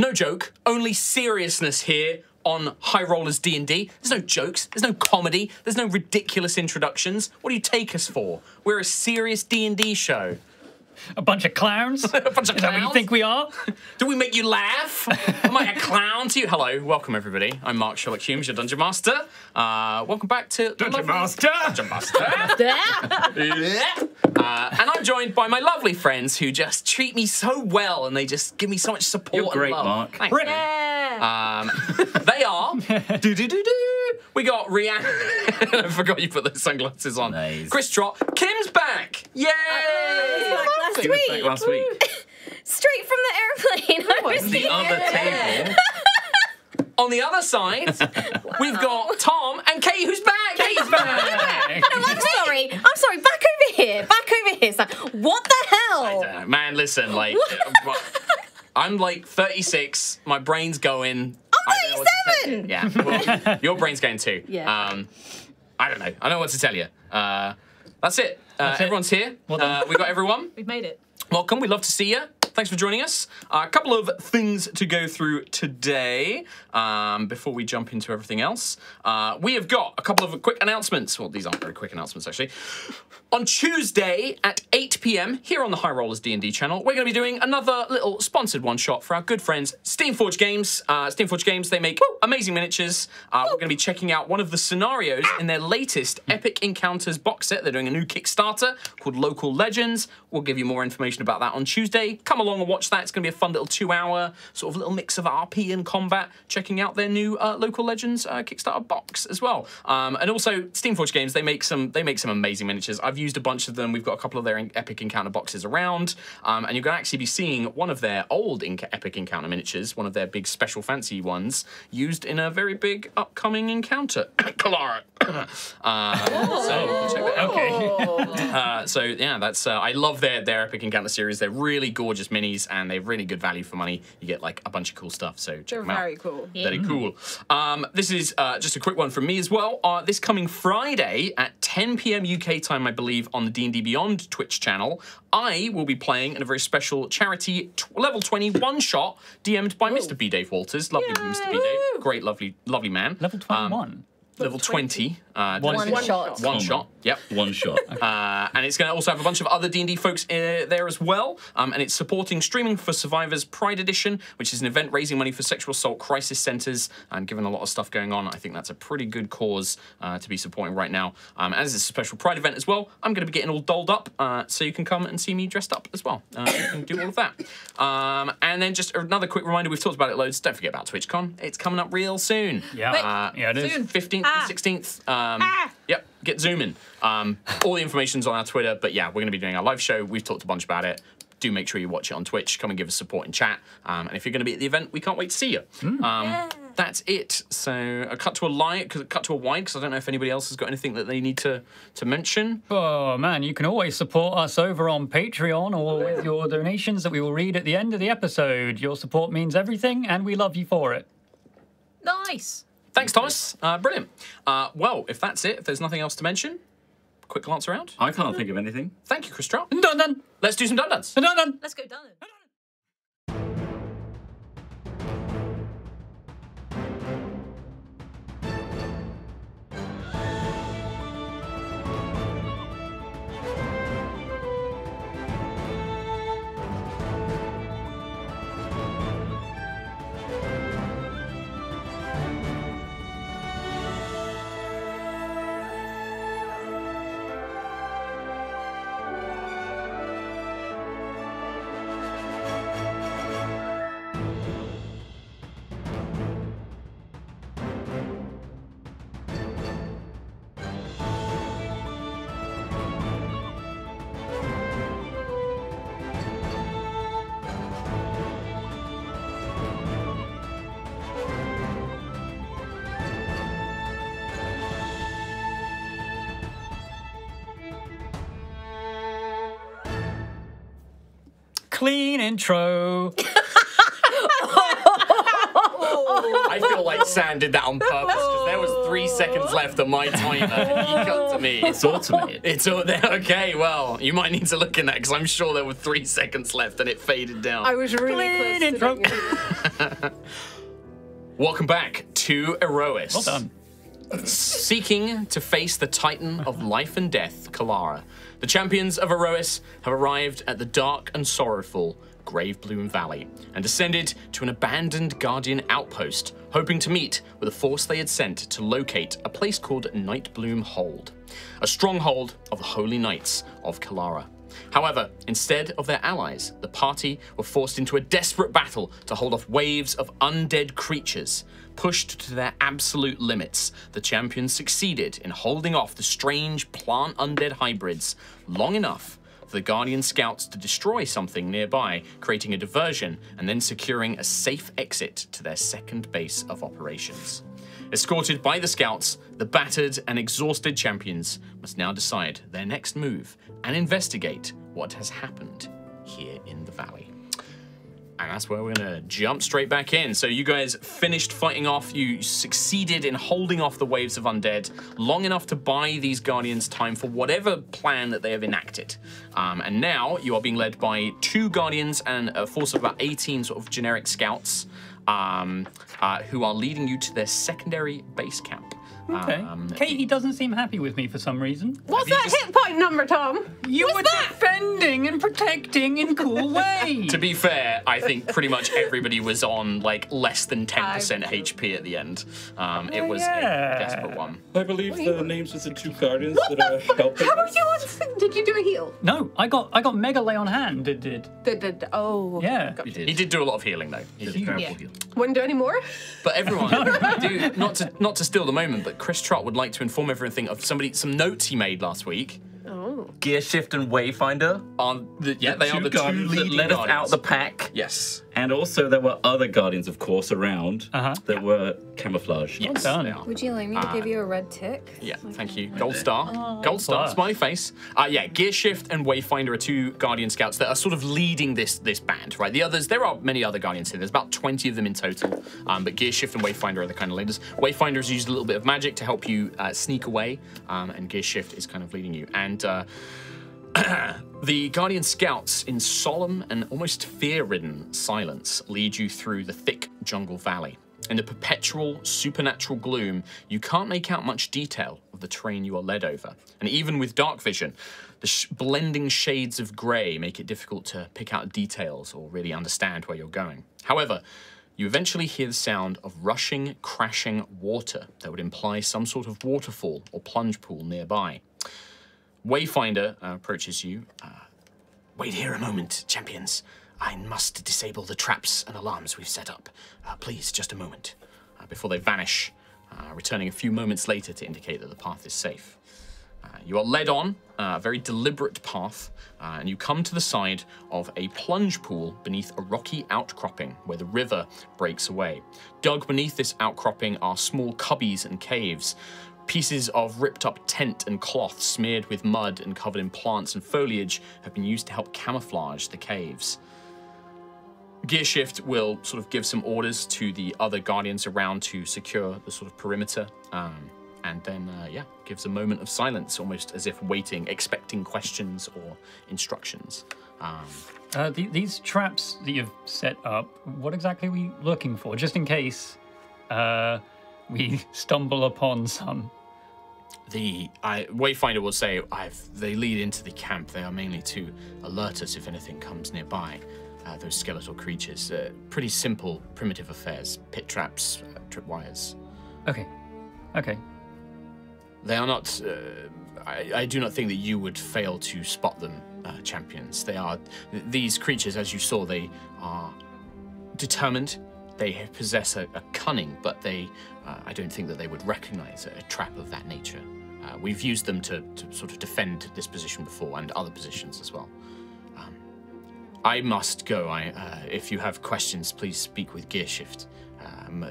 No joke, only seriousness here on High Rollers D&D. There's no jokes, there's no comedy, there's no ridiculous introductions. What do you take us for? We're a serious D&D show. A bunch of clowns? A bunch of Is that what you think we are? Do we make you laugh? Am I a clown to you? Hello, welcome everybody. I'm Mark Sherlock Hulmes, your Dungeon Master. Uh, welcome back to Dungeon Master! Dungeon Master. Uh, and I'm joined by my lovely friends who just treat me so well and they just give me so much support You're and great, love. Mark. Thanks, Brit- Um, they are. do, do, do, do. We got Rihanna. I forgot you put those sunglasses on. Nice. Chris Trott. Kim's back. Yay! last He was week. back last week. Straight from the airplane. I was The here. other table. On the other side, we've got Tom and Kate, who's back. Kate's back. No, I'm sorry. I'm sorry. Back over here. Back over here. It's like, what the hell? Man, listen, like, I'm like 36. My brain's going. I'm I don't know what to tell you. 37. Yeah, well, your brain's going too. Yeah. Um, I don't know. I don't know what to tell you. Uh, that's it. Uh, it. everyone's here. Well done. uh, we got everyone. We've made it. Welcome. We'd love to see you. Thanks for joining us. Uh, a couple of things to go through today um, before we jump into everything else. Uh, we have got a couple of quick announcements. Well, these aren't very quick announcements, actually. On Tuesday at 8 p.m. here on the High Rollers D&D channel, we're going to be doing another little sponsored one shot for our good friends Steamforge Games. Uh, Steamforge Games, they make amazing miniatures. Uh, we're going to be checking out one of the scenarios in their latest Epic Encounters box set. They're doing a new Kickstarter called Local Legends. We'll give you more information about that on Tuesday. Come along and watch that. It's going to be a fun little two-hour sort of little mix of RP and combat. Checking out their new uh, Local Legends uh, Kickstarter box as well. Um, and also Steamforge Games, they make some they make some amazing miniatures. I've used a bunch of them. We've got a couple of their Epic Encounter boxes around, um, and you're going to actually be seeing one of their old Epic Encounter miniatures, one of their big special fancy ones, used in a very big upcoming encounter. Kalara. uh, so check that out. Okay. Uh, so yeah, that's uh, I love their their Epic Encounter series. They're really gorgeous minis and they're really good value for money. You get like a bunch of cool stuff. So check They're them out. very cool. Very cool. Um, this is uh, just a quick one from me as well. Uh, this coming Friday at 10 p.m. UK time, I believe, on the D&D Beyond Twitch channel, I will be playing in a very special charity t- level 20 one shot DM'd by Mr. B. Dave Walters. Lovely Mr. B. Dave. Great, lovely, lovely man. Level Um, 21. Level 20. Uh, One One shot. One shot. Yep. One shot. Uh, and it's going to also have a bunch of other D&D folks uh, there as well. Um, and it's supporting Streaming for Survivors Pride Edition, which is an event raising money for sexual assault crisis centres. And given a lot of stuff going on, I think that's a pretty good cause uh, to be supporting right now. Um, as it's a special Pride event as well, I'm going to be getting all dolled up, uh, so you can come and see me dressed up as well. Uh, you can do all of that. Um, and then just another quick reminder: we've talked about it loads. Don't forget about TwitchCon. It's coming up real soon. Yeah. Uh, yeah, it is. soon. 15th Ah. 16th. Um, Yep, get zooming. Um, all the information's on our Twitter, but yeah, we're going to be doing our live show. We've talked a bunch about it. Do make sure you watch it on Twitch. Come and give us support in chat. Um, and if you're going to be at the event, we can't wait to see you. Um, That's it. So a cut to a lie, cut to a wide, because I don't know if anybody else has got anything that they need to to mention. Oh man, you can always support us over on Patreon or with your donations that we will read at the end of the episode. Your support means everything, and we love you for it. Nice. Thanks, Thomas. Uh, brilliant. Uh, well, if that's it, if there's nothing else to mention, quick glance around. I can't think of anything. Thank you, Chris Trott. Dun dun Let's do some dun duns. dun dun. Let's go done. Intro. I feel like Sam did that on purpose because there was three seconds left on my timer and he cut to me. It's automated. It's all there. Okay, well, you might need to look in that because I'm sure there were three seconds left and it faded down. I was really Clean close to intro. doing. Welcome back to Aerois. Well done. Seeking to face the titan of life and death, Kalara, the champions of Aerois have arrived at the dark and sorrowful Gravebloom Valley and descended to an abandoned Guardian outpost, hoping to meet with a force they had sent to locate a place called Nightbloom Hold, a stronghold of the Holy Knights of Kalara. However, instead of their allies, the party were forced into a desperate battle to hold off waves of undead creatures. Pushed to their absolute limits, the champions succeeded in holding off the strange plant undead hybrids long enough the Guardian scouts to destroy something nearby, creating a diversion and then securing a safe exit to their second base of operations. Escorted by the scouts, the battered and exhausted champions must now decide their next move and investigate what has happened And that's where we're gonna jump straight back in. So you guys finished fighting off. You succeeded in holding off the waves of undead long enough to buy these guardians time for whatever plan that they have enacted. Um, and now you are being led by two guardians and a force of about 18 sort of generic scouts um, uh, who are leading you to their secondary base camp. Okay. Um, Katie doesn't seem happy with me for some reason. What's that just- hit point number, Tom? You What's were that? defending and protecting in cool ways. To be fair, I think pretty much everybody was on like less than 10% HP at the end. Um, it was yeah. a desperate one. I believe the names of the two guardians What that are the helping. How are you on? Did you do a heal? no, I got I got mega lay on hand. Did did The, the, the, oh. yeah. You did. He did do a lot of healing though. He Did did. a powerful Yeah. heal. Wouldn't do any more? But everyone, I do, not to not to steal the moment, but Chris Trott would like to inform everything of somebody some notes he made last week. Oh. Gear Shift and Wayfinder On the, yeah, they are the two guardians that leading led us out the pack. yes. And also, there were other guardians, of course, around Uh-huh. that were camouflaged. Yes, done. Would you like me to give you a red tick? Yeah, thank you. Gold star. Gold star, Plus. smiley face. Uh, yeah, Gear Shift and Wayfinder are two Guardian scouts that are sort of leading this this band, right? The others, there are many other Guardians here. There's about 20 of them in total, um, but Gear Shift and Wayfinder are the kind of leaders. Wayfinder has used a little bit of magic to help you uh, sneak away, um, and Gear Shift is kind of leading you. And uh, the Guardian Scouts, in solemn and almost fear ridden silence, lead you through the thick jungle valley. In the perpetual supernatural gloom, you can't make out much detail of the terrain you are led over. And even with dark vision, the sh- blending shades of grey make it difficult to pick out details or really understand where you're going. However, you eventually hear the sound of rushing, crashing water that would imply some sort of waterfall or plunge pool nearby. Wayfinder uh, approaches you. Uh, Wait here a moment, champions. I must disable the traps and alarms we've set up. Uh, please, just a moment. Before they vanish, returning a few moments later to indicate that the path is safe. You are led on a very deliberate path, and you come to the side of a plunge pool beneath a rocky outcropping where the river breaks away. Dug beneath this outcropping are small cubbies and caves. Pieces of ripped up tent and cloth smeared with mud and covered in plants and foliage have been used to help camouflage the caves. Gearshift will sort of give some orders to the other guardians around to secure the sort of perimeter. Um, and then, uh, yeah, gives a moment of silence, almost as if waiting, expecting questions or instructions. Um, Uh, the, these traps that you've set up, what exactly are we looking for? Just in case uh, we stumble upon some. The I, Wayfinder will say, I've, they lead into the camp. They are mainly to alert us if anything comes nearby. Uh, those skeletal creatures. Uh, pretty simple, primitive affairs. Pit traps, uh, tripwires. Okay. Okay. They are not. Uh, I, I do not think that you would fail to spot them, uh, champions. They are. th- These creatures, as you saw, they are determined. They possess a, a cunning, but they. Uh, I don't think that they would recognize a, a trap of that nature. Uh, we've used them to, to sort of defend this position before and other positions as well. Um, I must go. I, uh, if you have questions, please speak with Gearshift. Um,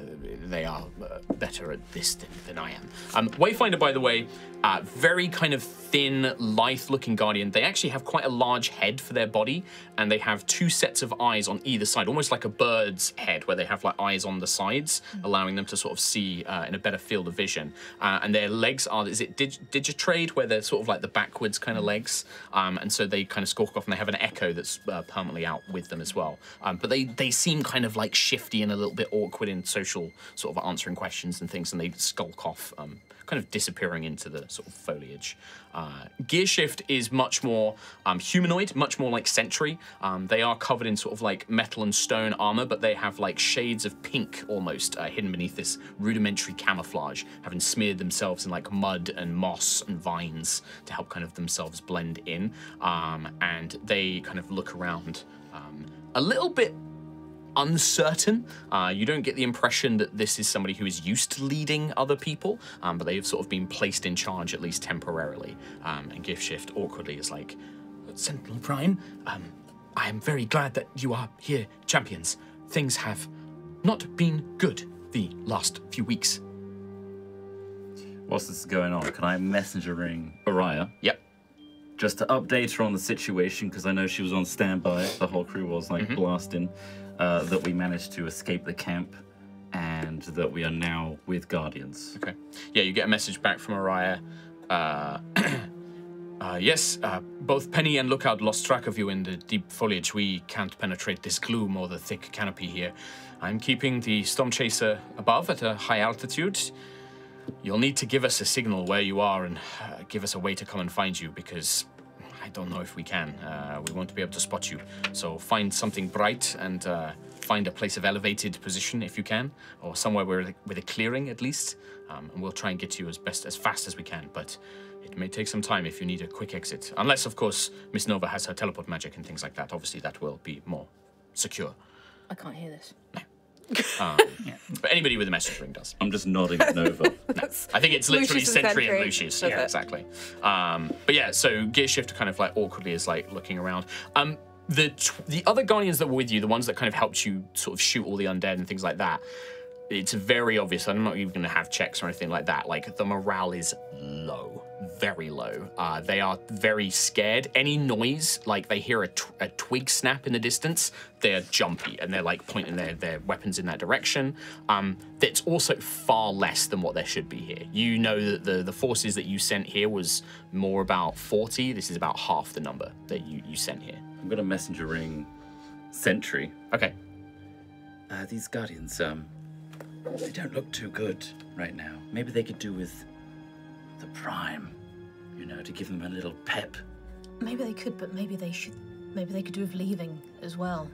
they are uh, better at this than, than I am. Um, Wayfinder, by the way, uh, very kind of thin, lithe-looking guardian. They actually have quite a large head for their body, and they have two sets of eyes on either side, almost like a bird's head, where they have like eyes on the sides, allowing them to sort of see uh, in a better field of vision. Uh, and their legs are, is it dig- digitrade, where they're sort of like the backwards kind of legs, um, and so they kind of squawk off, and they have an echo that's uh, permanently out with them as well. Um, but they they seem kind of like shifty and a little bit awkward in social sort of answering questions and things, and they skulk off. Um, kind of disappearing into the sort of foliage. Uh, Gearshift is much more um, humanoid, much more like Sentry. Um, they are covered in sort of like metal and stone armor, but they have like shades of pink almost uh, hidden beneath this rudimentary camouflage, having smeared themselves in like mud and moss and vines to help kind of themselves blend in. Um, and they kind of look around um, a little bit uncertain. Uh, you don't get the impression that this is somebody who is used to leading other people, um, but they have sort of been placed in charge at least temporarily. Um, and Gift Shift awkwardly is like, Sentinel Prime, um, I am very glad that you are here, champions. Things have not been good the last few weeks. Whilst this is going on, can I messenger ring Araya Yep. just to update her on the situation because I know she was on standby. The whole crew was like blasting. Uh, that we managed to escape the camp and that we are now with Guardians. Okay. Yeah, you get a message back from Araya. Uh, uh, yes, uh, both Penny and Lookout lost track of you in the deep foliage. We can't penetrate this gloom or the thick canopy here. I'm keeping the Storm Chaser above at a high altitude. You'll need to give us a signal where you are and uh, give us a way to come and find you because I don't know if we can. Uh, we won't be able to spot you. So find something bright and uh, find a place of elevated position if you can, or somewhere where, with a clearing at least. Um, and we'll try and get to you as best as fast as we can. But it may take some time if you need a quick exit, unless of course Miss Nova has her teleport magic and things like that. Obviously, that will be more secure. I can't hear this. But anybody with a message ring does. I'm just nodding at Nova. I think it's literally Lucius and Sentry and Sentry. Lucius. That's Yeah, it. exactly. Um, but yeah, so Gear Shift kind of like awkwardly is like looking around. Um, the tw- the other Guardians that were with you, the ones that kind of helped you sort of shoot all the undead and things like that, it's very obvious. I'm not even going to have checks or anything like that. Like the morale is low, very low. Uh, they are very scared. Any noise, like they hear a, a twig snap in the distance, they're jumpy and they're like pointing their, their weapons in that direction. Um, that's also far less than what there should be here. You know that the, the forces that you sent here was more about 40. This is about half the number that you, you sent here. I'm gonna messenger ring Sentry. Okay. Uh, these Guardians, um, they don't look too good right now. Maybe they could do with the Prime, you know, to give them a little pep. Maybe they could, but maybe they should. Maybe they could do with leaving as well.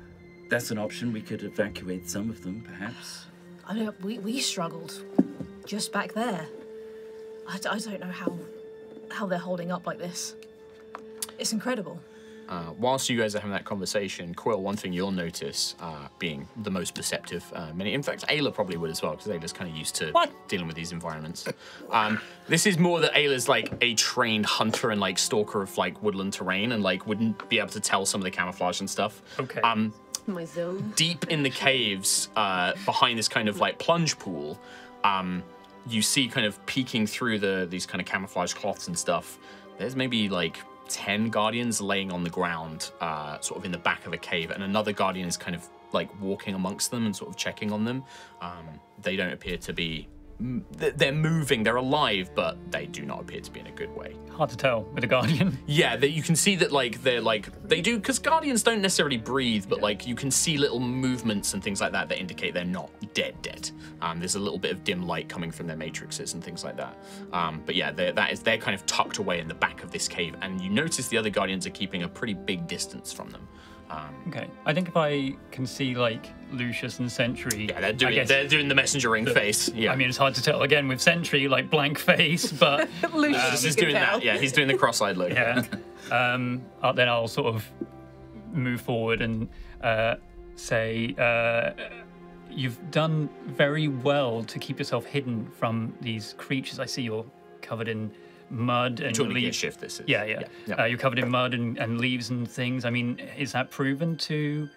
That's an option. We could evacuate some of them, perhaps. I mean, we, we struggled just back there. I, I don't know how how they're holding up like this. It's incredible. Uh, whilst you guys are having that conversation, Quill, one thing you'll notice, uh, being the most perceptive, uh, many, in fact, Aila probably would as well, because Aila's kind of used to dealing with these environments. Um, this is more that Aila's like a trained hunter and like stalker of like woodland terrain, and like wouldn't be able to tell some of the camouflage and stuff. Okay. Um, My zone. deep in the caves, uh, behind this kind of like plunge pool, um, you see kind of peeking through the these kind of camouflage cloths and stuff. There's maybe like ten guardians laying on the ground, uh, sort of in the back of a cave, and another guardian is kind of like walking amongst them and sort of checking on them. Um, they don't appear to be. They're moving, they're alive, but they do not appear to be in a good way. Hard to tell with a guardian. Yeah, that you can see that like they're like they do because guardians don't necessarily breathe, but like you can see little movements and things like that that indicate they're not dead dead. Um, there's a little bit of dim light coming from their matrices and things like that. Um, but yeah, that is they're kind of tucked away in the back of this cave, and you notice the other guardians are keeping a pretty big distance from them. Um, Okay. I think if I can see like Lucius and Sentry. yeah, they're doing guess, they're doing the messenger ring face. Yeah, I mean, it's hard to tell again with Sentry, like blank face, but Lucius, this you is can doing tell. that. Yeah, he's doing the cross-eyed look. yeah. Um, uh, then I'll sort of move forward and uh, say, uh, "You've done very well to keep yourself hidden from these creatures. I see you're covered in mud and leaves. shift. This is. Yeah, yeah. yeah. Uh, you're covered in mud and, and leaves and things. I mean, is that proven to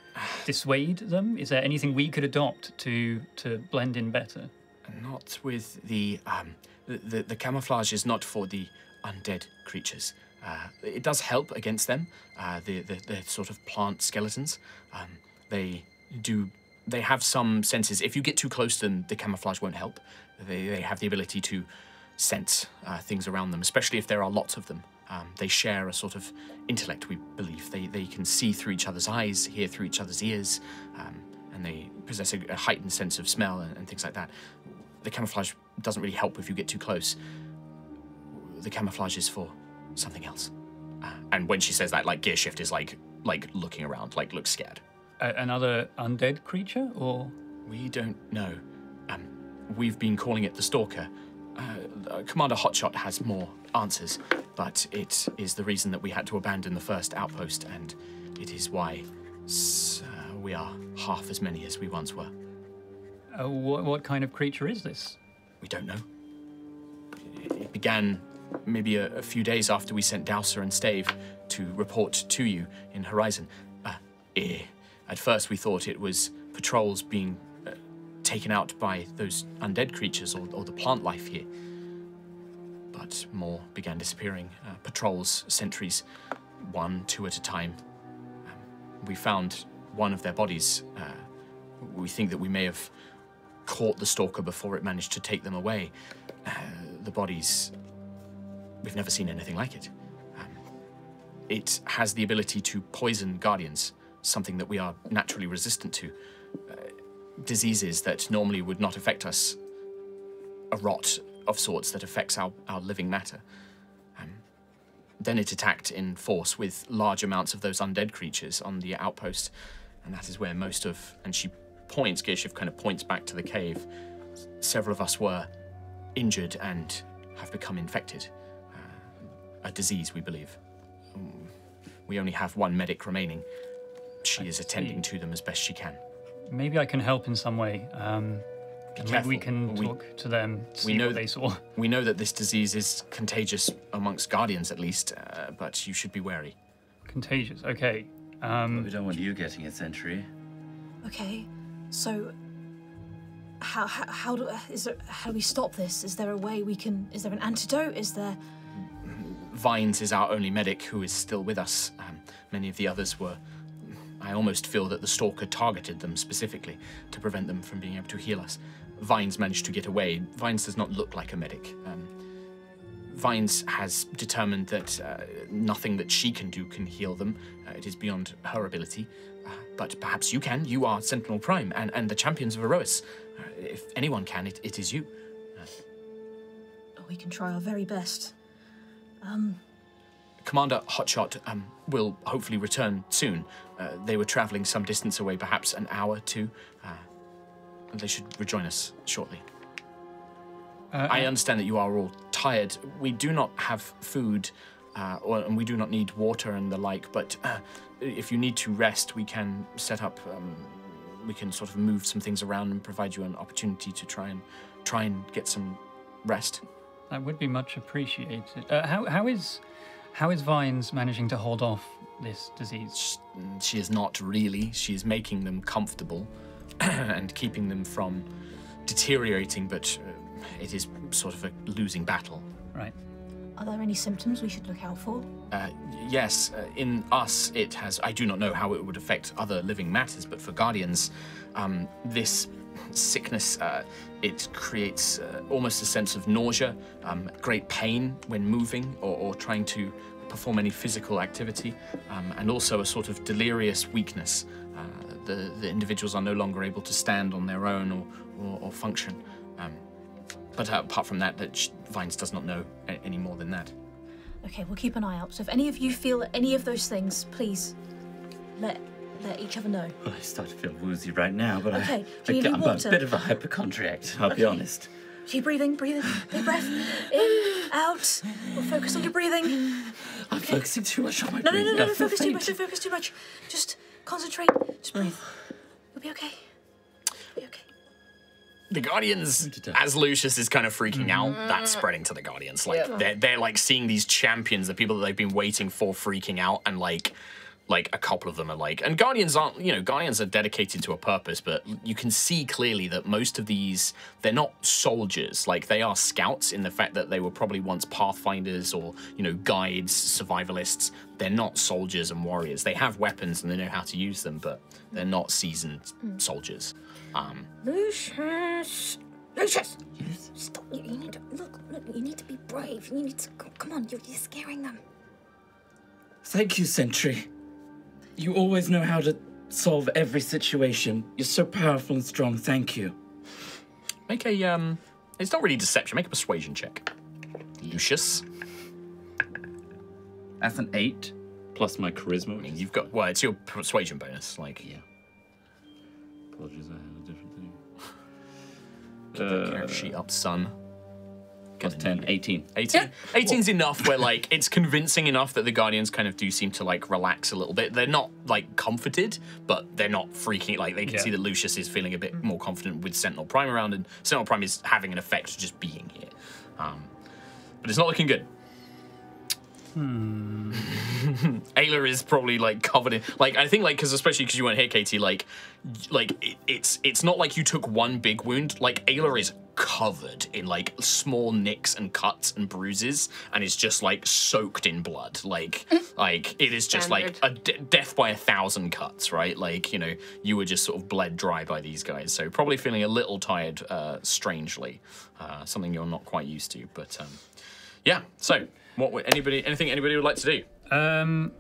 dissuade them? Is there anything we could adopt to to blend in better? Not with the um, the, the the camouflage is not for the undead creatures. Uh, it does help against them. Uh, the, the the sort of plant skeletons. Um, they do. They have some senses. If you get too close to them, the camouflage won't help. They they have the ability to sense uh, things around them, especially if there are lots of them. Um, they share a sort of intellect, we believe. They they can see through each other's eyes, hear through each other's ears, um, and they possess a, a heightened sense of smell and, and things like that the camouflage doesn't really help if you get too close. The camouflage is for something else. Uh, and when she says that, like gear shift is like like looking around, like looks scared. A- another undead creature, or We don't know. Um, we've been calling it the Stalker. Uh, Commander Hotshot has more answers, but it is the reason that we had to abandon the first outpost, and it is why uh, we are half as many as we once were. uh, what, what kind of creature is this? We don't know. It began maybe a, a few days after we sent Dowser and Stave to report to you in Horizon. Uh, eh, at first, we thought it was patrols being taken out by those undead creatures or, or the plant life here. But more began disappearing. Uh, patrols, sentries, one, two at a time. Um, we found one of their bodies. Uh, we think that we may have caught the stalker before it managed to take them away. Uh, the bodies, we've never seen anything like it. Um, it has the ability to poison guardians, something that we are naturally resistant to. Uh, diseases that normally would not affect us, a rot of sorts that affects our, our living matter. Um, then it attacked in force with large amounts of those undead creatures on the outpost, and that is where most of, and she points, Gearshift kind of points back to the cave. Several of us were injured and have become infected. Uh, a disease, we believe. We only have one medic remaining. She is attending to them as best she can. Maybe I can help in some way. Um, and maybe we can We- talk to them, see know what they saw. We know that this disease is contagious amongst guardians, at least, uh, but you should be wary. Contagious. Okay. Um, We don't want you getting a century. Okay, so how how, how do is there how do we stop this? Is there a way we can? Is there an antidote? Is there? Vines is our only medic who is still with us. Um, many of the others were. I almost feel that the stalker targeted them specifically to prevent them from being able to heal us. Vines managed to get away. Vines does not look like a medic. Um, Vines has determined that uh, nothing that she can do can heal them. Uh, it is beyond her ability. Uh, but perhaps you can. You are Sentinel Prime and, and the champions of Aerois. Uh, if anyone can, it, it is you. We can try our very best. Commander Hotshot um, will hopefully return soon. Uh, they were traveling some distance away, perhaps an hour, two. Uh, and they should rejoin us shortly. uh, I understand that you are all tired. We do not have food, uh, or, and we do not need water and the like. But uh, if you need to rest, we can set up. Um, we can sort of move some things around and provide you an opportunity to try and try and get some rest. That would be much appreciated. Uh, how how is how is Vines managing to hold off this disease? she is not really. She is making them comfortable and keeping them from deteriorating, but uh, it is sort of a losing battle. Right. Are there any symptoms we should look out for? Uh, yes, uh, in us, it has. I do not know how it would affect other living matters, but for guardians, um, this sickness uh, it creates uh, almost a sense of nausea, um, great pain when moving or, or trying to perform any physical activity, um, and also a sort of delirious weakness. Uh, the, the individuals are no longer able to stand on their own or, or, or function. Um, but apart from that, that Vines does not know any more than that. Okay, we'll keep an eye out. So if any of you feel any of those things, please let let each other know. Well, I start to feel woozy right now, but Okay, I, do you I, need I'm water? a bit of a hypochondriac, I'll be honest. Keep breathing, breathing. Big breath. In, out. We'll focus on your breathing. I'm focusing too much on my No, no, no, breathing. no, I don't focus too much, don't focus too much. Just concentrate. Just breathe. You'll be okay. You'll be okay. the Guardians, as Lucius is kind of freaking out, mm. that's spreading to the Guardians. Like Yeah. they're they're like seeing these champions, the people that they've been waiting for, freaking out, and like like a couple of them are like, and Guardians aren't, you know, Guardians are dedicated to a purpose, but you can see clearly that most of these they're not soldiers. Like they are scouts in the fact that they were probably once pathfinders or you know guides, survivalists. They're not soldiers and warriors. They have weapons and they know how to use them, but they're not seasoned soldiers. Um, Lucius! Lucius! Stop. You, you need to look, look. You need to be brave. You need to. c- Come on, you're, you're scaring them. Thank you, Sentry. You always know how to solve every situation. You're so powerful and strong. Thank you. Make a um. It's not really deception. Make a persuasion check. Lucius, That's an eight plus my charisma. I mean, you've got well, it's your persuasion bonus. Like yeah. Apologies, I had a different thing. get that character sheet up, son. Plus 10, 18. 18. 18's enough where like it's convincing enough that the guardians kind of do seem to like relax a little bit. They're not like comforted, but they're not freaking like they can Yeah. see that Lucius is feeling a bit more confident with Sentinel Prime around and Sentinel Prime is having an effect just being here. Um, but it's not looking good. Hmm. Aila is probably like covered in like I think like because especially because you weren't here, Katie. Like, like it, it's it's not like you took one big wound. Like Aila is covered in like small nicks and cuts and bruises, and is just like soaked in blood. Like, like it is just like a d- death by a thousand cuts, right? Like you know you were just sort of bled dry by these guys. So probably feeling a little tired, uh, strangely, uh, something you're not quite used to. But um, yeah. So what would anybody anything anybody would like to do? Um,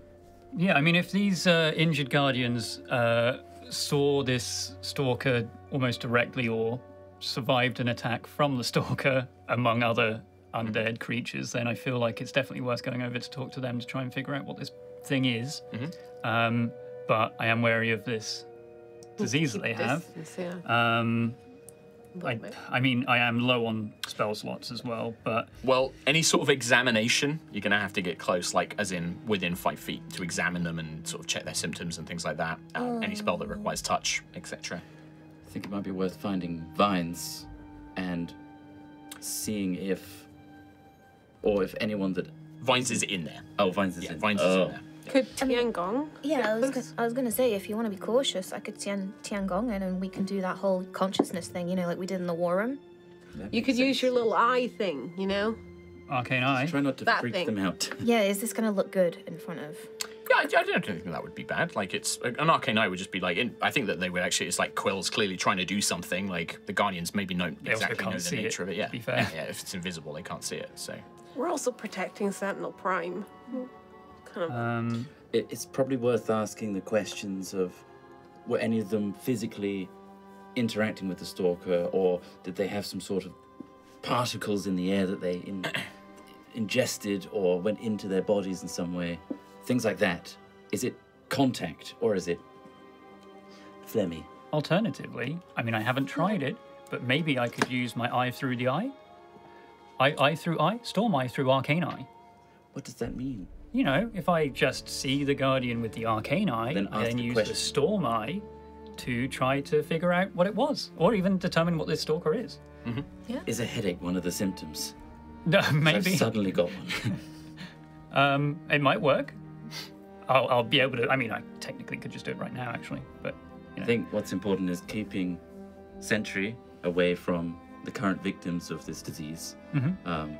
yeah, I mean, if these uh, injured guardians uh, saw this stalker almost directly or survived an attack from the stalker, among other undead creatures, then I feel like it's definitely worth going over to talk to them to try and figure out what this thing is. Um, but I am wary of this disease that they have. Distance, yeah. Um, I, I mean, I am low on spell slots as well, but Well, any sort of examination, you're going to have to get close, like as in within five feet, to examine them and sort of check their symptoms and things like that. Um, Any spell that requires touch, etc. I think it might be worth finding vines and seeing if, or if anyone that. Vines is in there. Oh, vines is Yeah, in. Vines is oh. in there. Could Tiangong? Yeah, I was, close? gonna, I was gonna say if you want to be cautious, I could Tian Tiangong in and we can do that whole consciousness thing, you know, like we did in the war room. That You makes could use your little eye thing, you know? arcane eye. Try not to that freak thing. them out. Yeah, is this gonna look good in front of? Yeah, I, I don't think that would be bad. Like it's an arcane eye would just be like. In, I think that they would actually. It's like Quill's clearly trying to do something. Like the guardians maybe don't They exactly know can't the see it, nature of it. Yeah, to be fair. yeah, yeah. If it's invisible, they can't see it. So We're also protecting Sentinel Prime. Kind of. Um, It, it's probably worth asking the questions of were any of them physically interacting with the stalker, or did they have some sort of particles in the air that they in, ingested or went into their bodies in some way? Things like that. Is it contact or is it phlegmy? Alternatively, I mean, I haven't tried it, but maybe I could use my eye through the eye. Eye, eye through eye, storm eye through arcane eye. What does that mean? You know, if I just see the guardian with the arcane eye, Then I then the use question. the storm eye to try to figure out what it was, or even determine what this stalker is. yeah, Is a headache one of the symptoms? No, I've suddenly got one. um, it might work. I'll, I'll be able to. I mean, I technically could just do it right now, actually, but you I think what's important is keeping Sentry away from the current victims of this disease. Mhm. Um,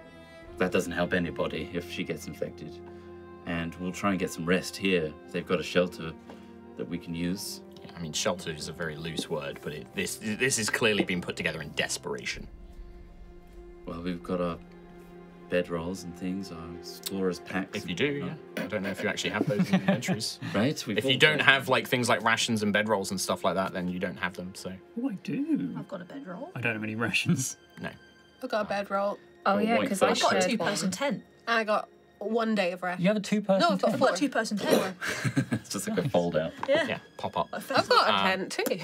that doesn't help anybody if she gets infected. And we'll try and get some rest here. They've got a shelter that we can use. yeah, I mean, shelter is a very loose word, but it, this this has clearly been put together in desperation. Well, we've got our bedrolls and things, our explorers packs. If you do, yeah. I don't know if you actually have those in your inventories. Right? We've If you don't got- have like things like rations and bedrolls and stuff like that, then you don't have them. So Oh, I do. I've got a bedroll. I don't have any rations. no. I've got a bedroll. Oh Or yeah, because I flash. I've got a two person tent. And I got one day of rest. You have a two-person. No, I've got I've got a two person tent. it's just like a fold out. Yeah. Yeah, pop up. I've got a um, tent too.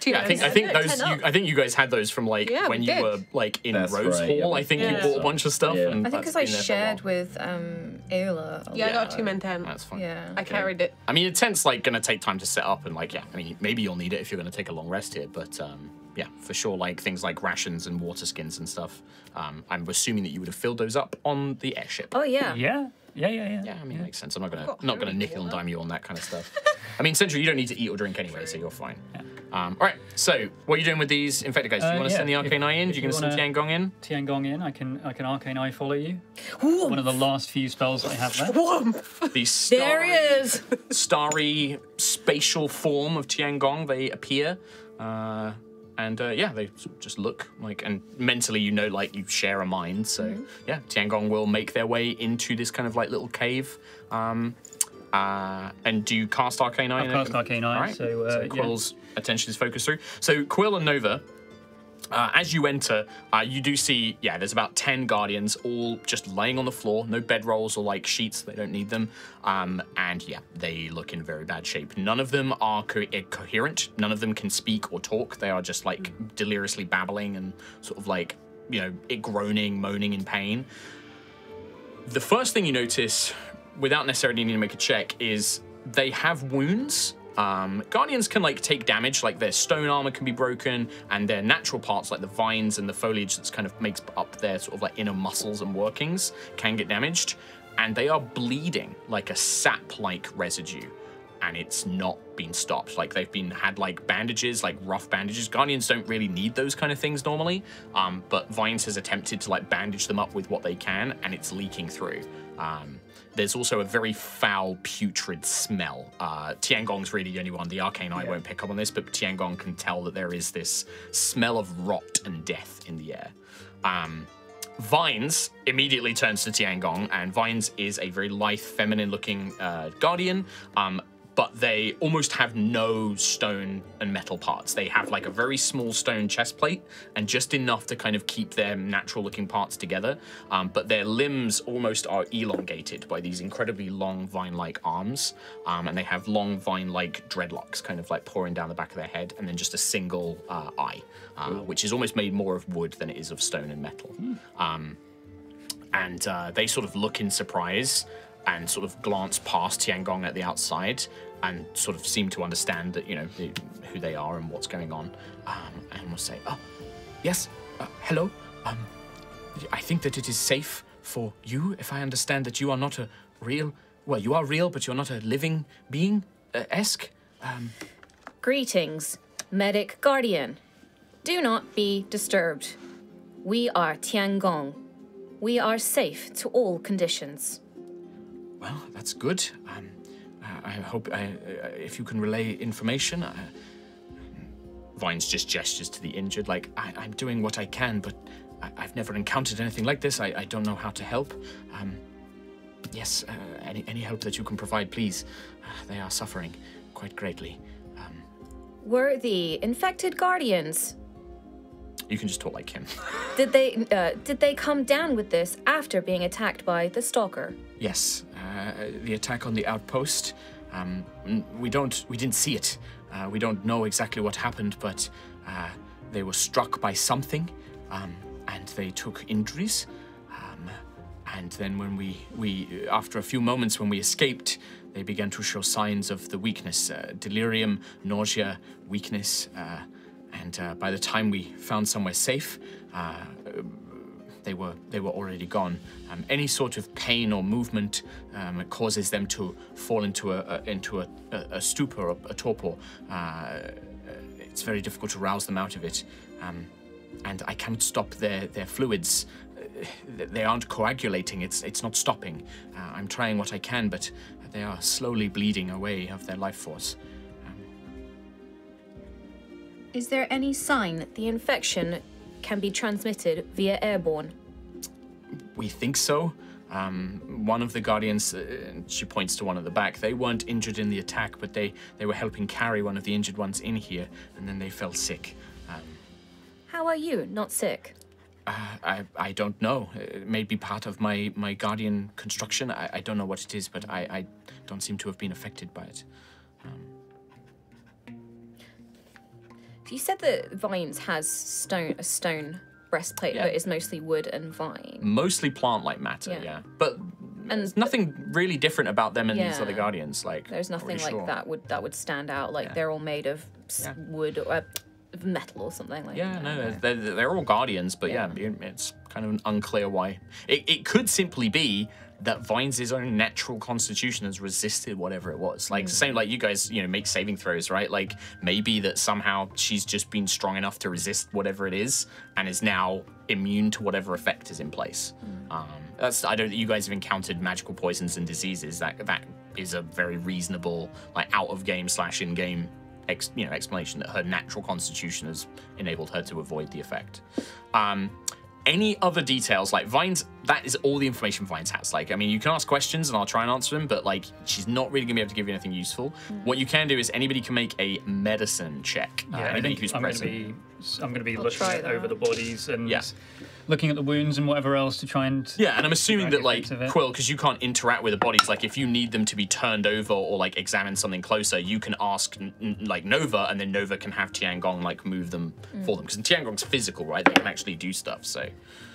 To Yeah, I think I think those you. I think you guys had those from like Yeah, when we you did. were like in That's Rose right, Hall. yeah. I think you Yeah. bought a bunch of stuff. Yeah. And I think that's because I been there for a shared with um, Aila. a Yeah, I got lot. two men ten. That's fine. Yeah. I carried it. I mean, a tent's like going to take time to set up, and like, yeah, I mean, maybe you'll need it if you're going to take a long rest here, but um, yeah, for sure, like things like rations and water skins and stuff. Um, I'm assuming that you would have filled those up on the airship. Oh yeah. Yeah, yeah, yeah, yeah. Yeah, I mean, makes sense. I'm not gonna got not gonna holy nickel and dime you on that kind of stuff. I mean, Central, you don't need to eat or drink anyway, so you're fine. Um, all right. So, what are you doing with these infected guys? Do you Uh, want to yeah, send the if- Arcane Eye in? Do you you going to send wanna- Tiangong in? Tiangong in. I can I can arcane eye follow you. One of the last few spells I have left. The starry, There he is. starry spatial form of Tiangong. They appear, uh, and uh, yeah, they just look like, and mentally, you know, like you share a mind. So Mm-hmm. yeah, Tiangong will make their way into this kind of like little cave. Um, uh, and do you cast Arcane Eye? I'll it? cast Arcane Eye, All right. so, uh, yeah. Quill's attention is focused through. So Quill and Nova, uh, as you enter, uh, you do see, yeah, there's about 10 guardians all just laying on the floor, no bedrolls or like sheets, they don't need them. Um, and yeah, they look in very bad shape. None of them are co- eh, coherent, none of them can speak or talk. They are just like deliriously babbling and sort of like, you know, groaning, moaning in pain. The first thing you notice, without necessarily needing to make a check, is they have wounds. Um, Guardians can like take damage, like their stone armor can be broken, and their natural parts, like the vines and the foliage that's kind of makes up their sort of like inner muscles and workings, can get damaged, and they are bleeding like a sap-like residue and it's not been stopped. Like they've been had like bandages, like rough bandages. Guardians don't really need those kind of things normally, um, but Vines has attempted to like bandage them up with what they can, and it's leaking through. Um, there's also a very foul, putrid smell. Uh, Tiangong's really the only one. The arcane eye won't pick up on this, but Tiangong can tell that there is this smell of rot and death in the air. Um, Vines immediately turns to Tiangong, and Vines is a very lithe, feminine-looking uh, guardian. Um, but they almost have no stone and metal parts. They have like a very small stone chest plate and just enough to kind of keep their natural looking parts together. Um, but their limbs almost are elongated by these incredibly long vine like arms. Um, and they have long vine like dreadlocks kind of like pouring down the back of their head, and then just a single uh, eye, uh, which is almost made more of wood than it is of stone and metal. Um, and uh, they sort of look in surprise and sort of glance past Tiangong at the outside and sort of seem to understand that you know who they are and what's going on, um, and will say, "Oh, yes, uh, hello. Um, I think that it is safe for you if I understand that you are not a real. Well, you are real, but you're not a living being, uh, esque. Um, Greetings, medic guardian. Do not be disturbed. We are Tiangong. We are safe to all conditions. Well, that's good. Um, I hope uh, if you can relay information. Uh, Vines just gestures to the injured, like, I- I'm doing what I can, but I- I've never encountered anything like this. I, I don't know how to help. Um, yes, uh, any, any help that you can provide, please. Uh, they are suffering quite greatly. Um, Were the infected guardians? you can just talk like him. Did they uh, did they come down with this after being attacked by the stalker? Yes, uh, the attack on the outpost. Um, we don't, we didn't see it. Uh, we don't know exactly what happened, but uh, they were struck by something, um, and they took injuries. Um, and then when we, we, after a few moments, when we escaped, they began to show signs of the weakness, uh, delirium, nausea, weakness. Uh, and uh, by the time we found somewhere safe, uh, they were they were already gone. Um, any sort of pain or movement um, causes them to fall into a, a into a, a, stupor, a, a torpor. Uh, it's very difficult to rouse them out of it, um, and I cannot stop their their fluids. Uh, They aren't coagulating. It's it's not stopping. Uh, I'm trying what I can, but they are slowly bleeding away of their life force. Is there any sign that the infection can be transmitted via airborne? We think so. Um, one of the guardians, uh, she points to one at the back. They weren't injured in the attack, but they they were helping carry one of the injured ones in here, and then they fell sick. Um, How are you not sick? uh, I I don't know. It may be part of my my guardian construction. I, I don't know what it is, but I I don't seem to have been affected by it. You said that Vines has stone a stone breastplate, Yeah. but is mostly wood and vine. Mostly plant-like matter, yeah. Yeah. But there's nothing really different about them and these other guardians. Like There's nothing like sure. that would that would stand out. Like Yeah. they're all made of Yeah. wood or uh, metal or something like Yeah, that. no, they're, they're, they're all guardians, but yeah, Yeah. it's kind of unclear why. It, it could simply be that Vine's own natural constitution has resisted whatever it was. Like, same like you guys, you know, make saving throws, right? Like, maybe that somehow she's just been strong enough to resist whatever it is and is now immune to whatever effect is in place. Um, that's I don't. You guys have encountered magical poisons and diseases. That that is a very reasonable, like, out of game slash in game ex, you know explanation that her natural constitution has enabled her to avoid the effect. Um, any other details like Vines? That is all the information Vines has. Like, I mean, you can ask questions and I'll try and answer them, but like, she's not really gonna be able to give you anything useful. What you can do is anybody can make a medicine check. Uh, Yeah, I anybody think who's I'm going to be I'm going to be I'll looking try at over the bodies and Yeah. Looking at the wounds and whatever else to try and Yeah, and I'm assuming that like effects of it. Quill, because you can't interact with the bodies. Like, if you need them to be turned over or like examine something closer, you can ask n- n- like Nova, and then Nova can have Tiangong like move them for them because Tiangong's physical, right? They can actually do stuff. So,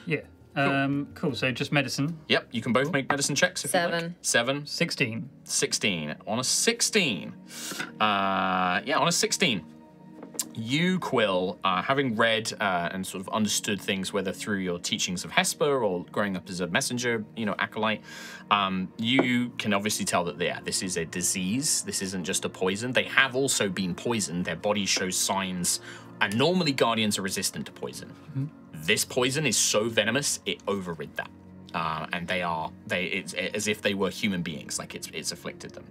yeah. Um, cool. So just medicine. yep, you can both make medicine checks if you like. Seven. Seven. Sixteen. 16. On a 16. Uh, yeah, on a 16. You, Quill, uh, having read uh, and sort of understood things, whether through your teachings of Hesper or growing up as a messenger, you know, acolyte, um, you can obviously tell that, yeah, this is a disease. This isn't just a poison. They have also been poisoned. Their body shows signs, and normally guardians are resistant to poison. This poison is so venomous, it overrid that uh, and they are they it's as if they were human beings like it's it's afflicted them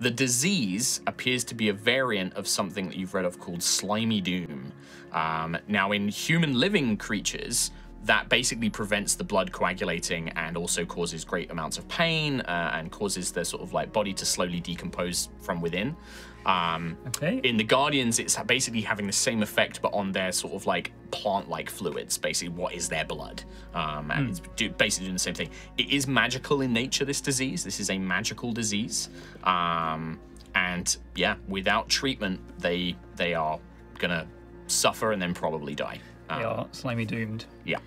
the disease appears to be a variant of something that you've read of called slimy doom. Um, now in human living creatures that basically prevents the blood coagulating and also causes great amounts of pain uh, and causes their sort of like body to slowly decompose from within um, Okay. in the Guardians, it's basically having the same effect, but on their sort of like plant-like fluids. Basically, what is their blood, um, and it's do, basically doing the same thing. It is magical in nature. This disease. This is a magical disease, um, and yeah, without treatment, they they are gonna suffer and then probably die. Um, They are slimy doomed. yeah.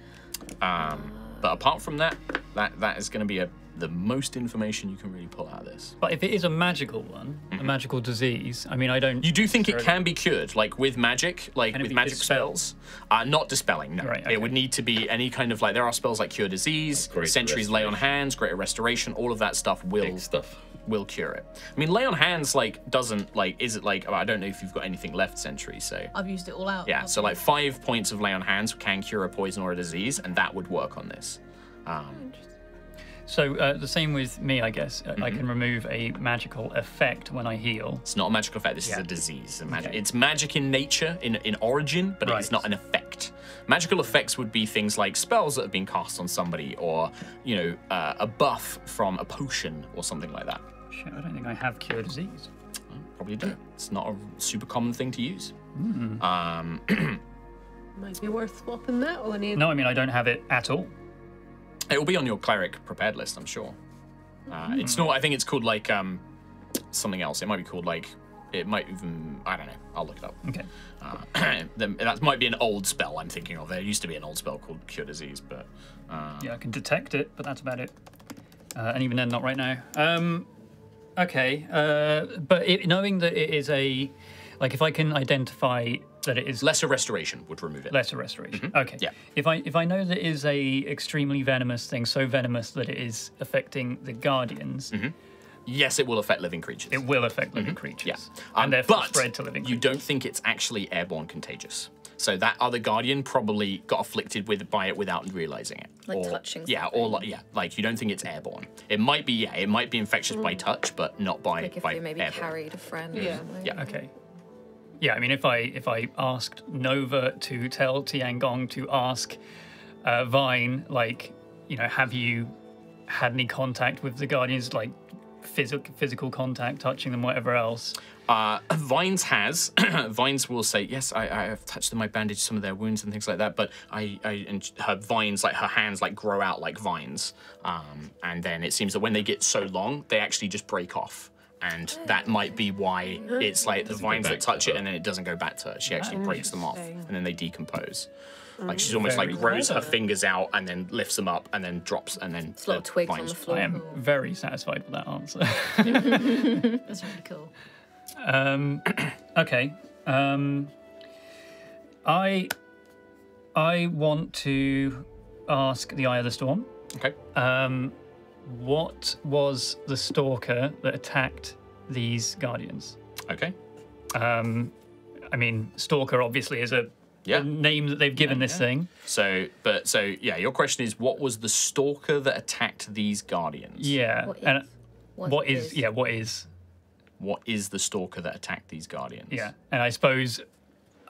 Um, but apart from that, that that is going to be a the most information you can really pull out of this. But if it is a magical one, a magical disease, I mean, I don't. Mm-hmm. You do think it can be cured, like with magic, like Can with magic dispelled? spells? Uh, not dispelling, no. Right, It would need to be any kind of like there are spells like cure disease, Like greater sentries lay on hands, greater restoration. All of that stuff will Big stuff. will cure it. I mean, lay on hands like doesn't like is it like I don't know if you've got anything left, sentry. So I've used it all out. yeah, so like five points of lay on hands can cure a poison or a disease, and that would work on this. Um, So uh, the same with me, I guess. Uh, Mm-hmm. I can remove a magical effect when I heal. It's not a magical effect. This is a disease. A magic. Okay. It's magic in nature, in in origin, but it's not an effect. Magical effects would be things like spells that have been cast on somebody, or you know, uh, a buff from a potion or something like that. Shit, I don't think I have cure disease. Probably do. It's not a super common thing to use. Um, Might be worth swapping that one in. No, I mean I don't have it at all. It will be on your cleric prepared list, I'm sure. Uh, It's Hmm. not. I think it's called like um, something else. It might be called like. It might even. I don't know. I'll look it up. Okay. Uh, then- that might be an old spell I'm thinking of. There used to be an old spell called Cure Disease, but uh, Yeah, I can detect it, but that's about it. Uh, and even then, not right now. Um, okay, uh, but it, knowing that it is a, like, if I can identify that it is lesser restoration would remove it. lesser restoration. Okay. Mm-hmm. Yeah. If I if I know that it is a extremely venomous thing, so venomous that it is affecting the guardians, Mm -hmm. yes, it will affect living creatures. it will affect living creatures. Mm-hmm. yeah, Um, and therefore but spread to living you don't think it's actually airborne contagious. So that other guardian probably got afflicted with by it without realizing it. Like or, touching Yeah, or like yeah, like you don't think it's airborne. It might be yeah, it might be infectious by touch, but not by Like if by you maybe airborne. carried a friend or Yeah. something. Yeah. Okay. Yeah, I mean, if I if I asked Nova to tell Tiangong to ask uh, Vine, like, you know, have you had any contact with the Guardians, like physical physical contact, touching them, whatever else? Uh, Vines has. Vines will say, yes, I, I have touched them. I bandaged some of their wounds and things like that. But I, I and her vines, like her hands, like grow out like vines. Um, and then it seems that when they get so long, they actually just break off. And that might be why it's like the vines that touch to it and then it doesn't go back to her. She actually breaks them off and then they decompose. Like she's almost Very like grows her fingers out and then lifts them up and then drops and then It's a lot of twigs on the floor. I am very satisfied with that answer. That's really cool. Um, okay. Um, I I want to ask the Eye of the Storm. Okay. Um, what was the stalker that attacked these guardians? Okay. Um, I mean, stalker obviously is a, Yeah. name that they've given this thing. So, but so yeah, your question is, what was the stalker that attacked these guardians? Yeah. What and is? what is, yeah? What is? What is the stalker that attacked these guardians? Yeah. And I suppose,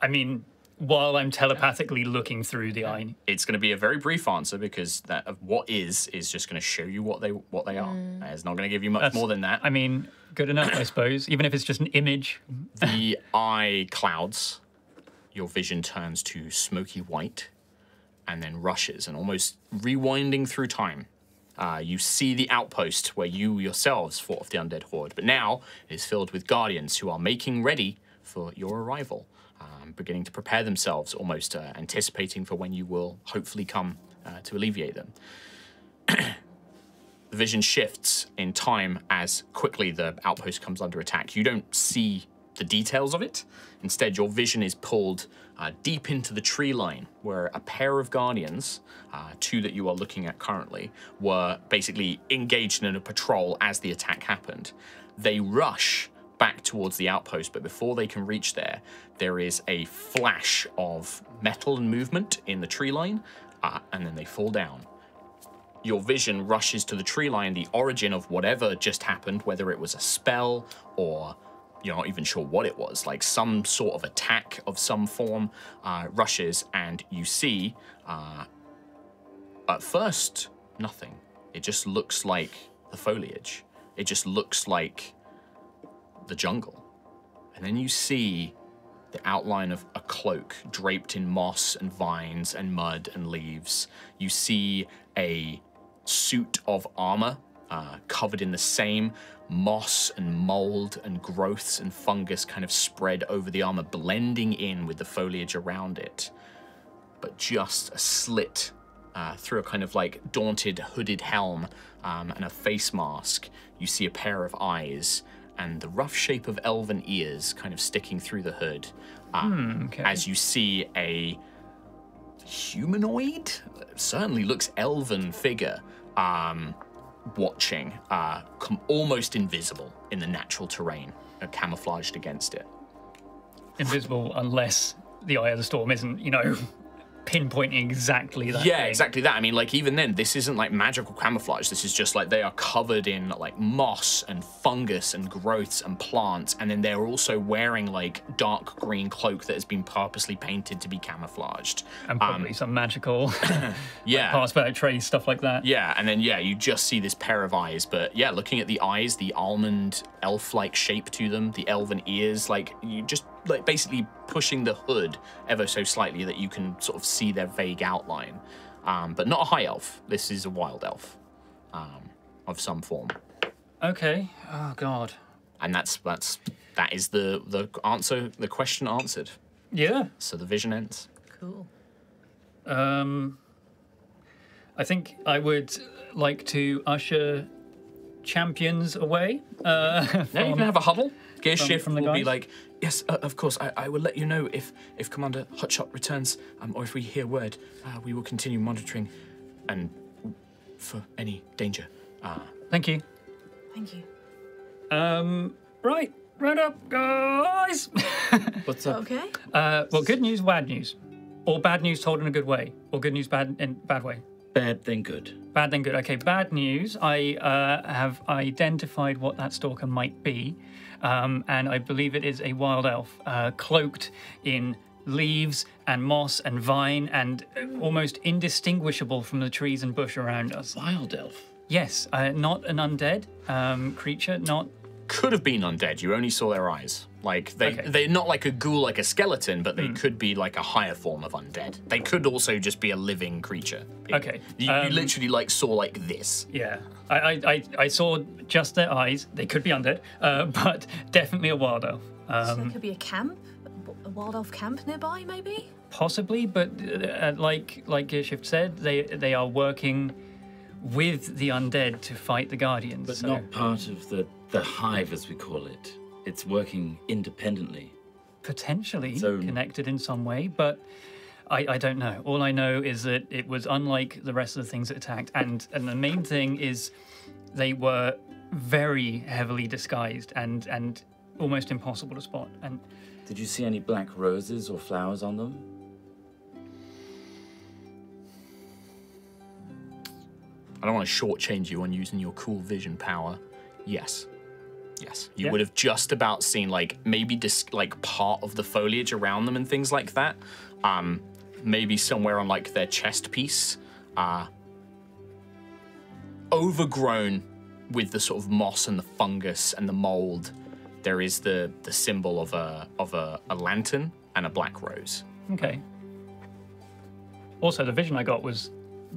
I mean, while I'm telepathically looking through the eye, It's going to be a very brief answer because that of what is is just going to show you what they what they are. It's not going to give you much That's- more than that. I mean, good enough, I suppose. Even if it's just an image. the eye clouds, your vision turns to smoky white and then rushes and almost rewinding through time. Uh, you see the outpost where you yourselves fought off the undead horde, but now it is filled with guardians who are making ready for your arrival, beginning to prepare themselves, almost uh, anticipating for when you will hopefully come uh, to alleviate them. the vision shifts in time as quickly the outpost comes under attack. You don't see the details of it. Instead, your vision is pulled uh, deep into the tree line, where a pair of guardians, uh, two that you are looking at currently, were basically engaged in a patrol as the attack happened. They rush back towards the outpost, but before they can reach there, there is a flash of metal and movement in the tree line, uh, and then they fall down your vision rushes to the tree line, the origin of whatever just happened, whether it was a spell or you're not even sure what it was, like some sort of attack of some form, uh, rushes, and you see, uh, at first, nothing. It just looks like the foliage. It just looks like the jungle. And then you see the outline of a cloak draped in moss and vines and mud and leaves. You see a suit of armor uh, covered in the same moss and mold and growths and fungus kind of spread over the armor, blending in with the foliage around it. But just a slit uh, through a kind of like daunted hooded helm um, and a face mask. You see a pair of eyes and the rough shape of elven ears kind of sticking through the hood. Um, okay. As you see a humanoid, certainly looks elven figure, um, watching, uh, almost invisible in the natural terrain, uh, camouflaged against it. invisible unless the eye of the storm isn't, you know, pinpointing exactly that. Yeah, thing. exactly that. I mean, like even then, this isn't like magical camouflage. This is just like they are covered in like moss and fungus and growths and plants, and then they're also wearing like dark green cloak that has been purposely painted to be camouflaged. And um, probably some magical Yeah. pass without trace stuff like that. Yeah, and then yeah, you just see this pair of eyes. But yeah, looking at the eyes, the almond elf-like shape to them, the elven ears, like you just like basically pushing the hood ever so slightly that you can sort of see their vague outline. Um, but not a high elf. This is a wild elf um, of some form, Okay. Oh God. and that's that's that is the the answer, the question answered. Yeah. So the vision ends. Cool. Um, I think I would like to usher champions away. Uh, Yeah, you can have a huddle. Gear from- shift from the will be like, yes, uh, of course. I, I will let you know if if Commander Hotshot returns, um, or if we hear word. Uh, we will continue monitoring, and for any danger. Uh, thank you. Thank you. Um, right. Right up, guys. What's up? Okay. uh, well, good news, bad news, or bad news told in a good way, or good news bad in bad way. Bad then good. Bad then good. Okay, bad news. I uh, have identified what that stalker might be, um, and I believe it is a wild elf, uh, cloaked in leaves and moss and vine, and almost indistinguishable from the trees and bush around us. Wild elf. Yes, uh, not an undead um, creature, not could have been undead. You only saw their eyes. Like they Okay. they're not like a ghoul, like a skeleton, but they could be like a higher form of undead. They could also just be a living creature. Okay, You, you um, literally like saw like this. Yeah, I, I, I, I saw just their eyes. They could be undead, uh, but definitely a wild elf. so Um, there could be a camp, a wild elf camp nearby, maybe. possibly, but uh, like like Gearshift said, they they are working with the undead to fight the guardians. But so- not part of the, the hive, as we call it. It's working independently. potentially So- connected in some way, but I, I don't know. All I know is that it was unlike the rest of the things that attacked, and and the main thing is they were very heavily disguised and and almost impossible to spot. And Did you see any black roses or flowers on them? I don't want to shortchange you on using your cool vision power. Yes. Yes. You Yeah. would have just about seen like maybe dis- like part of the foliage around them and things like that. Um, maybe somewhere on like their chest piece. Uh, overgrown with the sort of moss and the fungus and the mold. There is the the symbol of a of a, a lantern and a black rose. okay. Also, the vision I got was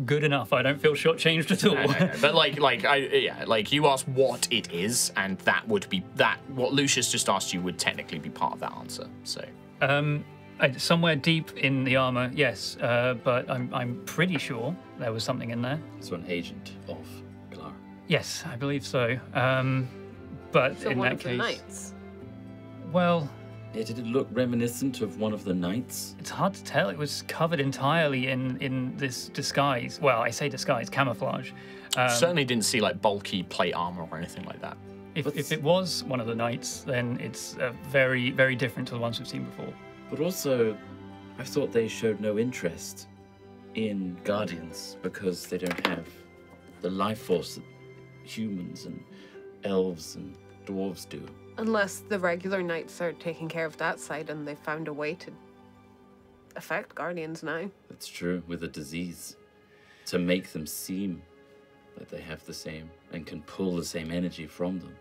good enough. I don't feel shortchanged at all. No, no, no. but like like I yeah like you asked what it is and that would be that what Lucius just asked you would technically be part of that answer. So Um, I, somewhere deep in the armor, yes, uh, but I'm I'm pretty sure there was something in there. So an agent of Galar. Yes, I believe so. Um, but So in one that of the case, knights. well, Yeah, did it look reminiscent of one of the knights? it's hard to tell. It was covered entirely in in this disguise. Well, I say disguise, camouflage. Um, certainly didn't see like bulky plate armor or anything like that. if, if it was one of the knights, then it's uh, very very different to the ones we've seen before. But also, I thought they showed no interest in Guardians because they don't have the life force that humans and elves and dwarves do. Unless the regular knights are taking care of that side and they've found a way to affect guardians now. That's true, with a disease. To make them seem that they have the same and can pull the same energy from them.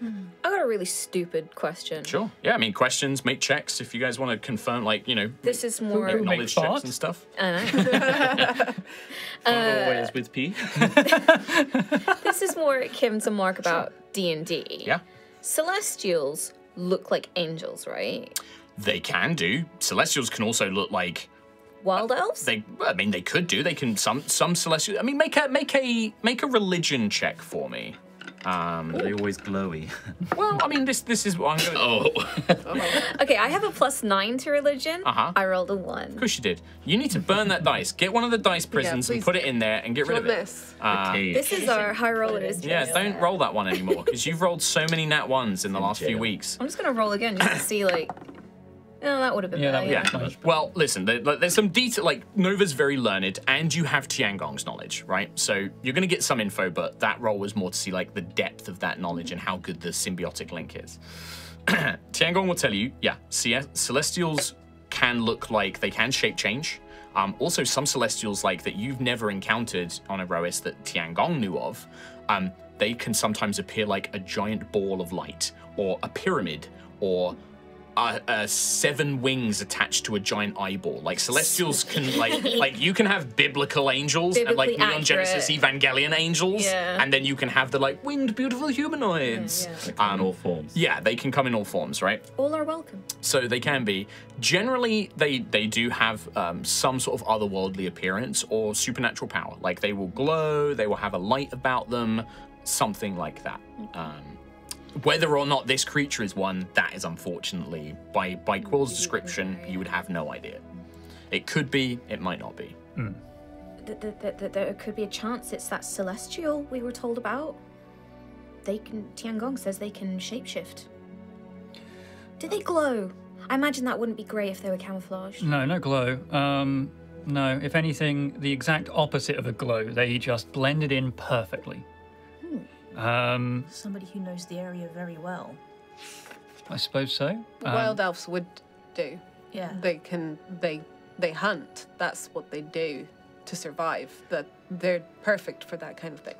Hmm. I got a really stupid question. Sure. Yeah, I mean questions, make checks if you guys want to confirm like, you know, This is more. Knowledge checks and stuff. I know. Always uh, with P. this is more Kim to Mark about D and D. Yeah. Celestials look like angels, right? They can do. Celestials can also look like Wild uh, elves. they I mean they could do. They can some some celestial I mean make a make a make a religion check for me. Um Are they always glowy? well, I mean this this is what I'm going Oh, Okay, I have a plus nine to religion. Uh-huh. I rolled a one. Of course you did. You need to burn that dice. Get one of the dice prisons and please put it in there and get rid of it. this. Uh, This is our high rollers. yeah, don't roll that one anymore because you've rolled so many nat ones in the last few weeks. I'm just gonna roll again just to see like. No, that would have been Yeah, that better. would Yeah. be much Well, listen, there, there's some detail. Like Nova's very learned, and you have Tiangong's knowledge, right? So you're going to get some info, but that role was more to see like the depth of that knowledge and how good the symbiotic link is. Tiangong will tell you, yeah, Celestials can look like they can shape change. Um, also, some Celestials like that you've never encountered on Aerois that Tiangong knew of, um, they can sometimes appear like a giant ball of light, or a pyramid, or uh, uh, seven wings attached to a giant eyeball. Like Celestials can like like you can have biblical angels and like Neon Genesis. Evangelion angels, Yeah. and then you can have the like winged beautiful humanoids. Yeah. in all forms. Yeah, they can come in all forms, right? All are welcome. So they can be. Generally, they they do have um, some sort of otherworldly appearance or supernatural power. Like they will glow, they will have a light about them, something like that. Um, whether or not this creature is one, that is unfortunately by by Quill's description, you would have no idea. It could be, it might not be. Th- th- th- th- there could be a chance it's that celestial we were told about. They can. Tiangong says they can shapeshift. Do they glow? I imagine that wouldn't be great if they were camouflaged. No, no glow. Um, no, if anything, the exact opposite of a glow. They just blended in perfectly. Um, Somebody who knows the area very well. I suppose so. Um, Wild elves would do. Yeah. They can they they hunt. That's what they do to survive. That they're perfect for that kind of thing.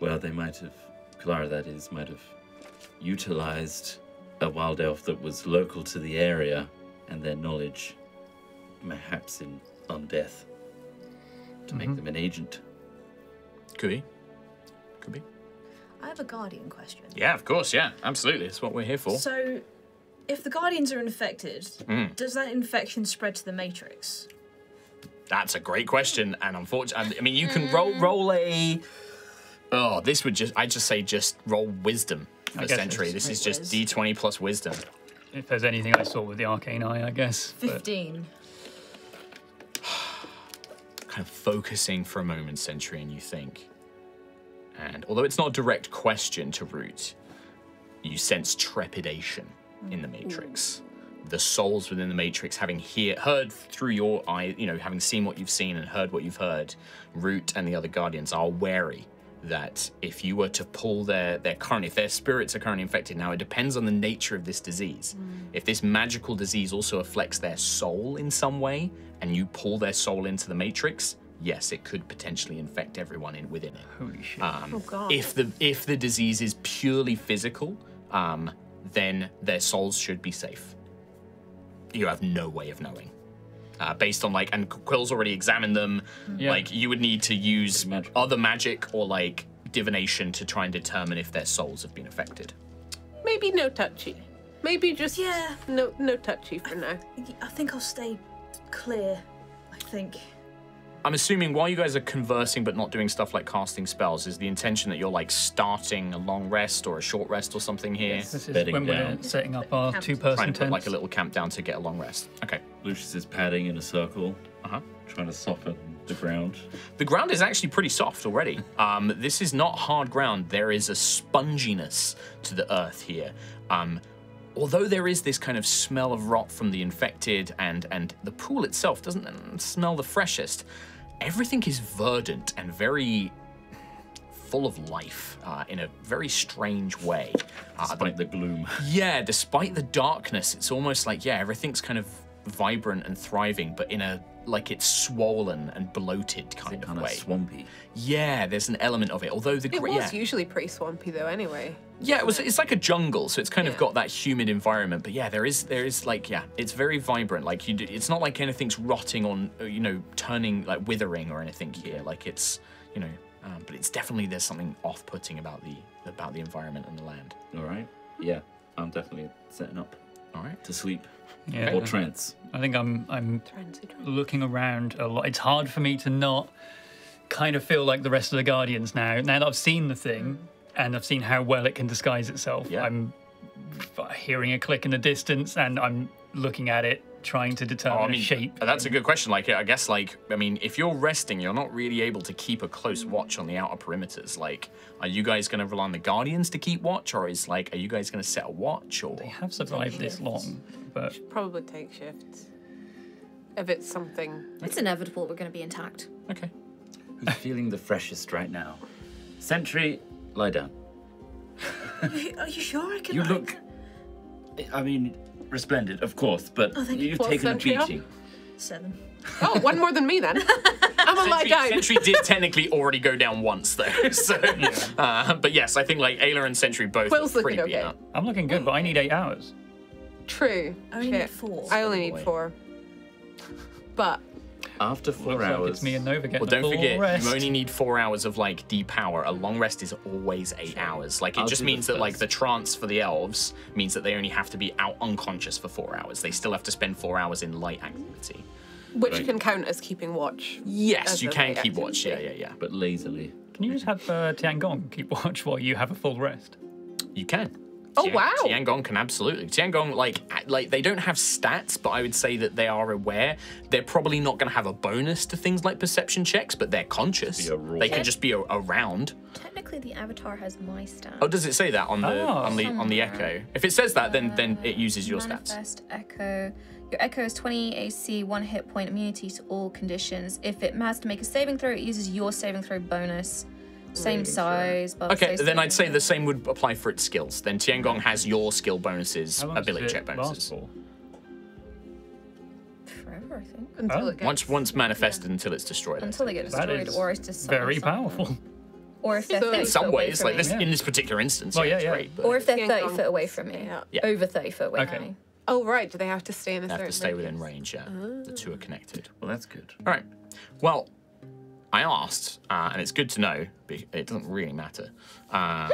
Well, they might have, Kalara, that is, might have utilized a wild elf that was local to the area and their knowledge, perhaps in on death, to make them an agent. Could be. Could be. I have a guardian question. Yeah, of course. Yeah, absolutely. That's what we're here for. So, if the guardians are infected, Mm. does that infection spread to the matrix? That's a great question, and unfortunately, I mean, you can roll roll a. Oh, this would just. I'd just say just roll wisdom for I guess Sentry. This is just Whiz. D twenty plus wisdom. If there's anything I saw with the arcane eye, I guess. but- Fifteen. Kind of focusing for a moment, Sentry, and you think. And although it's not a direct question to Root, you sense trepidation in the Matrix. The souls within the Matrix, having hear, heard through your eye, you know, having seen what you've seen and heard what you've heard, Root and the other Guardians are wary that if you were to pull their their current, if their spirits are currently infected, now it depends on the nature of this disease. Mm. If this magical disease also affects their soul in some way, and you pull their soul into the Matrix, yes, it could potentially infect everyone in within it. Holy shit. Um, Oh god. if the if the disease is purely physical, um, then their souls should be safe. You have no way of knowing. Uh, based on like, and Quill's already examined them. Yeah. Like, you would need to use Magic. other magic or like divination to try and determine if their souls have been affected. Maybe no touchy. Maybe just Yeah. no no touchy for now. I think I'll stay clear. I think. I'm assuming while you guys are conversing but not doing stuff like casting spells, is the intention that you're like starting a long rest or a short rest or something here? Yes, this is bedding when down. we're setting up our two-person Trying to put like a little camp down to get a long rest. Okay. Lucius is padding in a circle, Uh-huh. trying to soften the ground. The ground is actually pretty soft already. Um, this is not hard ground. There is a sponginess to the earth here. Um, although there is this kind of smell of rot from the infected, and and the pool itself doesn't smell the freshest. Everything is verdant and very full of life uh, in a very strange way. Uh, the- Despite the gloom. yeah, despite the darkness, it's almost like yeah, everything's kind of vibrant and thriving, but in a like it's swollen and bloated kind of kind of way. swampy. Yeah, there's an element of it. Although the It gra- was yeah, usually pretty swampy though anyway. Yeah, it was. It's like a jungle, so it's kind of got that humid environment. But yeah, there is there is like yeah, it's very vibrant. Like you, d- it's not like anything's rotting on, uh, you know, turning like withering or anything here. Like it's you know, um, but it's definitely there's something off-putting about the about the environment and the land. All right. Yeah, I'm definitely setting up All right. to sleep yeah, or trance. I think I'm I'm Trancy, trancy. looking around a lot. It's hard for me to not kind of feel like the rest of the Guardians now. Now that I've seen the thing and I've seen how well it can disguise itself, Yeah. I'm hearing a click in the distance and I'm looking at it, trying to determine Oh, I mean, a shape. Uh, that's a good question. Like, I guess, like, I mean, if you're resting, you're not really able to keep a close watch on the outer perimeters. Like, are you guys going to rely on the guardians to keep watch, or is like, are you guys going to set a watch, or? They have survived this long, but Probably take shifts. If it's something It's inevitable we're going to be intact. Okay. Who's feeling the freshest right now? Sentry, lie down. Are you, are you sure I can? You I- look. I mean, resplendent, of course, but Oh, thank you. you've What taken a Sentry up? beating. Seven. Oh, one more than me then. I'm a lie Sentry, down. Sentry did technically already go down once, though. So, uh, but yes, I think like Aila and Sentry both Quill's were pretty looking beaten okay. up. I'm looking good. But I need eight hours. True. I only need four. I only need four. But After four Looks like hours, it's me and Nova getting Well, don't full forget, rest. you only need four hours of like deep power. A long rest is always eight hours. Like it I'll just means that like the trance for the elves means that they only have to be out unconscious for four hours. They still have to spend four hours in light activity. which Right. can count as keeping watch. Yes, you can light keep watch. Yeah, yeah, yeah. but lazily. Can you just have uh, Tiangong keep watch while you have a full rest? You can. Oh, Tian- wow. Tiangong can absolutely. Tiangong, like, like they don't have stats, but I would say that they are aware. They're probably not going to have a bonus to things like perception checks, but they're conscious. Be a raw- They can just be a- around. Technically, the avatar has my stat. Oh, does it say that on the Oh. on the on the echo? If it says that, then then it uses your stats. Manifest Echo. Your Echo is 20 AC, one hit point, immunity to all conditions. If it has to make a saving throw, it uses your saving throw bonus. Same size, but Okay, then I'd say the same would apply for its skills. Then Tiangong has your skill bonuses, ability check bonuses. Forever, I think. Until Oh. it gets Once once manifested until it's destroyed. Until they think. get destroyed or it's just very something. powerful. Or if they're So- 30 In some foot away ways, from like this me. in this particular instance, Well, yeah, yeah, yeah. great. Or if they're Tian 30 foot away from me. Yeah. Yeah. Over 30 foot away Okay. from. Oh right, do they have to stay in the? they have to stay radius? within range. Yeah, the two are connected. Well, that's good. All right. Well, I asked, uh, and it's good to know. be- It doesn't really matter. Uh,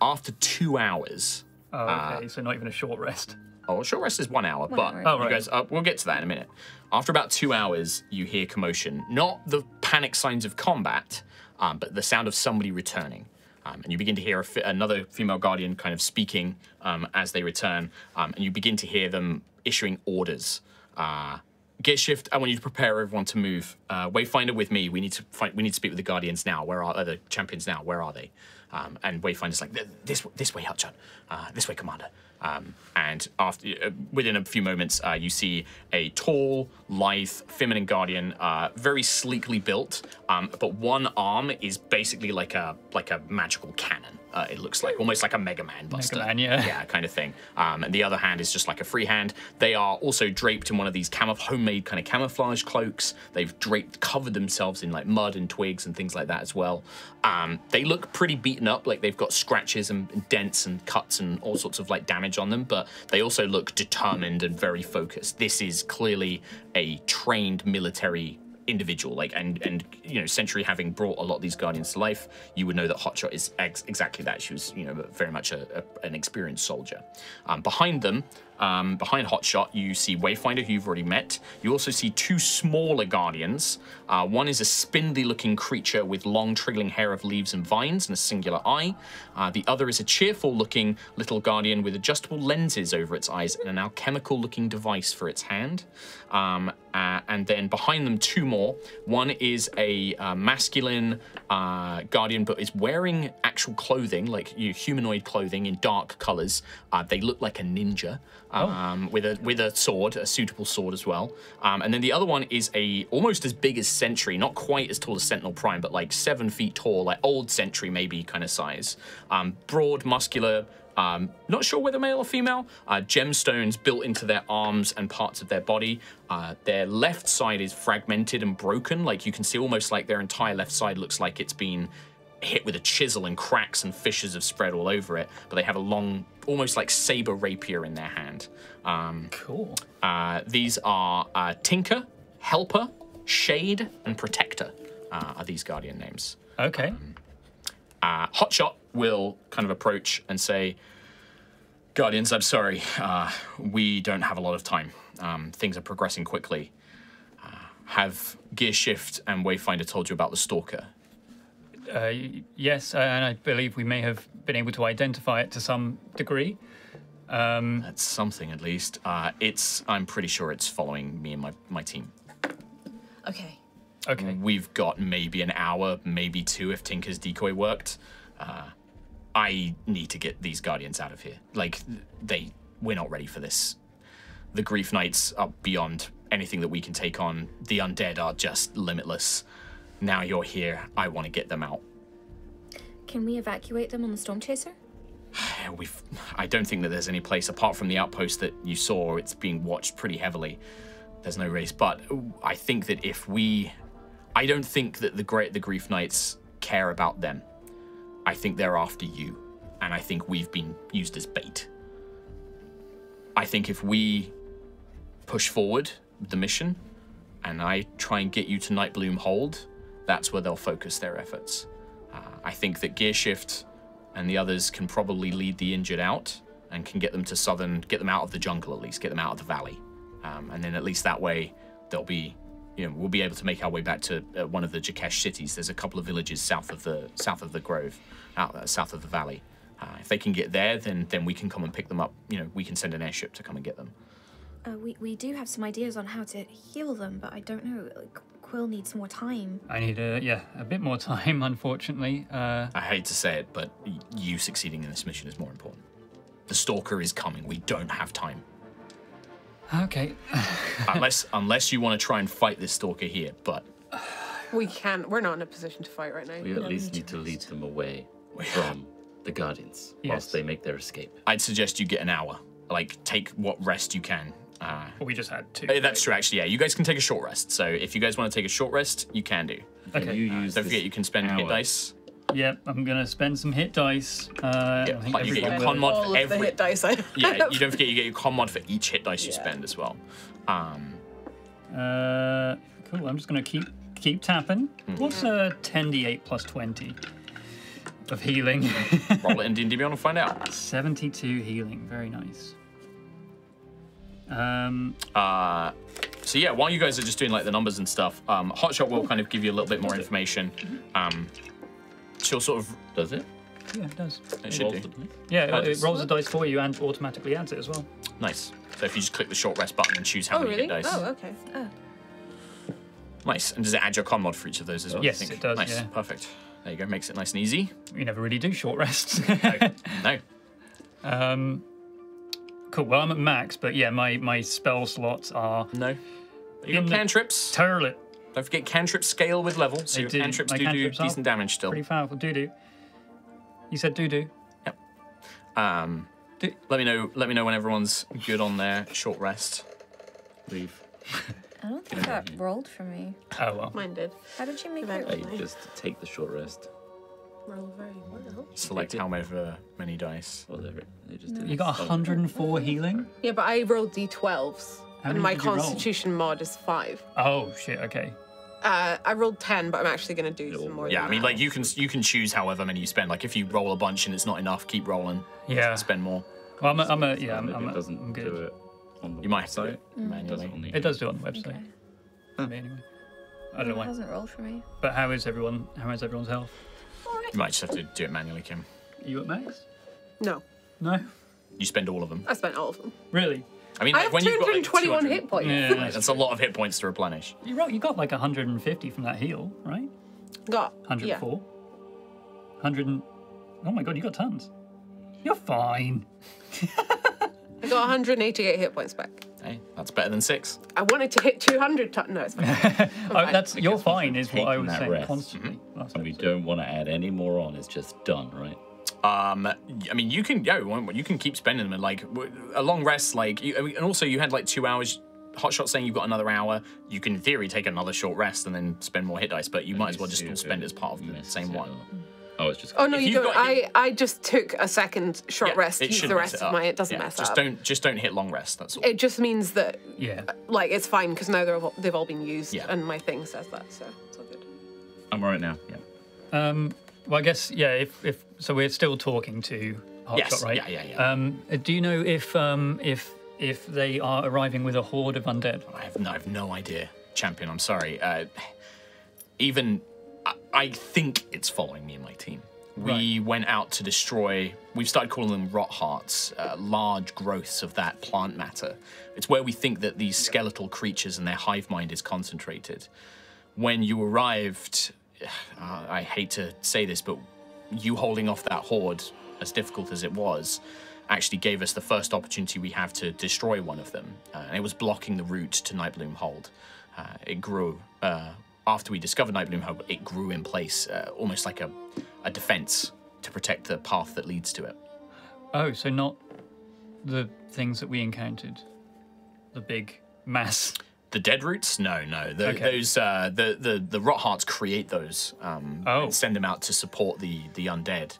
after two hours, Oh, okay. so not even a short rest. Oh, short rest is one hour, but hour. Oh, you right. guys, uh, we'll get to that in a minute. After about two hours, you hear commotion. Not the panic signs of combat, um, but the sound of somebody returning. Um, and you begin to hear a another female guardian kind of speaking um, as they return, um, and you begin to hear them issuing orders. Uh, Gear shift. I want you to prepare everyone to move. Uh, Wayfinder with me. We need to find. We need to speak with the guardians now. Where are uh, the champions now? Where are they? Um, and Wayfinder's like this. This way, Hotshot. Uh, this way, Commander. Um, and after, uh, within a few moments, uh, you see a tall, lithe, feminine guardian, uh, very sleekly built, um, but one arm is basically like a like a magical cannon. Uh, it looks like almost like a Mega Man buster. Man, yeah. yeah, kind of thing. Um, and the other hand is just like a free hand. They are also draped in one of these camo- homemade kind of camouflage cloaks. They've draped, covered themselves in like mud and twigs and things like that as well. Um, they look pretty beaten up, like they've got scratches and, and dents and cuts and all sorts of like damage on them, but they also look determined and very focused. This is clearly a trained military individual like and and you know Sentry having brought a lot of these guardians to life you would know that hotshot is ex- exactly that she was you know very much a, a- an experienced soldier um, behind them um, behind hotshot you see wayfinder who you've already met. You also see two smaller guardians. Uh, one is a spindly looking creature with long trailing hair of leaves and vines and a singular eye. Uh, the other is a cheerful looking little guardian with adjustable lenses over its eyes and an alchemical looking device for its hand. Um, uh, and then behind them, two more. One is a uh, masculine uh, guardian, but is wearing actual clothing, like you humanoid clothing in dark colors. Uh, they look like a ninja um, with a with a sword, a suitable sword as well. Um, and then the other one is a almost as big as Sentry, not quite as tall as Sentinel Prime, but like seven feet tall, like old Sentry maybe kind of size. Um, broad, muscular. Um, not sure whether male or female. Uh, gemstones built into their arms and parts of their body. Uh, their left side is fragmented and broken. Like you can see, almost like their entire left side looks like it's been hit with a chisel, and cracks and fissures have spread all over it. But they have a long, almost like saber rapier in their hand. Um, Cool. uh, these are uh, Tinker, Helper, Shade, and Protector. Uh, are these guardian names? Okay. uh, Hotshot will kind of approach and say, Guardians, I'm sorry. Uh, we don't have a lot of time. Um, things are progressing quickly. Uh, have Gear Shift and Wayfinder told you about the Stalker? Uh, yes, uh, and I believe we may have been able to identify it to some degree. Um, That's something at least. Uh, it's. I'm pretty sure it's following me and my, my team. Okay. okay. We've got maybe an hour, maybe two if Tinker's decoy worked. Uh, I need to get these Guardians out of here. Like, they. We're not ready for this. The Grief Knights are beyond anything that we can take on. The undead are just limitless. Now you're here. I want to get them out. Can we evacuate them on the Storm Chaser? We've. I don't think that there's any place apart from the outpost that you saw. It's being watched pretty heavily. There's no race, but I think that if we, I don't think that the great the Grief Knights care about them. I think they're after you, and I think we've been used as bait. I think if we push forward the mission, and I try and get you to Nightbloom Hold, that's where they'll focus their efforts. Uh, I think that Gearshift and the others can probably lead the injured out and can get them to southern, get them out of the jungle at least, get them out of the valley, um, and then at least that way they'll be, you know, we'll be able to make our way back to uh, one of the Jakesh cities. There's a couple of villages south of the south of the grove, out uh, south of the valley. Uh, if they can get there, then then we can come and pick them up. You know, we can send an airship to come and get them. Uh, we, we do have some ideas on how to heal them, but I don't know. Like, Quill needs more time. I need a yeah a bit more time, unfortunately. Uh, I hate to say it, but you succeeding in this mission is more important. The stalker is coming. We don't have time. okay. unless unless you want to try and fight this stalker here. But We can't. We're not in a position to fight right now. We at least need to lead them away from the Guardians whilst they make their escape. I'd suggest you get an hour. Like take what rest you can. Uh, Well, we just had two. eh, that's true, actually. Yeah, you guys can take a short rest. So if you guys want to take a short rest, you can do. Okay, you use don't forget you can spend hit dice. Yep, I'm gonna spend some hit dice. Uh, Yeah, I think like you get your con mod for of every. hit dice. I Yeah, you don't forget you get your con mod for each hit dice you spend as well. Um, Uh, cool. I'm just gonna keep keep tapping. Hmm. What's a 10d8 plus 20 of healing? roll it in D&D Beyond and find out. 72 healing. Very nice. Um, Uh, so yeah, while you guys are just doing like the numbers and stuff, um, Hotshot will kind of give you a little bit more information. Um, she'll sort of Does it? yeah, it does. it should Rolls do. the dice? Yeah, Oh, it, it rolls the dice for you and automatically adds it as well. Nice. So if you just click the short rest button and choose how oh, many really? hit dice. Oh, okay. Nice. And does it add your con mod for each of those as well? Yes, I think? it does, Nice. yeah. Perfect. There you go. Makes it nice and easy. You never really do short rests. No. um, cool. Well, I'm at max, but yeah, my my spell slots are No. You got the- cantrips. turlet. Don't forget cantrips scale with level, so They your do. cantrips My do cantrips do decent damage still. Pretty powerful. Doo doo. You said doo doo. Um, Do- let me know. Let me know when everyone's good on their short rest. Leave. I don't think that rolled for me. Oh well. Mine did. How did you make Right. it? Hey, just take the short rest. Roll very well. Select however many dice. Whatever. They just did You got 104 healing. Yeah, but I rolled d12s. How and my did you roll? constitution mod is five. Oh shit. Okay. Uh, I rolled 10, but I'm actually going to do some more. Yeah, than I mean, that. like you can you can choose however many you spend. Like if you roll a bunch and it's not enough, keep rolling. Yeah. Spend more. Well, I'm a, I'm a yeah. I'm, If I'm, it a, doesn't I'm do good. it on the You might have to do website. it It does manually. it on the It does do it on the website. Okay. For me anyway. I don't know It why. hasn't rolled for me. But how is everyone? How is everyone's health? You might just have to do it manually, Kim. Are you at max? No, No. You spend all of them. I spent all of them. Really? I mean, I like, have when you've got like 221 hit points. Yeah. Like, that's a lot of hit points to replenish. You ro- you got like 150 from that heal, right? Got 104. Yeah. 100 and... Oh my god, you got tons. You're fine. I got 188 hit points back. Hey, that's better than six. I wanted to hit 200. T- no, it's fine. Oh, that's you're fine is what I was saying rest. constantly. last And we don't want to add any more on. It's just done, right? Um, I mean, you can go. You can keep spending them. And like a long rest, like, you, and also you had like two hours. Hotshot saying you've got another hour. You can, in theory, take another short rest and then spend more hit dice. But you might as well just spend it as part of the same one. Oh, it's just. Oh no, If you don't. got- I I just took a second short Yeah, rest. it Use should the mess rest it of my. It doesn't Yeah, mess just up. don't just don't hit long rest. That's all. It just means that Yeah. like it's fine because now they're all, they've all been used Yeah. and my thing says that, so it's all good. I'm alright now. Yeah. Um, well, I guess yeah. If if so, we're still talking to Hotshot, Yes, right? yeah, yeah, yeah. Um, uh, do you know if um if if they are arriving with a horde of undead? I have no, I have no idea, champion. I'm sorry. Uh, even I, think it's following me and my team. We went out to destroy. We've started calling them rot hearts, uh, large growths of that plant matter. It's where we think that these skeletal creatures and their hive mind is concentrated. When you arrived, uh, I hate to say this, but you holding off that horde, as difficult as it was, actually gave us the first opportunity we have to destroy one of them. Uh, and it was blocking the route to Nightbloom Hold. Uh, it grew, uh, after we discovered Nightbloom Hold, it grew in place, uh, almost like a, a defense to protect the path that leads to it. Oh, so not the things that we encountered, the big mass. The dead roots? No, no. The, Okay. Those uh, the the the rot hearts create those um, Oh. and send them out to support the the undead.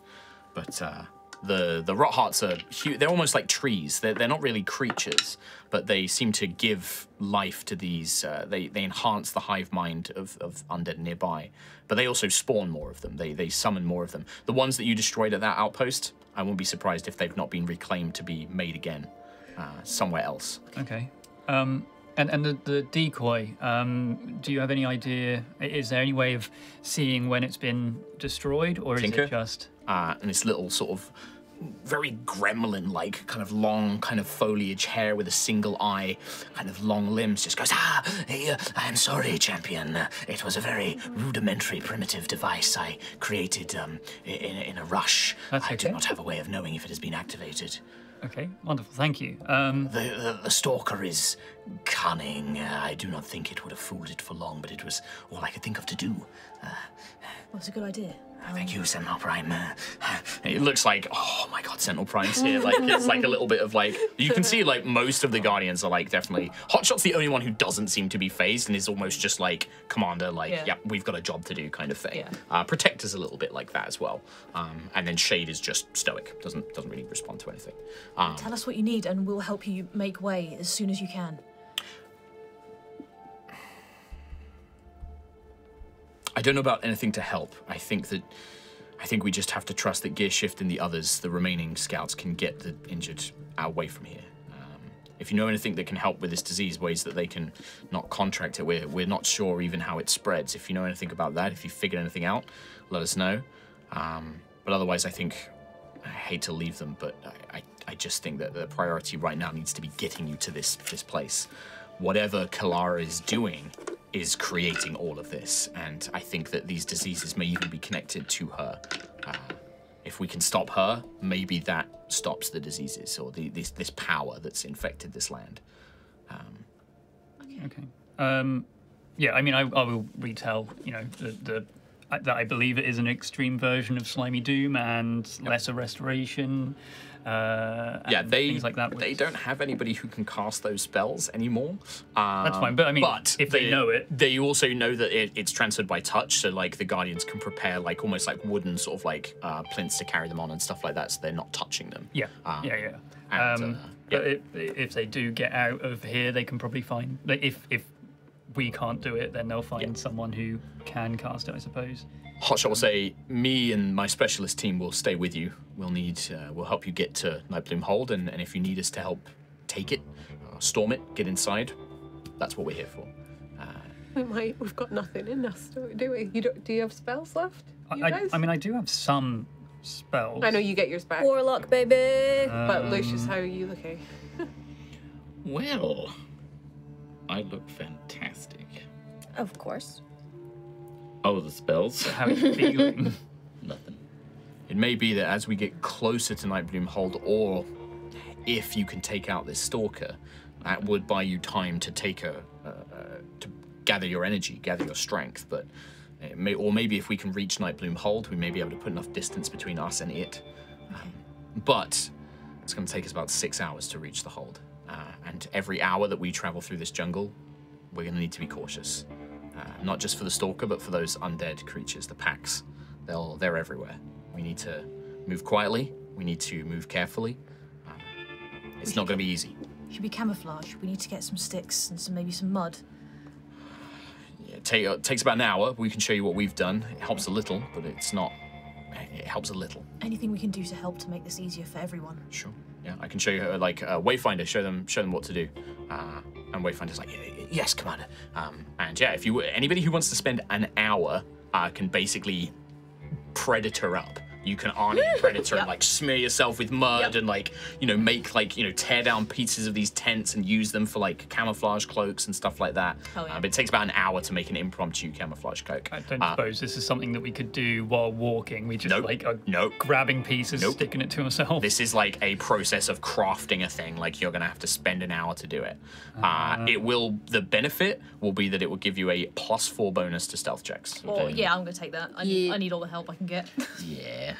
But uh, the the rot hearts are hu They're almost like trees. They're they're not really creatures, but they seem to give life to these. Uh, they they enhance the hive mind of, of undead nearby. But they also spawn more of them. They they summon more of them. The ones that you destroyed at that outpost, I won't be surprised if they've not been reclaimed to be made again uh, somewhere else. Okay. Um, and and the, the decoy. Um, do you have any idea? Is there any way of seeing when it's been destroyed, or is it just? uh, and this little sort of very gremlin-like kind of long kind of foliage hair with a single eye kind of long limbs just goes ah hey, uh, i'm sorry champion Uh, it was a very rudimentary primitive device i created um, in, a- in a rush That's i do not have a way of knowing if it has been activated Okay, wonderful. Thank you. Um, the, the, the stalker is cunning Uh, i do not think it would have fooled it for long but it was all i could think of to do That's a good idea. Thank you, Sentinel Prime. It looks like, oh my god, Sentinel Prime's here. Like it's like a little bit of like you can see like most of the Guardians are like definitely Hotshot's the only one who doesn't seem to be phased and is almost just like Commander, like, Yeah. we've got a job to do kind of thing. Yeah. Uh, Protector's a little bit like that as well. Um, and then Shade is just stoic, doesn't doesn't really respond to anything. Um, Tell us what you need, and we'll help you make way as soon as you can. I don't know about anything to help. I think that I think we just have to trust that Gearshift and the others, the remaining scouts, can get the injured away from here. Um, if you know anything that can help with this disease, ways that they can not contract it, we're, we're not sure even how it spreads. If you know anything about that, if you figured anything out, let us know. Um, but otherwise, I think I hate to leave them, but I, I, I just think that the priority right now needs to be getting you to this this place. Whatever Kalara is doing is creating all of this, and I think that these diseases may even be connected to her. Uh, if we can stop her, maybe that stops the diseases or the, this this power that's infected this land. Okay. Um, yeah, I mean, I, I will retell, you know, the, the I- that I believe it is an extreme version of Slimy Doom and lesser restoration. Uh, Yeah, they things like that. they don't have anybody who can cast those spells anymore. Um, That's fine, but I mean, but if they know it- they also know that it, it's transferred by touch. So like the guardians can prepare like almost like wooden sort of like uh, plinths to carry them on and stuff like that, so they're not touching them. Yeah, Um, yeah, yeah. and, um, uh, But if, if they do get out of here, they can probably find. Like, if if we can't do it, then they'll find someone who can cast it, I suppose. Hotshot will say, "Me and my specialist team will stay with you. We'll need, uh, we'll help you get to Nightbloom Hold, and, and if you need us to help take it, uh, storm it, get inside, that's what we're here for." We might. We've got nothing in us, do we? Do. You don't, do you have spells left? You I, I, guys? I mean, I do have some spells. I know you get yours back. Warlock, baby. but Um, Lucius, how are you looking? Well, I look fantastic. Of course. Oh, the spells? How are you feeling? Nothing. It may be that as we get closer to Nightbloom Hold, or if you can take out this stalker, that would buy you time to take a uh, uh, to gather your energy, gather your strength. But it may, or maybe if we can reach Nightbloom Hold, we may be able to put enough distance between us and it. Um, but it's going to take us about six hours to reach the hold, uh, and every hour that we travel through this jungle, we're going to need to be cautious. Uh, not just for the stalker, but for those undead creatures, the packs. They'll, they're everywhere. We need to move quietly. We need to move carefully. Um, it's not going to be easy. Should be camouflage. We need to get some sticks and some maybe some mud. It ta- uh, takes about an hour. We can show you what we've done. It helps a little, but it's not. It helps a little. Anything we can do to help to make this easier for everyone. Sure. Yeah, I can show you like uh, Wayfinder. Show them, show them what to do. Uh, and Wayfinder's like, "Y- y- yes, Commander. Um, and yeah, if you anybody who wants to spend an hour uh, can basically predator up. You can Arnie predator and Yep. like smear yourself with mud Yep. and like you know make like you know tear down pieces of these tents and use them for like camouflage cloaks and stuff like that. Hell yeah. Uh, but it takes about an hour to make an impromptu camouflage cloak. I don't Uh, suppose this is something that we could do while walking. We just Nope. like are Nope. grabbing pieces, Nope. sticking it to ourselves. This is like a process of crafting a thing. Like you're gonna have to spend an hour to do it. Uh, it will. The benefit will be that it will give you a plus four bonus to stealth checks. Or yeah, I'm gonna take that. I, Yeah. I need all the help I can get. Yeah.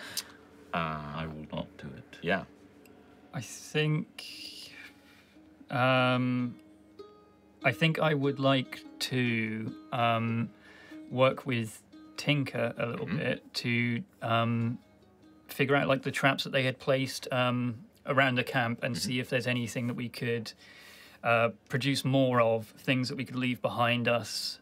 I will not do it. Yeah. I think. Um, I think I would like to um, work with Tinker a little bit to um, figure out like the traps that they had placed um, around the camp and see if there's anything that we could uh, produce more of, things that we could leave behind us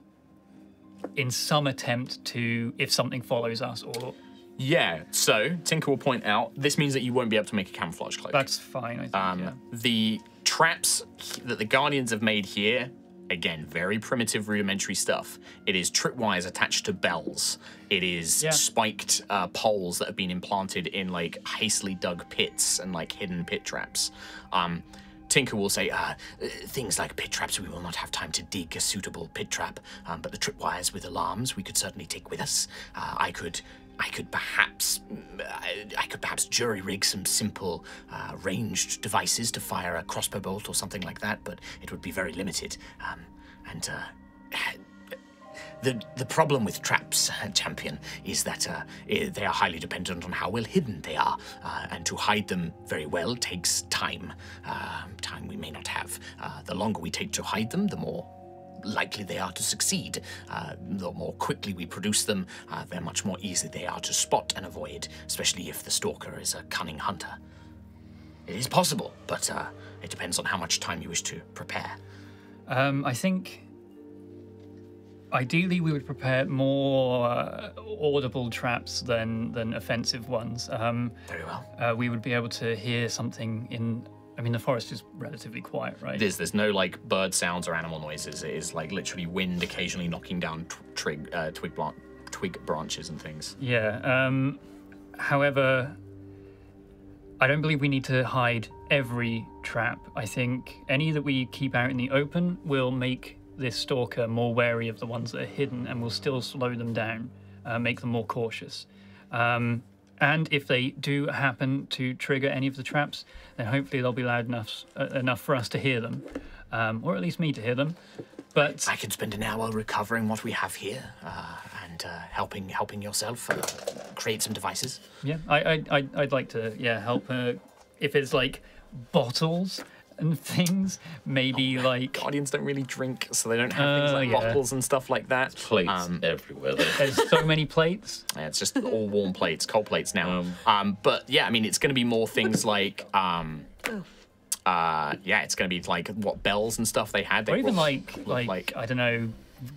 in some attempt to, if something follows us, or Yeah. So Tinker will point out this means that you won't be able to make a camouflage cloak. that's fine. I think. Um, yeah. The traps that the Guardians have made here, again, very primitive, rudimentary stuff. It is tripwires attached to bells. It is Yeah. spiked uh, poles that have been implanted in like hastily dug pits and like hidden pit traps. Um, Tinker will say, uh, things like pit traps, we will not have time to dig a suitable pit trap, um, but the tripwires with alarms we could certainly take with us. Uh, I could I could perhaps, mm, I, could perhaps jury rig some simple uh, ranged devices to fire a crossbow bolt or something like that, but it would be very limited. Um, and uh, the the problem with traps, champion, is that uh, they are highly dependent on how well hidden they are, uh, and to hide them very well takes time. Uh, time we may not have. Uh, the longer we take to hide them, the more likely they are to succeed. Uh, the more quickly we produce them, uh, the much more easy they are to spot and avoid, especially if the stalker is a cunning hunter. It is possible, but uh, it depends on how much time you wish to prepare. Um, I think ideally we would prepare more uh, audible traps than than offensive ones. Um, Very well. uh, we would be able to hear something in. I mean, the forest is relatively quiet, right? There's there's no like bird sounds or animal noises. It is like literally wind occasionally knocking down tw- twig uh, twig blan- twig branches and things. Yeah. Um, however, I don't believe we need to hide every trap. I think any that we keep out in the open will make this stalker more wary of the ones that are hidden and will still slow them down, uh, make them more cautious. Um, and if they do happen to trigger any of the traps, then hopefully they'll be loud enough uh, enough for us to hear them, um, or at least me to hear them. But I can spend an hour recovering what we have here uh, and uh, helping helping yourself uh, create some devices. Yeah, I, I, I I'd like to, yeah, help her. If it's like bottles and things, maybe like Guardians don't really drink, so they don't have things Oh, like yeah. bottles and stuff like that. Plates Um, everywhere. There. there's so many plates. Yeah, it's just all warm plates, cold plates now. Um, but yeah, I mean, it's going to be more things like, um, uh, yeah, it's going to be like what bells and stuff they had. They Or even brought- like, like, like I don't know,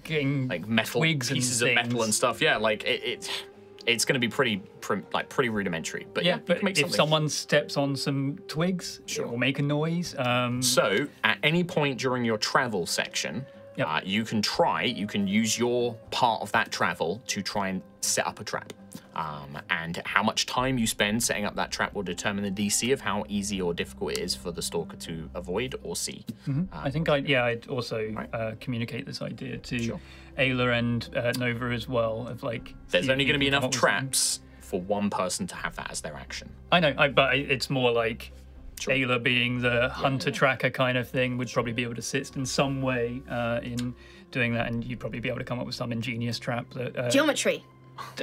getting like metal twigs and pieces of metal and stuff. Yeah, like it, it it's going to be pretty prim, like pretty rudimentary. But yeah, Yeah, but if something. someone steps on some twigs, it will make a noise. Um, So, at any point during your travel section, Yep. uh, you can try, you can use your part of that travel to try and set up a trap. Um, and how much time you spend setting up that trap will determine the DC of how easy or difficult it is for the stalker to avoid or see. I think I yeah I'd also uh, communicate this idea to Sure. Aila and uh, Nova as well. Of like, There's only going to be enough up with traps for one person to have that as their action. I know, I, but it's more like Sure. Aila being the hunter tracker kind of thing would probably be able to assist in some way uh, in doing that, and you'd probably be able to come up with some ingenious trap that uh, Geometry.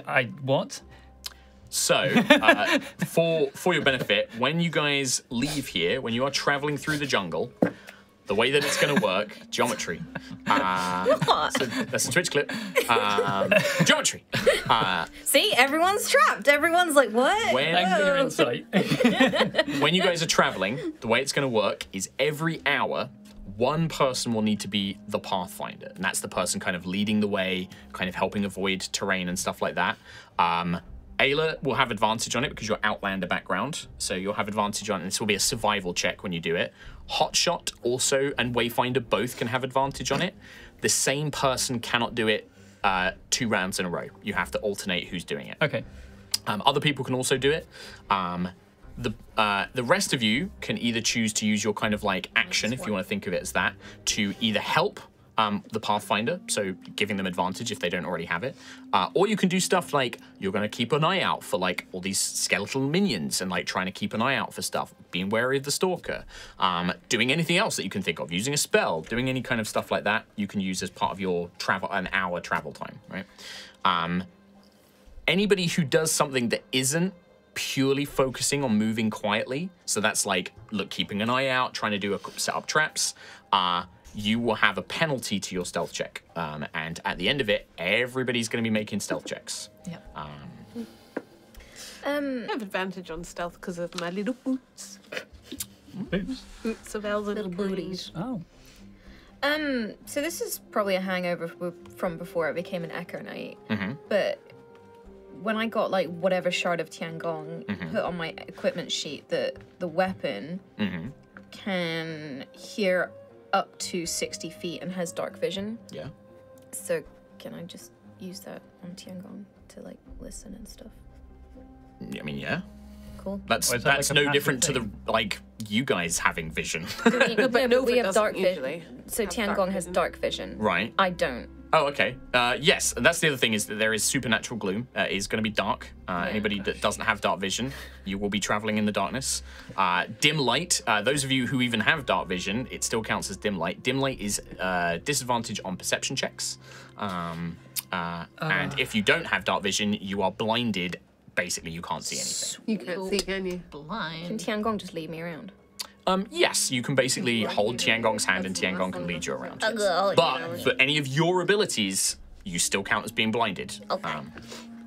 I what? So, uh, for for your benefit, when you guys leave here, when you are traveling through the jungle, the way that it's going to work, geometry. Uh, so that's a Twitch clip. Um, geometry. Uh, See, everyone's trapped. Everyone's like, what? when Thanks for your insight. when you guys are traveling, the way it's going to work is every hour, one person will need to be the pathfinder, and that's the person kind of leading the way, kind of helping avoid terrain and stuff like that. Um, Aila will have advantage on it because you're Outlander background, so you'll have advantage on it. This will be a survival check when you do it. Hotshot also and Wayfinder both can have advantage on it. The same person cannot do it uh, two rounds in a row. You have to alternate who's doing it. okay, Um, other people can also do it. Um, the uh, the rest of you can either choose to use your kind of like action, if you want to think of it as that, to either help um, the Pathfinder, so giving them advantage if they don't already have it, uh, or you can do stuff like you're going to keep an eye out for like all these skeletal minions and like trying to keep an eye out for stuff, being wary of the Stalker, um, doing anything else that you can think of, using a spell, doing any kind of stuff like that, you can use as part of your travel an hour travel time, right? Um, anybody who does something that isn't purely focusing on moving quietly, so that's like look keeping an eye out, trying to do a set up traps, uh, you will have a penalty to your stealth check, um, and at the end of it, everybody's going to be making stealth checks. Yep. Um, I have advantage on stealth because of my little boots. boots. Boots of elves little booties. Oh, Um, so this is probably a hangover from before I became an Echo Knight. But when I got like whatever shard of Tiangong mm-hmm. put on my equipment sheet, that the weapon mm-hmm. can hear up to sixty feet and has dark vision. Yeah. So can I just use that on Tiangong to like listen and stuff? I mean, yeah. Cool. That's Or that that's like no passive different to the like you guys having vision, No, but Nova we have dark vision. So have dark Tiangong has dark vision. right? I don't. Oh, okay. Uh, yes, and that's the other thing is that there is supernatural gloom. Uh, is going to be dark. Uh, anybody that doesn't have dark vision, you will be traveling in the darkness. Uh, dim light. Uh, those of you who even have dark vision, it still counts as dim light. Dim light is uh, disadvantage on perception checks. Um, Uh, and if you don't have dark vision, you are blinded. Basically, you can't see anything. You can't see, can you? Blind. Can Blind. Tiangong just lead me around? Um, yes, you can basically hold Tiangong's hand and Tiangong can lead you around. Oh, But for any of your abilities, you still count as being blinded. Okay. Um,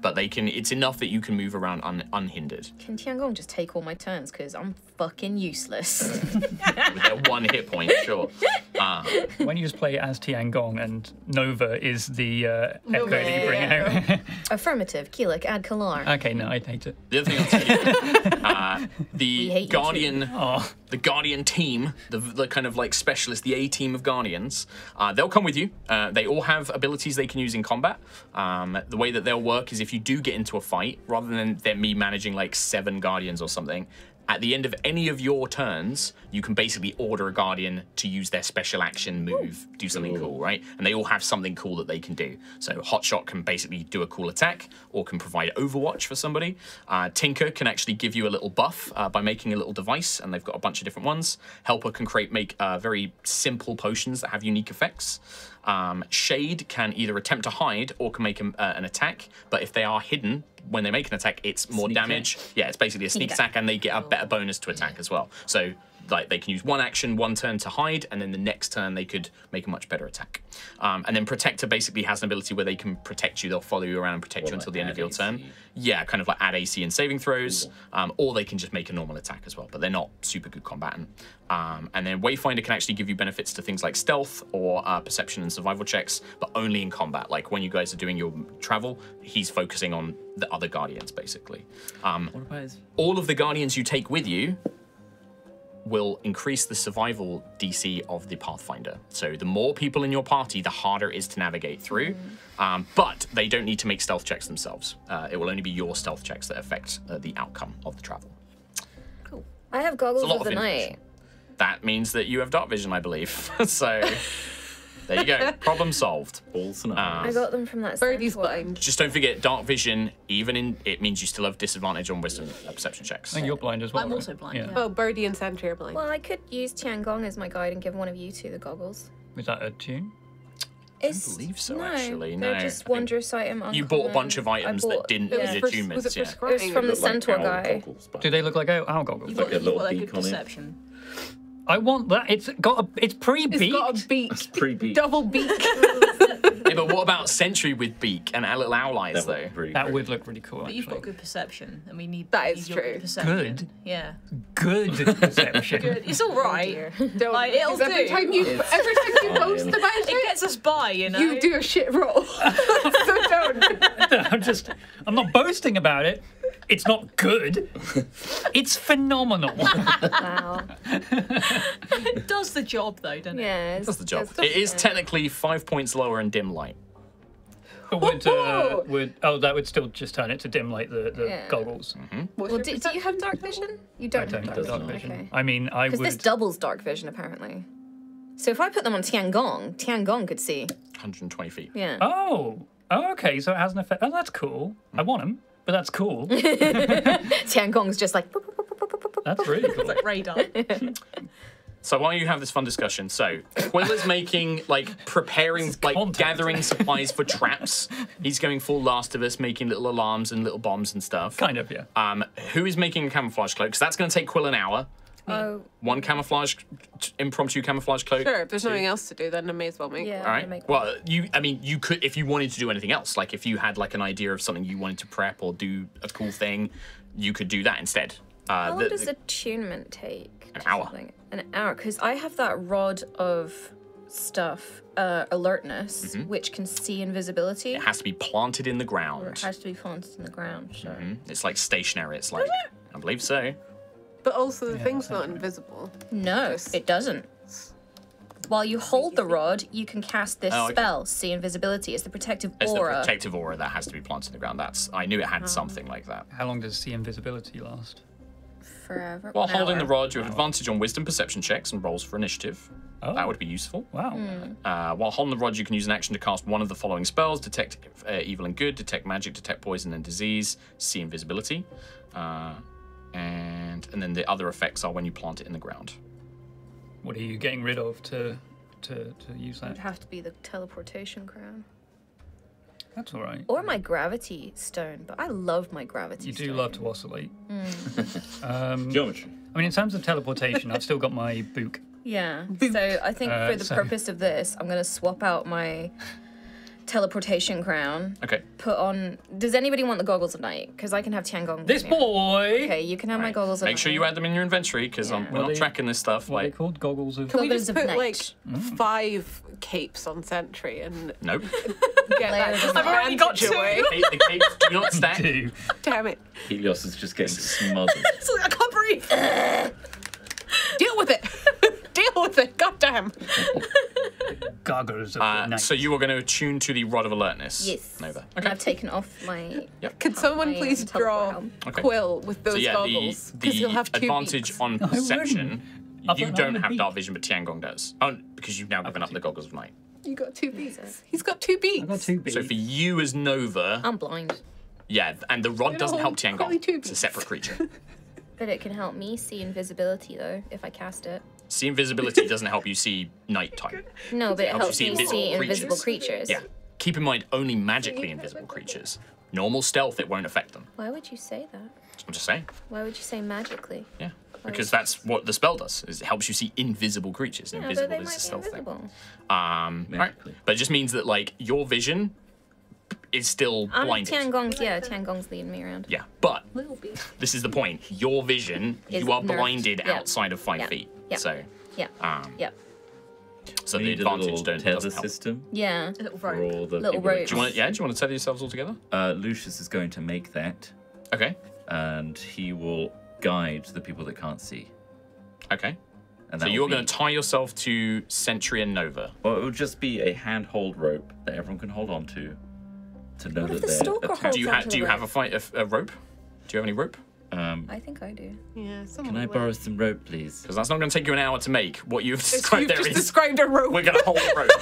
but they can. It's enough that you can move around un, unhindered Can Tiangong just take all my turns? Because I'm fucking useless. with their one hit point. Sure. Uh, when you just play as Tiangong and Nova is the uh, echo that you bring yeah. out. Affirmative. Keelik, add Kalar. okay, no, I hate it. the other thing I'll tell you, uh, the hate you too. Guardian, Oh, the Guardian team, the, the kind of like specialist, the A team of Guardians, uh, they'll come with you. Uh, they all have abilities they can use in combat. Um, the way that they'll work is if you do get into a fight, rather than them me managing like seven Guardians or something, at the end of any of your turns, you can basically order a Guardian to use their special action move, do something cool, right? And they all have something cool that they can do. So Hotshot can basically do a cool attack or can provide Overwatch for somebody. Uh, Tinker can actually give you a little buff uh, by making a little device, and they've got a bunch of different ones. Helper can create make uh, very simple potions that have unique effects. Um, Shade can either attempt to hide or can make an, uh, an attack, but if they are hidden when they make an attack, it's more Sneak damage. Yeah, it's basically a sneak attack. attack, and they get a better bonus to attack as well. So like they can use one action, one turn to hide, and then the next turn they could make a much better attack. Um, and then Protector basically has an ability where they can protect you. They'll follow you around and protect Or you until like the end of your AC. turn. Yeah, kind of like add AC and saving throws, um, or they can just make a normal attack as well. But they're not super good combatant. Um, and then Wayfinder can actually give you benefits to things like stealth or uh, perception and survival checks, but only in combat. Like when you guys are doing your travel, he's focusing on the other guardians basically. Um, What about his all of the guardians you take with you will increase the survival DC of the Pathfinder. So the more people in your party, the harder it is to navigate through. Um, but they don't need to make stealth checks themselves. Uh, it will only be your stealth checks that affect uh, the outcome of the travel. Cool. I have goggles It's a of of the night. That means that you have dark vision, I believe. so there you go. Problem solved. balls and Uh, I got them from that Birdie's centaur. blind. Just don't forget, dark vision. Even in it means you still have disadvantage on wisdom uh, perception checks. I think you're blind as well. I'm right? also blind, yeah. Oh, Birdie and Sentry are blind. Well, I could use Tiangong as my guide and give one of you two the goggles. Is that a tune? I don't it's, believe so, no, actually. They're No, just I wondrous item. You bought a bunch of I items that didn't It need for, attunements. was it for yeah. It was from the look like centaur guy. goggles, Do they look like owl owl goggles? You've like got, a you've little got like beak good on it. perception. I want that. It's got a. It's pre-beaked. It's got a beak. pre-beat. Double beak. Yeah, but what about Sentry with beak and a little owl eyes That though? would really that great. would look really cool. But you've got good perception, and we need That need your true. Good. Perception. Good. Yeah. good perception. Good. It's all right. Oh, don't. Like, it'll 'cause every time you, It's every time you post fine. about It it, gets us by, you know. you do a shit roll. so don't. I'm just. I'm not boasting about it. It's not good. It's phenomenal. Wow. It does the job though, doesn't it? yeah. That's the job. it's- technically five points lower in dim light. But would uh, would oh that would still just turn it to dim light the, the Yeah. goggles. Well, do, do you have dark vision? You don't, I don't have have dark dark vision. vision. Okay. I mean, I would. Because would. this doubles dark vision apparently. So if I put them on Tiangong, Tiangong could see. 120 feet. Yeah. Oh, oh, okay. So it has an effect. Oh, that's cool. I want them, but that's cool. Tiangong's just like. boop, boop, boop, boop, boop, boop, boop. That's really cool. Radar. So while you have this fun discussion, so Quill is making like preparing like content. gathering supplies for traps. He's going full Last of Us, making little alarms and little bombs and stuff. Kind of, yeah. Um, who is making a camouflage cloak? Because that's going to take Quill an hour. Oh, One camouflage, impromptu camouflage cloak. Sure, if there's Two. nothing else to do, then I may as well make yeah. one. All I'm right. gonna make Well, you. I mean, you could if you wanted to do anything else. Like if you had like an idea of something you wanted to prep or do a cool thing, you could do that instead. Uh, How long the- does the- attunement take? An hour. something? An hour, because I have that rod of stuff, uh, alertness, Mm-hmm. which can see invisibility. it has to be planted in the Or it has to be planted in the ground. So. Mhm. It's like stationary. It's like I believe so. But also, the Yeah, thing's not invisible. No, Just- it doesn't. While you hold the rod, you can cast this Oh, okay. spell, See Invisibility. It's the protective It's aura. the protective aura that has to be planted in the ground. That's I knew it had something like that. How long does see invisibility last? Forever. While An holding hour. the rod, you have advantage on wisdom perception checks and rolls for initiative. Oh, That would be useful. wow. Hmm. Uh, while holding the rod, you can use an action to cast one of the following spells: detect uh, evil and good, detect magic, detect poison and disease, see invisibility, uh, and and then the other effects are when you plant it in the ground. What are you getting rid of to to to use that? It would have to be the teleportation crown. That's all right. Or my gravity stone, but I love my gravity You stone. do love to oscillate. um, Geometry. I mean, in terms of teleportation, I've still got my book. Yeah. So I think Uh, for the so- purpose of this, I'm gonna swap out my teleportation crown. Okay. Put on. Does anybody want the goggles of night? Because I can have Tiangong. This boy. Okay, you can have my Right. goggles of Make sure you add them in your inventory because Yeah. we're not they- tracking this stuff. What are they Like, called? Goggles of. Can we just of put night. like hmm? five capes on Sentry and nope. get that of I've already got advantage two. away? Hey, the capes do not stack. Two. Damn it. Helios is just getting smothered. So I can't breathe. Deal with it. Deal with it. God damn. Goggles of Uh, night. so you are going to attune to the rod of alertness. Yes. Nova. And Okay. I've taken off my. Can someone my please teleport draw helm. Okay. Quill with those so yeah, goggles? the, Because the he'll have two advantage beaks. on perception. I've You got don't another have beak. dark vision, but Tiangong does. Oh, because you've now given got up the goggles of night. You got two beaks. He's got two beaks. I've got two beaks. So for you as Nova, I'm blind, yeah, and the rod doesn't help No, probably Tiangong. two It's a beaks. separate creature. but it can help me see invisibility though if I cast it. See invisibility doesn't help you see nighttime. No, but it helps you see me see invisible invisible creatures. Yeah. Keep in mind, only magically invisible creatures. Normal stealth, it won't affect them. Why would you say that? I'm just saying. Why would you say magically? Yeah. Because that's what the spell does. Is it helps you see invisible creatures. And Yeah, but invisible they is a might be stealth thing. invisible. Um, right. But it just means that like your vision is still I'm blinded. Tiangong's. Yeah, Tiangong's leading me around. Yeah, but this is the point. Your vision, Is you are nerfed. blinded Yeah. outside of five Yeah. feet. Yeah. So, Yeah. um, Yeah. so we the advantage don't, tether doesn't help. system Yeah. A little for rope. all the Little people that ropes. Do you want? To, Yeah. Do you want to tether yourselves all together? Uh, Lucius is going to make that, Okay. and he will guide the people that can't see. Okay. And So you're will going to tie yourself to Sentry and Nova. Well, it will just be a handhold rope that everyone can hold on to, to know What if that the they're stalker attacked. holds Do you onto have? Do you have a rope? fight a, a rope? Do you have any rope? Um, I think I do. Yeah, can I will. borrow some rope, please? Because that's not going to take you an hour to make. What you've It's- described You've there just is described a rope. we're going to hold a rope.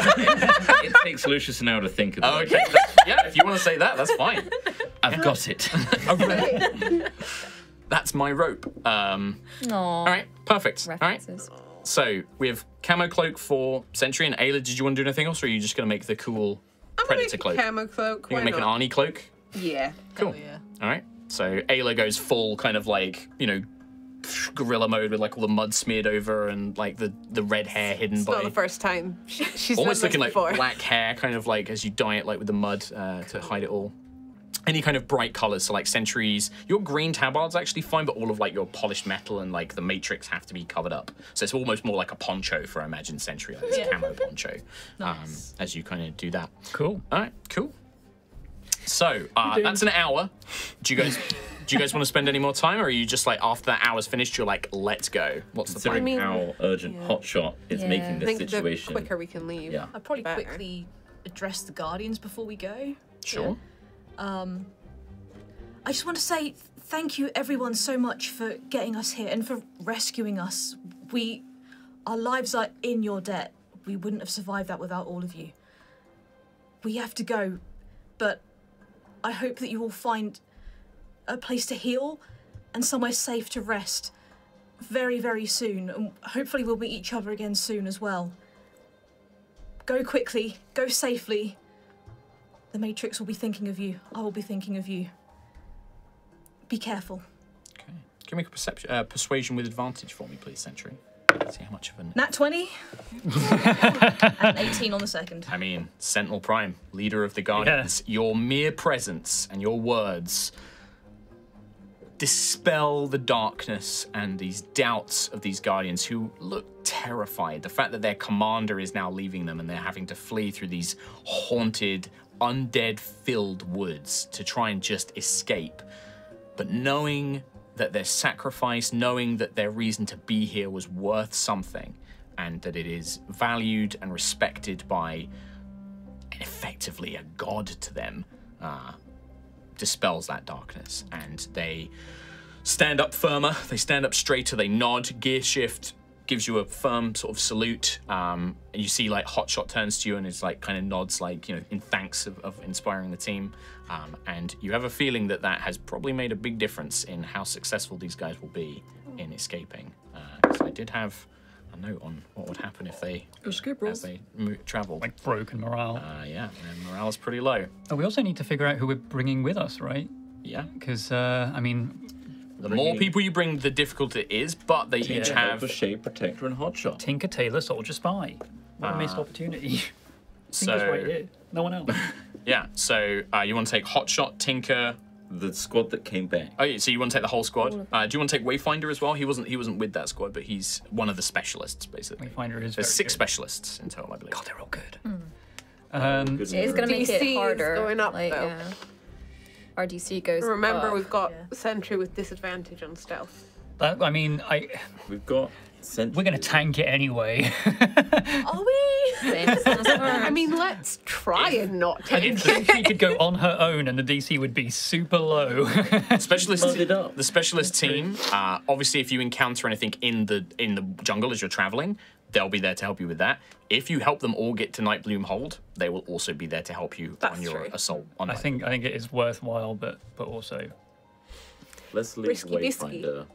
it takes Lucius an hour to think of oh, it. okay. Yeah. If you want to say that, that's fine. I've got it. That's my rope. Um, No. all right. Perfect. All right. So we have camo cloak for Sentry and Aila. Did you want to do anything else, or are you just going to make the cool I'm gonna Predator make cloak? a camo cloak. You're going to make not? an Arnie cloak. Yeah. Cool. Oh, yeah. All right. So Aila goes full kind of like you know gorilla mode with like all the mud smeared over and like the the red hair hidden It's by not the first time. She, she's almost done looking this like before. black hair, kind of like as you dye it like with the mud uh, to hide it all. Any kind of bright colors, so like Sentry's. Your green tabard's actually fine, but all of like your polished metal and like the matrix have to be covered up. So it's almost more like a poncho for I Imagine Sentry, like this camo poncho. Nice. Um, as you kind of do that. Cool. All right, cool. So uh, that's an hour. Do you guys do you guys want to spend any more time, or are you just like after that hour's finished, you're like, let's go? What's the plan? Considering mean- how urgent yeah. Hotshot is Yeah. making I this think situation. the quicker we can leave. Yeah. I'd probably Better. quickly address the Guardians before we go. Sure. Um, I just want to say thank you, everyone, so much for getting us here and for rescuing us. We, our lives are in your debt. We wouldn't have survived that without all of you. We have to go, but I hope that you all find a place to heal and somewhere safe to rest very, very soon. And hopefully, we'll meet each other again soon as well. Go quickly, go safely. The Matrix will be thinking of you. I will be thinking of you. Be careful. Okay. Can you make a perception, uh, persuasion with advantage for me, please, Sentry? See how much of an. Nat 20. and 18 on the second. I mean, Sentinel Prime, leader of the Guardians, your mere presence and your words dispel the darkness and these doubts of these Guardians who look terrified. The fact that their commander is now leaving them and they're having to flee through these haunted, undead filled woods to try and just escape. But knowing that their sacrifice, knowing that their reason to be here was worth something, and that it is valued and respected by effectively a god to them, uh, dispels that darkness. And they stand up firmer, they stand up straighter, they nod, gear shift gives you a firm sort of salute. Um, and you see like Hotshot turns to you and is like kind of nods like, you know, in thanks of, of inspiring the team. Um, and you have a feeling that that has probably made a big difference in how successful these guys will be in escaping. Because I did have a note on what would happen if they Escape as they mo- travel. Like broken morale. uh, yeah, and morale is pretty low. Oh, we also need to figure out who we're bringing with us, right? Yeah. Because uh, I mean, The more people you bring, the difficult it is, but they each have. Helper, Shade Protector, and Hotshot. Tinker Tailor Soldier Spy. What a missed opportunity. Tinker's right So, here. No one else. yeah, so uh, you want to take Hotshot, Tinker. The squad that came back. Oh, yeah, so you want to take the whole squad. Uh, do you want to take Wayfinder as well? He wasn't. He wasn't with that squad, but he's one of the specialists, basically. Wayfinder is There's very six good. specialists in total, I believe. God, they're all good. Good Um, news. It is going to make DC it is harder. going up, like, though. yeah. Our DC goes. Remember, up. we've got Sentry with disadvantage on stealth. that, I mean, I We've got. Sentry. we're gonna tank it anyway. Are we? I mean, let's try and not I take didn't think she could go on her own, and the DC would be super low. specialist up. the specialist team uh, obviously if you encounter anything in the in the jungle as you're traveling they'll be there to help you with that if you help them all get to Nightbloom Hold they will also be there to help you That's on your true. assault on I Night think I think it is worthwhile, but but also Let's leave Risky bisky.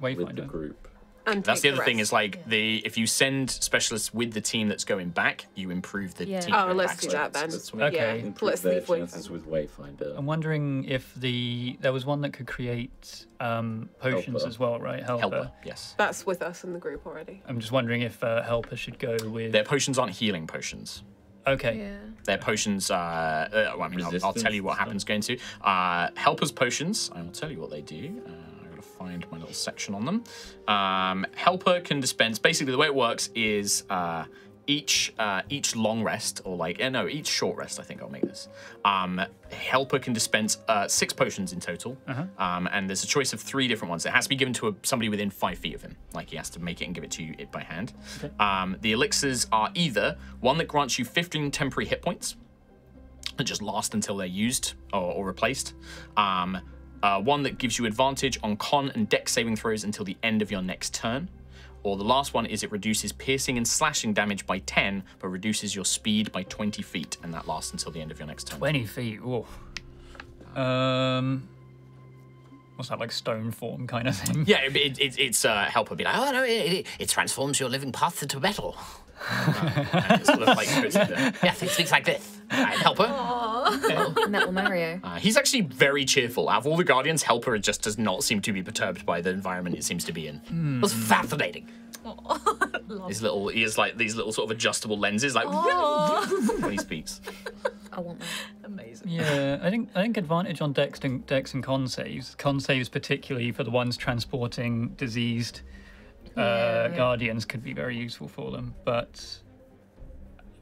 Wayfinder with the group. And That's the take other thing is like the if you send specialists with the team that's going back, you improve the Yeah. team. Oh, let's back do that then. Let's Okay. Yeah, improve let's their leave chances Wayfinder. with Wayfinder. I'm wondering if the there was one that could create um, potions Helper. as well, right? Helper. Helper, yes. That's with us in the group already. I'm just wondering if uh, Helper should go with. Their potions aren't healing potions. Okay. Yeah. Their potions, are. uh, well, I mean, I'll, I'll tell you what happens going to. Uh, helpers potions, I will tell you what they do. Uh, I've got to find my little section on them. Um, helper can dispense, basically, the way it works is uh, each uh, each long rest, or like, eh, no, each short rest, I think I'll make this. Um, helper can dispense uh, six potions in total, um, and there's a choice of three different ones. It has to be given to a, somebody within five feet of him. Like, he has to make it and give it to you it by hand. Um, the elixirs are either one that grants you 15 temporary hit points, that just last until they're used or, or replaced. Um, uh, one that gives you advantage on con and deck saving throws until the end of your next turn. Or the last one is it reduces piercing and slashing damage by 10, but reduces your speed by 20 feet, and that lasts until the end of your next turn. 20 feet. Ooh. Um. What's that like stone form kind of thing? Yeah, it, it, it- it's uh, helper be like, Oh no, it, it, it transforms your living path into metal. and it sort of like puts it there. Yeah, it speaks like this. Right, helper. Metal Mario. Uh, he's actually very cheerful. Out of all the guardians, helper just does not seem to be perturbed by the environment it seems to be in. That's fascinating. His little, he has like these little sort of adjustable lenses, like when he speaks. I want that. Amazing. Yeah, I think I think advantage on dex and dex and con saves. Con saves particularly for the ones transporting diseased uh, Yeah. guardians could be very useful for them. But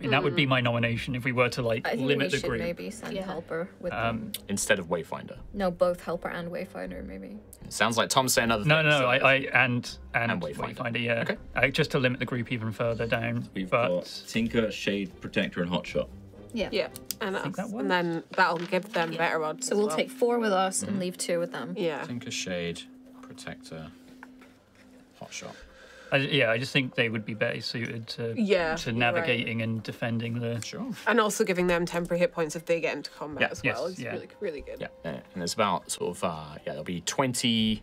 I mean, that would be my nomination if we were to like I think limit we the should group. maybe send Yeah. Helper with Um, them. Instead of Wayfinder. No, both Helper and Wayfinder, maybe. It sounds like Tom's saying other No, things. no, no. so- I, I and and, And Wayfinder. Wayfinder. yeah. Okay. Uh, just to limit the group even further down. We've but got Tinker, Shade, Protector, and Hotshot. Yeah. Yeah, and, us. and then that'll give them better odds. So as we'll well. take four with us and leave two with them. Yeah. Tinker Shade, Protector, Hotshot. I, yeah, I just think they would be better suited to Yeah, to you're navigating and defending the. Sure. And also giving them temporary hit points if they get into combat Yeah, as yes, well. It's yeah. really, really good. Yeah, yeah, and there's about sort of uh, yeah, there'll be 20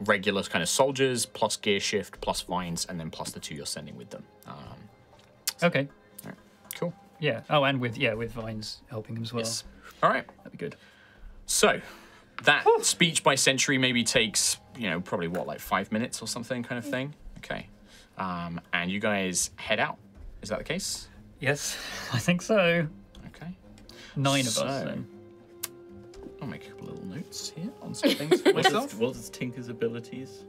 regular kind of soldiers plus gear shift plus vines, and then plus the two you're sending with them. Um, Okay. cool. Yeah. Oh, and with yeah with vines helping them as well. Yes. All right. That'd be good. So that speech by Sentry maybe takes you know probably what like five minutes or something kind of thing. Okay. Um, and you guys head out. Is that the case? Yes, I think so. Okay. Nine of us then. I'll make a couple little notes here on some things for what, is, what is Tinker's abilities?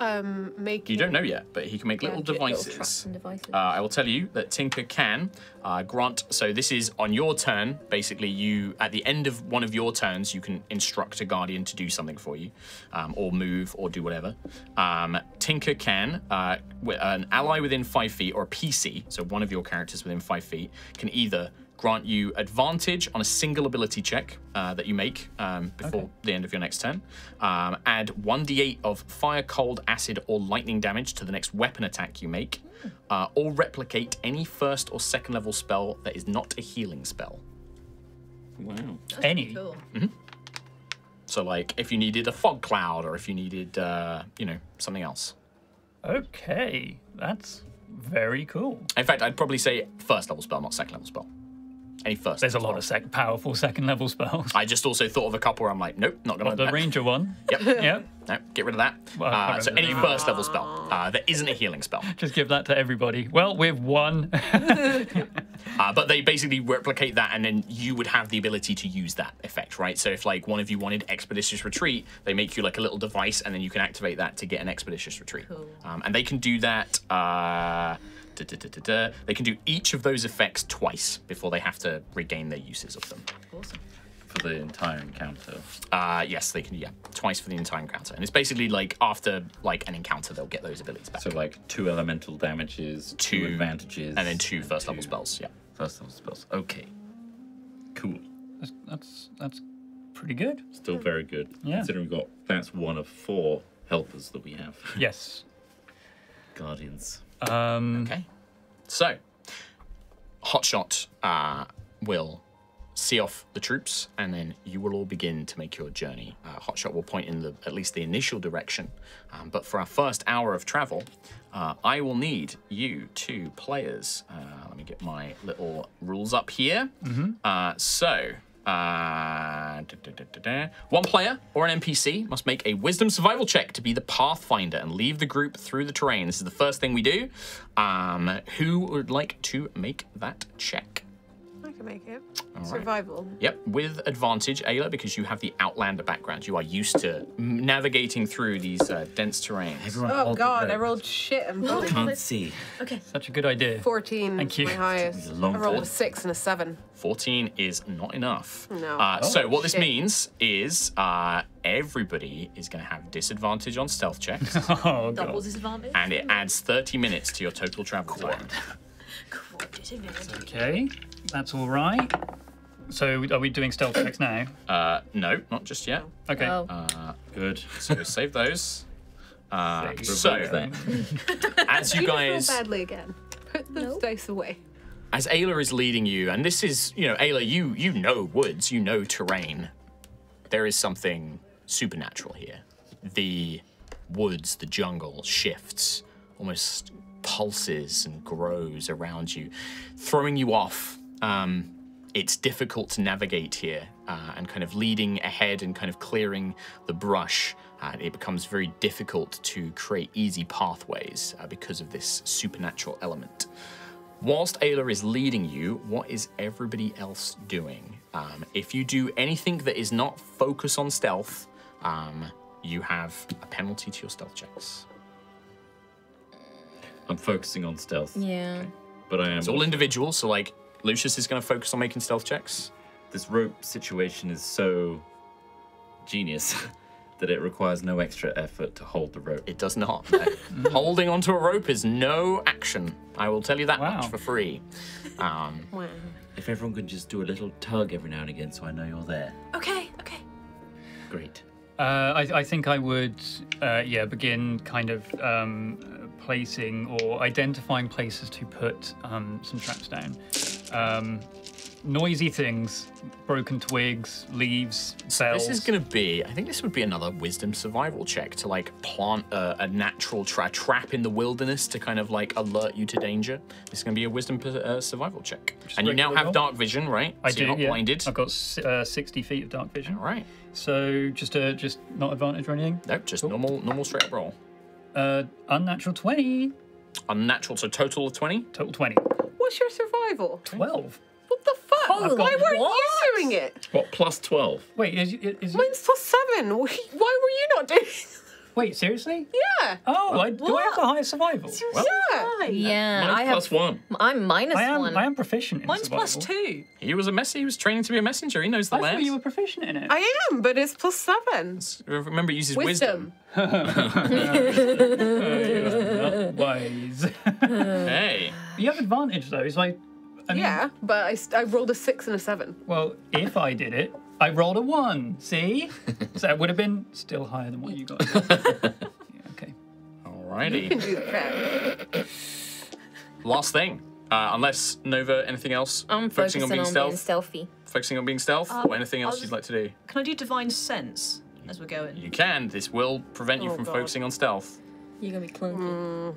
Um, making You don't know yet, but he can make Yeah, little get little devices. traps and devices. Uh, I will tell you that Tinker can uh, grant. So this is on your turn. Basically, you at the end of one of your turns, you can instruct a guardian to do something for you, um, or move, or do whatever. Um, Tinker can uh, an ally within five feet or a PC, so one of your characters within five feet, can either grant you advantage on a single ability check uh, that you make um, before the end of your next turn. Um, add 1d8 of fire, cold, acid, or lightning damage to the next weapon attack you make, uh, or replicate any first or second level spell that is not a healing spell. Wow. Any. Cool. So, like, if you needed a fog cloud, or if you needed, uh, you know, something else. Okay, that's very cool. In fact, I'd probably say first level spell, not second level spell. Any first? There's a level lot of spell. sec- powerful second level spells. I just also thought of a couple where I'm like, nope, not gonna. What, the ranger one? Yep. Yep. No, get rid of that. Well, Uh, so any the first level spell uh, that isn't a healing spell. Just give that to everybody. Well, we've won. Uh, but they basically replicate that, and then you would have the ability to use that effect, right? So if like one of you wanted expeditious retreat, they make you like a little device, and then you can activate that to get an expeditious retreat. Um, and they can do that. Da, da, da, da, da. They can do each of those effects twice before they have to regain their uses of them. Awesome. For the entire encounter. Uh, yes, they can. Yeah, twice for the entire encounter, and it's basically like after like an encounter, they'll get those abilities back. So like two elemental damages, two, Two- advantages, and then two first level spells. Yeah. First level spells. Okay. Cool. that's, that's that's pretty good. Still very good. Yeah. Considering we've got that's one of four helpers that we have. Yes. Guardians. Um, Okay. So, Hotshot uh, will see off the troops, and then you will all begin to make your journey. Uh, Hotshot will point in the at least the initial direction, um, but for our first hour of travel, uh, I will need you two players. Uh, let me get my little rules up here. Uh, so. Uh, da, da, da. One player or an NPC must make a wisdom survival check to be the pathfinder and leave the group through the terrain. This is the first thing we do. Um, who would like to make that check? I can make it. right. Survival. Yep, with advantage, Aila, because you have the Outlander background. You are used to navigating through these uh, dense terrains. Everyone Oh god, I rolled shit and both. Can't see. Okay. Such a good idea. 14 Thank you. my highest. It's long I rolled a 6 and a 7. 14 is not enough. No. Uh, so what this means is uh, everybody is going to have disadvantage on stealth checks, Oh Double god. disadvantage. and it adds 30 minutes to your total travel time. Cool, disadvantage. Okay, that's all right. So are we doing stealth checks now? Uh, no, not just yet. Okay. Oh. Uh, Good. so save those. Uh, Save. so, that. as you You guys feel badly again. Put those dice away. as Aila is leading you, and this is, you know, Aila, you you know woods, you know terrain. There is something supernatural here. The woods, the jungle shifts, almost pulses and grows around you, throwing you off. Um, it's difficult to navigate here, uh, and kind of leading ahead and kind of clearing the brush. Uh, it becomes very difficult to create easy pathways uh, because of this supernatural element. Whilst Aila is leading you, what is everybody else doing? Um, if you do anything that is not focus on stealth, um, you have a penalty to your stealth checks. I'm focusing on stealth. Yeah. But I am. It's all individual, so like Lucius is going to focus on making stealth checks. this rope situation is so genius that it requires no extra effort to hold the rope. It does not. no. Holding onto a rope is no action. I will tell you that Wow. much for free. Um, Wow. If everyone could just do a little tug every now and again so I know you're there. Okay, okay. Great. Uh, I, I think I would, uh, yeah, begin kind of um, placing or identifying places to put um, some traps down. Um, noisy things, broken twigs, leaves, bells. This is going to be, I think this would be another wisdom survival check to like plant a, a natural tra- trap in the wilderness to kind of like alert you to danger. This is going to be a wisdom uh, survival check. and you now have dark vision, right? I so do. You're not yeah. blinded. I've got uh, 60 feet of dark vision. All right. So just uh, just not advantage or anything. Nope, just normal, normal straight up roll. Uh, unnatural 20. Unnatural, so total of 20. Total 20. What's your survival? 12. What the fuck? I've Why weren't What? you doing it? What, plus 12? Wait, is, is, is Mine's plus 7. Why were you not doing it? Wait seriously? Yeah. Oh, I, do I have the highest survival? Well, Yeah. Yeah, Mine's I have. plus one. I'm minus I am. one. I am proficient in Mine's survival. plus two. He was a messer. He was training to be a messenger. He knows the I thought land. you were proficient in it. I am, but it's plus 7. Remember, he uses wisdom. Wisdom. Not wise. Hey. you have advantage though. So I, I mean, Yeah, but I, I rolled a 6 and a 7. Well, if I did it, I rolled a one. See, so it would have been still higher than what you got. yeah, okay. Alrighty. Do the crap. Last thing. Uh, unless Nova, anything else? I'm focusing focusing on being on stealth. being stealthy. focusing on being stealth, Um, or anything else I'll you'd like to do? Can I do divine sense as we're going? You can. This will prevent you Oh, from God. focusing on stealth. You're gonna be clunky.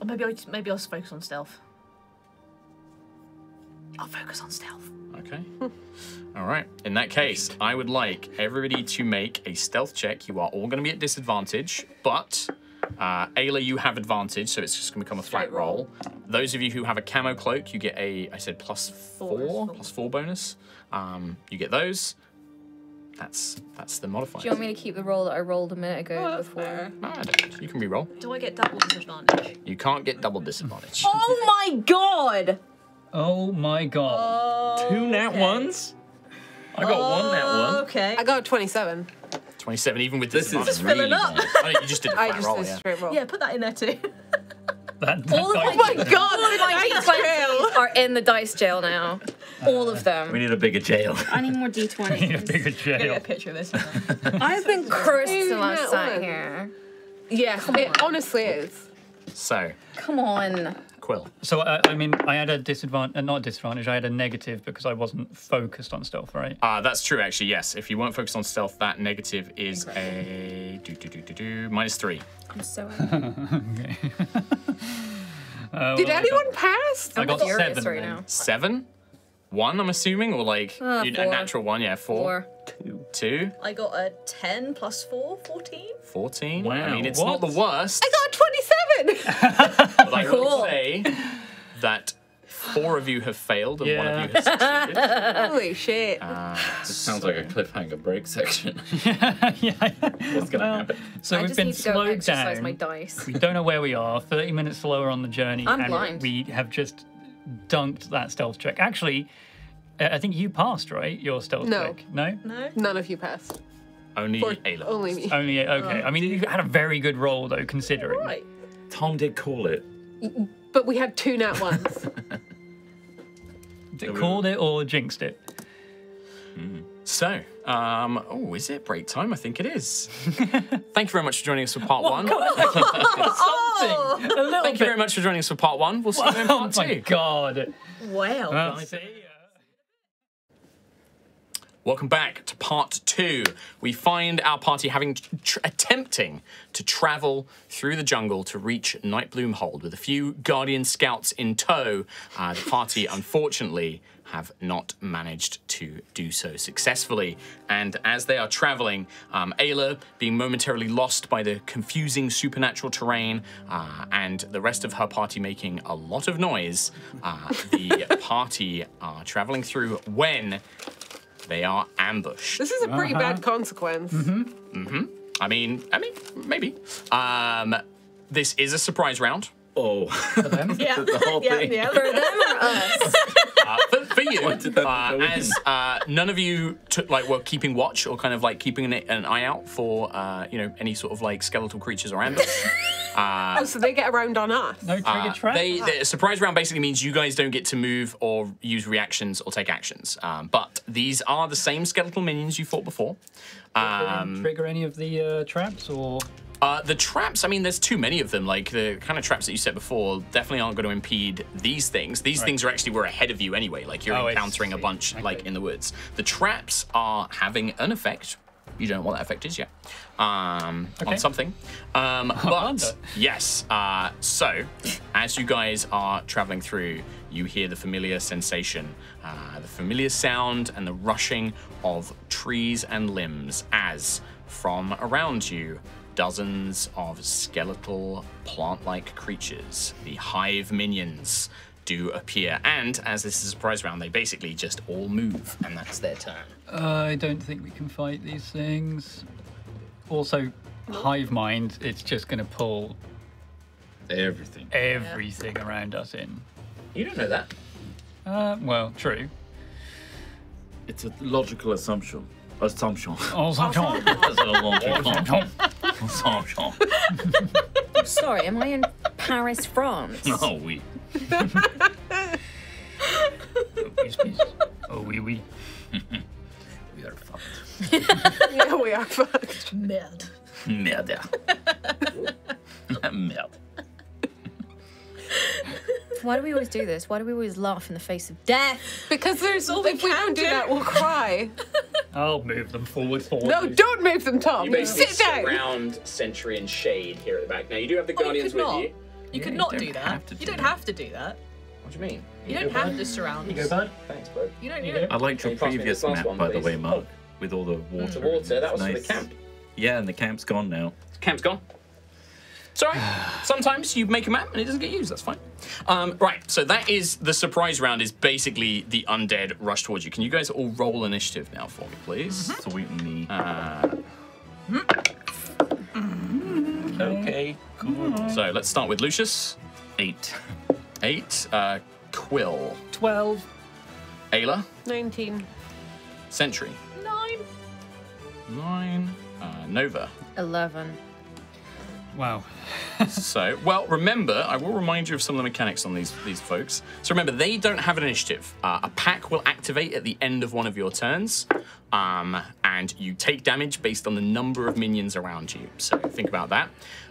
Or maybe I maybe I'll focus on stealth. I'll focus on stealth. Okay. All right. In that case, I would like everybody to make a stealth check. You are all going to be at disadvantage, but uh, Aila, you have advantage, so it's just going to become a flat roll. roll. Those of you who have a camo cloak, you get a, I said plus four, Four. plus four bonus. Um, you get those. That's that's the modifier. Do you want me to keep the roll that I rolled a minute ago Oh, before? No, I don't. You can re-roll. Do I get double disadvantage? You can't get double disadvantage. Oh my god! Oh my god. Two nat ones? I got one nat one. Oh, okay. I got 27. 27, even with This is disadvantage. really filling up. nice. Oh, you just did a I flat just roll, did yeah. straight roll. yeah, put that in there too. That, that All of dice- my Oh my god, All of my the dice trail. are in the dice jail now. All of them. We need a bigger jail. I need more need a d20s. bigger Get a picture of this. I've been cursed Two till I sat here. Yeah, it honestly is. So, Come on. Quill. So uh, I mean, I had a disadvantage, uh, not a disadvantage. I had a negative because I wasn't focused on stealth, right? Uh, that's true, actually, yes. If you weren't focused on stealth, that negative is a do, do, do, do, do, minus three. I'm so okay. Uh, Did well, anyone pass? I got seven. right now. Seven? One, I'm assuming, or like Uh, you- a natural one, yeah, four. Four. Two, I got a 10 plus 4, 14. 14. Wow, I mean, it's what? not the worst, I got 27. but I will Cool. say that four of you have failed and one of you has succeeded. Holy shit. Uh, This sounds like a cliffhanger break section. yeah. yeah. What's gonna Well, happen? So I we've just been need to go slowed down. my dice. We don't know where we are. 30 minutes slower on the journey. I'm and blind. we have just dunked that stealth check. Actually, I think you passed, right? Your stealth No. check. No? No? None of you passed. only For Aila. only me. Only, okay. I mean, you had a very good roll, though, considering. Right. Tom did call it. But we had two nat ones. D- Called it or jinxed it? So, um, oh, is it break time? I think it is. Thank you very much for joining us for part one. Something! A little Thank you very much for joining us for part one. We'll see you in Oh part my two. god. Wow. Well, see ya. Welcome back to part two. We find our party having attempting to travel through the jungle to reach Nightbloom Hold with a few Guardian scouts in tow. Uh, the party, unfortunately, have not managed to do so successfully. And as they are traveling, um, Aila, being momentarily lost by the confusing supernatural terrain, uh, and the rest of her party making a lot of noise, uh, the party are traveling through when they are ambushed. This is a pretty bad consequence. Mm-hmm. Mm-hmm. I mean, I mean, maybe. Um, this is a surprise round. Oh. Yeah. the whole yeah, thing. yeah. For them or us? Uh, for, for you, uh, as uh, none of you took like were keeping watch or kind of like keeping an, an eye out for uh, you know any sort of like skeletal creatures or ambush. Oh, so they get around on us. No trigger Uh, trap? they, the surprise round basically means you guys don't get to move or use reactions or take actions. Um, but these are the same skeletal minions you fought before. Um, trigger any of the uh, traps or Uh, the traps, I mean, there's too many of them. Like the kind of traps that you set before definitely aren't going to impede these things. These things are actually were ahead of you anyway. Like you're Oh, encountering a see. bunch like in the woods. The traps are having an effect. You don't know what that effect is yet. Um, Okay. On something. Um, but yes. Uh, so as you guys are traveling through, you hear the familiar sensation, uh, the familiar sound, and the rushing of trees and limbs as from around you dozens of skeletal plant-like creatures, the hive minions, do appear. And as this is a surprise round, they basically just all move, and that's their turn. I don't think we can fight these things. Also, hive mind, it's just going to pull Everything. everything around us in. You don't know that. Uh, well, true. It's a logical assumption. Assumption. Assumption. assumption. That's a logical assumption. Sorry, am I in Paris, France? No, we. Peace, peace. Oh, oui, oui. We are fucked. Yeah, we are fucked. Merde. Merde. Merde. Why do we always do this? Why do we always laugh in the face of death? Because there's all we if we can don't do do. that, we'll cry. I'll move them forward, forward. No, don't move them, Tom. You basically Sit down. surround Sentry and Shade here at the back. Now you do have the Oh, you Guardians with not. you. You could not don't do that. have you do don't that. have to do that. What do you mean? You don't have to surround. You go, bud. Thanks, bud. You don't. You You don't. I liked your you previous map, one, by the way, Mark, with all the water. The water, that was nice. for the camp. Yeah, and the camp's gone now. Camp's gone. Sorry. Sometimes you make a map and it doesn't get used. That's fine. Um, right. So that is the surprise round. Is basically the undead rush towards you. Can you guys all roll initiative now for me, please? Sweet me. Uh, okay, cool. so let's start with Lucius. Eight. Eight. Uh, Quill. 12. Aila. 19. Sentry. Nine. Nine. Uh, Nova. Eleven. Wow. So, well, remember, I will remind you of some of the mechanics on these these folks. So remember, they don't have an initiative. Uh, a pack will activate at the end of one of your turns, um, and you take damage based on the number of minions around you. So think about that.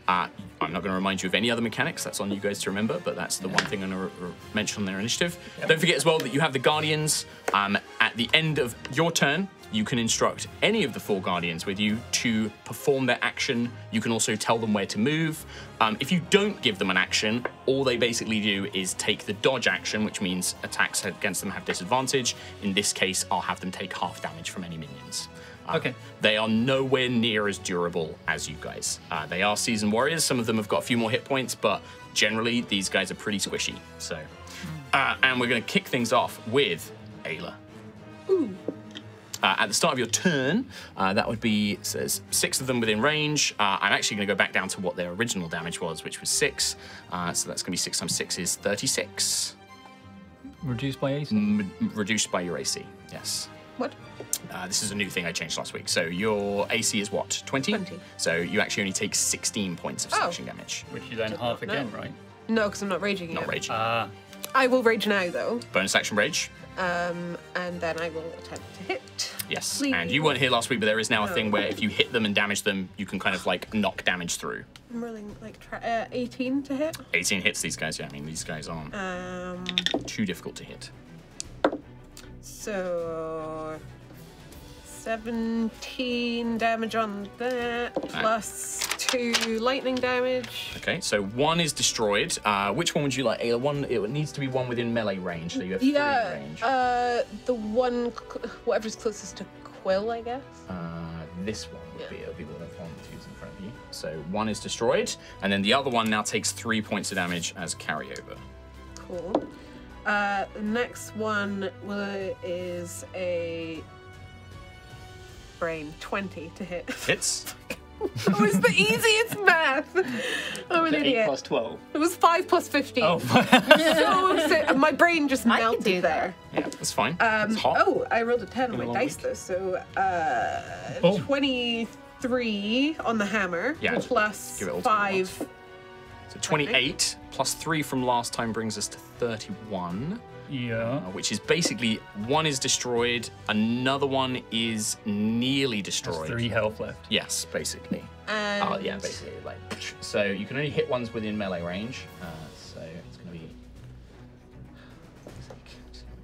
Uh, I'm not going to remind you of any other mechanics. That's on you guys to remember, but that's the one thing I'm going to mention on their initiative. Don't forget as well that you have the guardians. Um, at the end of your turn, you can instruct any of the four guardians with you to perform their action. You can also tell them where to move. Um, if you don't give them an action, all they basically do is take the dodge action, which means attacks against them have disadvantage. In this case, I'll have them take half damage from any minions. Uh, Okay. They are nowhere near as durable as you guys. Uh, they are seasoned warriors. Some of them have got a few more hit points, but generally, these guys are pretty squishy. So, uh, and we're going to kick things off with Aila. Uh, at the start of your turn, uh, that would be so six of them within range. Uh, I'm actually going to go back down to what their original damage was, which was six. Uh, so that's going to be six times six is 36, Reduced by AC. m- reduced by your AC. Yes. What? Uh, this is a new thing I changed last week. So your AC is what? 20? 20. So you actually only take 16 points of Oh. slashing damage. Which you then half know. again, right? No, because I'm not raging Not yet. raging. Ah. I will rage now, though. Bonus action rage. Um, and then I will attempt to hit. Yes. Please. And you weren't here last week, but there is now a thing where if you hit them and damage them, you can kind of like knock damage through. I'm rolling like uh, 18 to hit. 18 hits these guys. Yeah, I mean these guys aren't Um, too difficult to hit. so 17 damage on that, plus two lightning damage. Okay, so one is destroyed. Uh, which one would you like? One. It needs to be one within melee range, so you have three Yeah, in range. uh, the one, whatever's closest to Quill, I guess. Uh, this one would be it'll be the one that one two's in front of you. So one is destroyed, and then the other one now takes three points of damage as carryover. Cool. Uh, the next one will, is a brain 20 to hit. Hits. that was the easiest math. I'm an Eight idiot. plus 12. It was 5 plus 15. Oh, so, so my brain just I melted can do there. Yeah, that's fine. Um, it's hot. oh, I rolled a 10 on my dice week. though, so uh, Oh. 23 on the hammer, Yeah, plus give it all 5. So 28 plus three from last time brings us to 31. Yeah. uh, which is basically one is destroyed, another one is nearly There's destroyed. three health left. Yes, basically. And Oh, yeah, basically. Like, so you can only hit ones within melee range. Uh, so it's gonna be.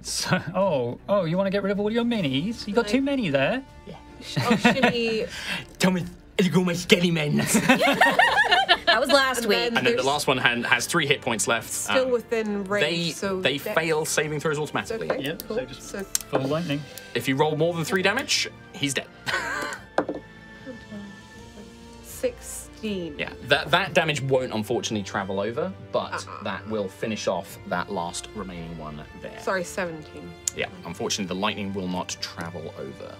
So, oh, oh, you want to get rid of all your minis? You got too many there. Yeah. Oh, shimmy. Tell me, you go my skelly men. That was last And week. and then the last one has three hit points left. Still Um, within range, they so they dex- fail saving throws automatically. Okay, Yep, so just- So Full lightning. If you roll more than three damage, he's dead. 16. Yeah, that that damage won't unfortunately travel over, but Uh-uh. that will finish off that last remaining one there. Sorry, 17. Yeah, unfortunately, the lightning will not travel over.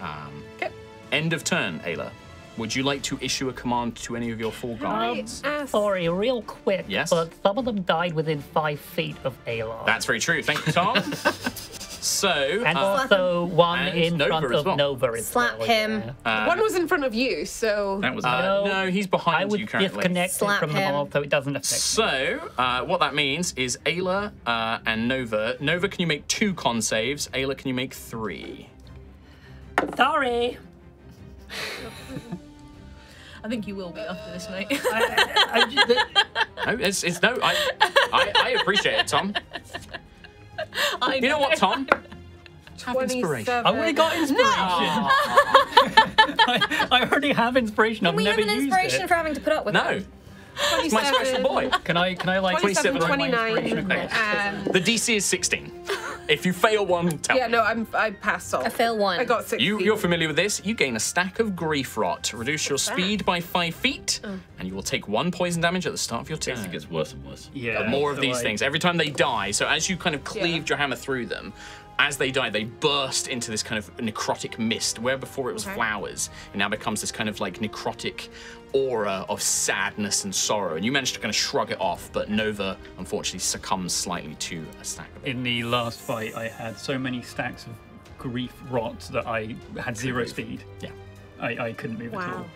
Um, Okay. End of turn, Aila. Would you like to issue a command to any of your four guards? Ask- Sorry, real quick. Yes? But some of them died within five feet of Aila. That's very true. Thank you, Tom. so, and uh, also one and in Nova front as of well. Nova as Slap well, him. yeah. uh, One was in front of you, so. That was uh, No. no, he's I behind would you currently. disconnect it Slap from them him. all so it doesn't affect. So, uh, what that means is Aila uh, and Nova. Nova, can you make two con saves? Aila, can you make three? Sorry. I think you will be after this, mate. I just- No, it's, it's no. I, I I appreciate it, Tom. I You know what, Tom? Have inspiration. I already got inspiration. I, I already have inspiration. I've we never have an used inspiration for having to put up with No. it. My special boy. Can I? Can I like 27, roll my 29, inspiration across? and The DC is 16. If you fail one, tell yeah, me. no, I'm I passed off. I fail one. I got six. You, you're familiar with this. You gain a stack of grief rot, reduce your that? speed by five feet, and you will take one poison damage at the start of your turn. It gets worse and worse. Yeah. Uh, more of so these I- things every time they die. So as you kind of cleaved your hammer through them, as they die, they burst into this kind of necrotic mist. Where before it was Okay. flowers, it now becomes this kind of like necrotic aura of sadness and sorrow. And you manage to kind of shrug it off, but Nova unfortunately succumbs slightly to a stack of it. In the last fight, I had so many stacks of grief rot that I had zero move. speed. Yeah. I, I couldn't move at Wow. all.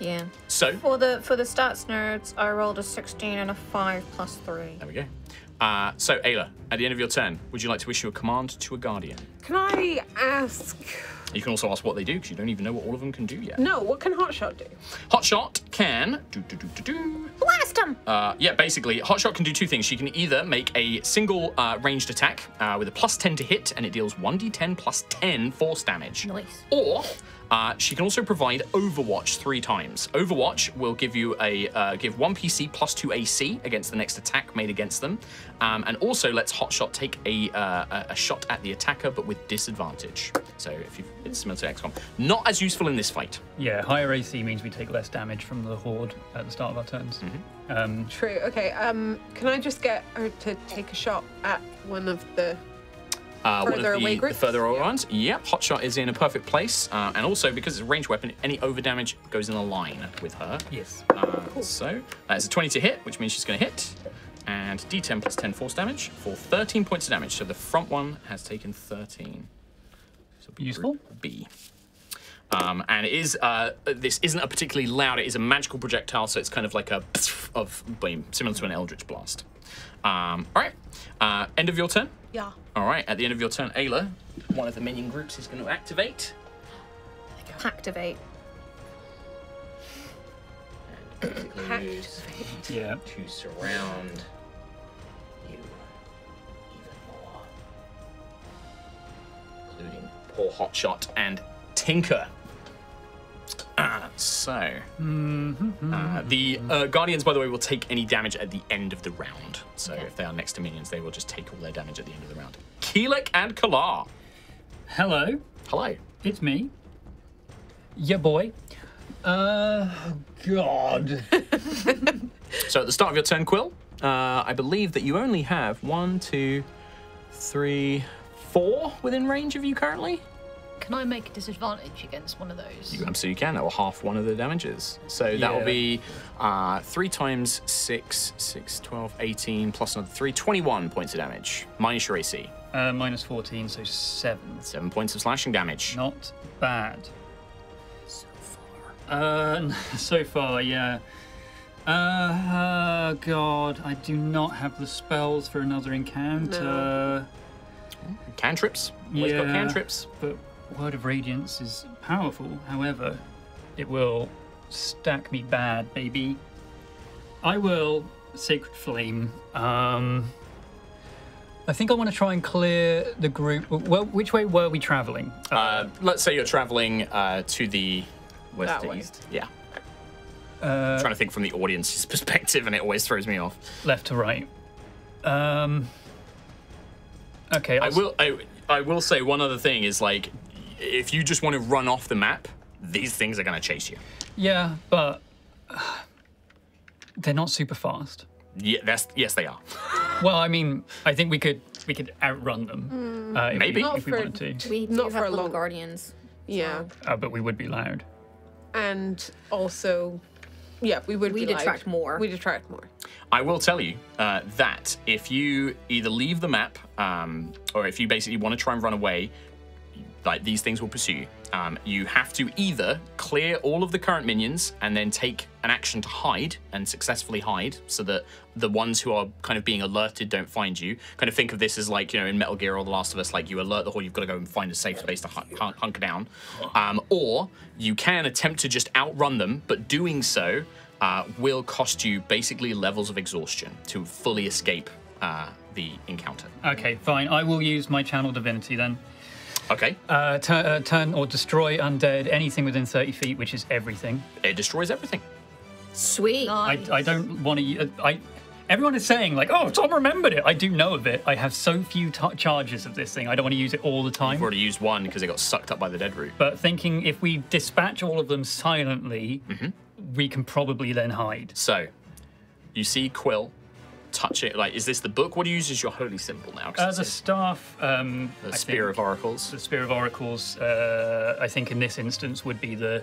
Yeah. So For the for the stats nerds, I rolled a 16 and a 5 plus 3. there we go. Uh, so Aila, at the end of your turn, would you like to issue a command to a guardian? Can I ask? You can also ask what they do because you don't even know what all of them can do yet. No, what can Hotshot do? Hotshot can do do do do do. Blast them. Uh, yeah, basically, Hotshot can do two things. She can either make a single uh, ranged attack uh, with a plus 10 to hit, and it deals 1d10 plus 10 force damage. Nice. Or uh, she can also provide Overwatch three times. Overwatch will give you a uh, give one PC plus two AC against the next attack made against them, um, and also lets Hotshot take a, uh, a- a shot at the attacker but with disadvantage. So if you it's similar to XCOM, not as useful in this fight. Yeah, higher AC means we take less damage from the horde at the start of our turns. Mm-hmm. Um, True. Okay. Um, can I just get her to take a shot at one of the? Uh, one Further of the, away the groups? further away ones. Yep, Hotshot is in a perfect place, uh, and also because it's a ranged weapon, any over damage goes in a line with her. yes. Uh, So that's a 20 to hit, which means she's going to hit, and D10 plus 10 force damage for 13 points of damage. So the front one has taken 13. So be Useful. B. Um, and it is uh, this isn't a particularly loud. It is a magical projectile, so it's kind of like a of beam, similar to an eldritch blast. Um, all right, uh, end of your turn. Yeah. All right, at the end of your turn, Aila, one of the minion groups is going to activate. Activate. Basically use Yeah. to surround you even more, including poor Hotshot and Tinker. Uh, so, uh, the uh, Guardians, by the way, will take any damage at the end of the round. So, if they are next to minions, they will just take all their damage at the end of the round. Keelik and Kalar. Hello, Hello. it's me. Yeah, boy. Uh, God. So at the start of your turn, Quill, uh, I believe that you only have one, two, three, four within range of you currently. Can I make a disadvantage against one of those? You absolutely can. That will half one of the damages. So that will be uh, 3 times 6, 6, 12, 18, plus another 3, 21 points of damage. Minus your AC. Uh, minus 14, so 7. 7 points of slashing damage. Not bad. So far. Uh, so far, yeah. Uh, uh, God, I do not have the spells for another encounter. Cantrips. Always got Yeah. cantrips. But Word of Radiance is powerful. However, it will stack me bad, baby. I will Sacred Flame. Um, I think I want to try and clear the group. Well, which way were we traveling? Uh, let's say you're traveling uh, to the West That to way. east. Yeah. Uh, trying to think from the audience's perspective, and it always throws me off. left to right. Um. Okay. I I'll s- will. I, I will say one other thing is like, if you just want to run off the map, these things are going to chase you. Yeah, but uh, they're not super fast. Yeah, that's yes, they are. Well, I mean, I think we could we could outrun them. Uh, if Maybe. we, if we for- wanted to. We Not do for a long- guardians. Yeah, Uh, but we would be loud. and also, yeah, we would. We'd be loud. attract more. We'd attract more. I will tell you uh, that if you either leave the map, um, or if you basically want to try and run away, like these things will pursue you. Um, you have to either clear all of the current minions and then take an action to hide and successfully hide, so that the ones who are kind of being alerted don't find you. Kind of think of this as like you know in Metal Gear or The Last of Us, like you alert the horde, you've got to go and find a safe space to hun- hun- hunker down. Um, or you can attempt to just outrun them, but doing so uh, will cost you basically levels of exhaustion to fully escape uh, the encounter. Okay, fine. I will use my channel divinity then. Okay. Uh, tu- uh, turn or destroy undead anything within 30 feet, which is everything. It destroys everything. Sweet. I, I don't want to. I everyone is saying like, oh, Tom remembered it. I do know of it. I have so few t- charges of this thing. I don't want to use it all the time. You've already used one because it got sucked up by the dead root. But thinking if we dispatch all of them silently, Mm-hmm. we can probably then hide. So, you see Quill touch it. Like, is this the book? What do you use as your holy symbol now? Uh, it's the a- staff, um, the I Spear of Oracles. The Spear of Oracles, uh, I think in this instance would be the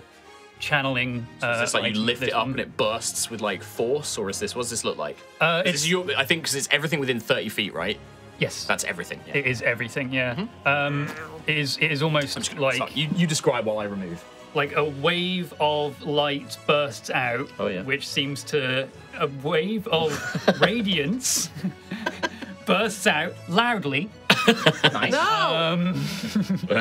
channeling. Is uh, this like you lift it up and it bursts with like force, or is this? What does this look like? Uh, it's your, I think because it's everything within thirty feet, right? yes, That's everything. Yeah. it is everything. Yeah, um, it is. It is almost I'm just gonna- like you, you describe while I remove. Like a wave of light bursts out, Oh, yeah. which seems to a wave of radiance bursts out loudly. Nice. No!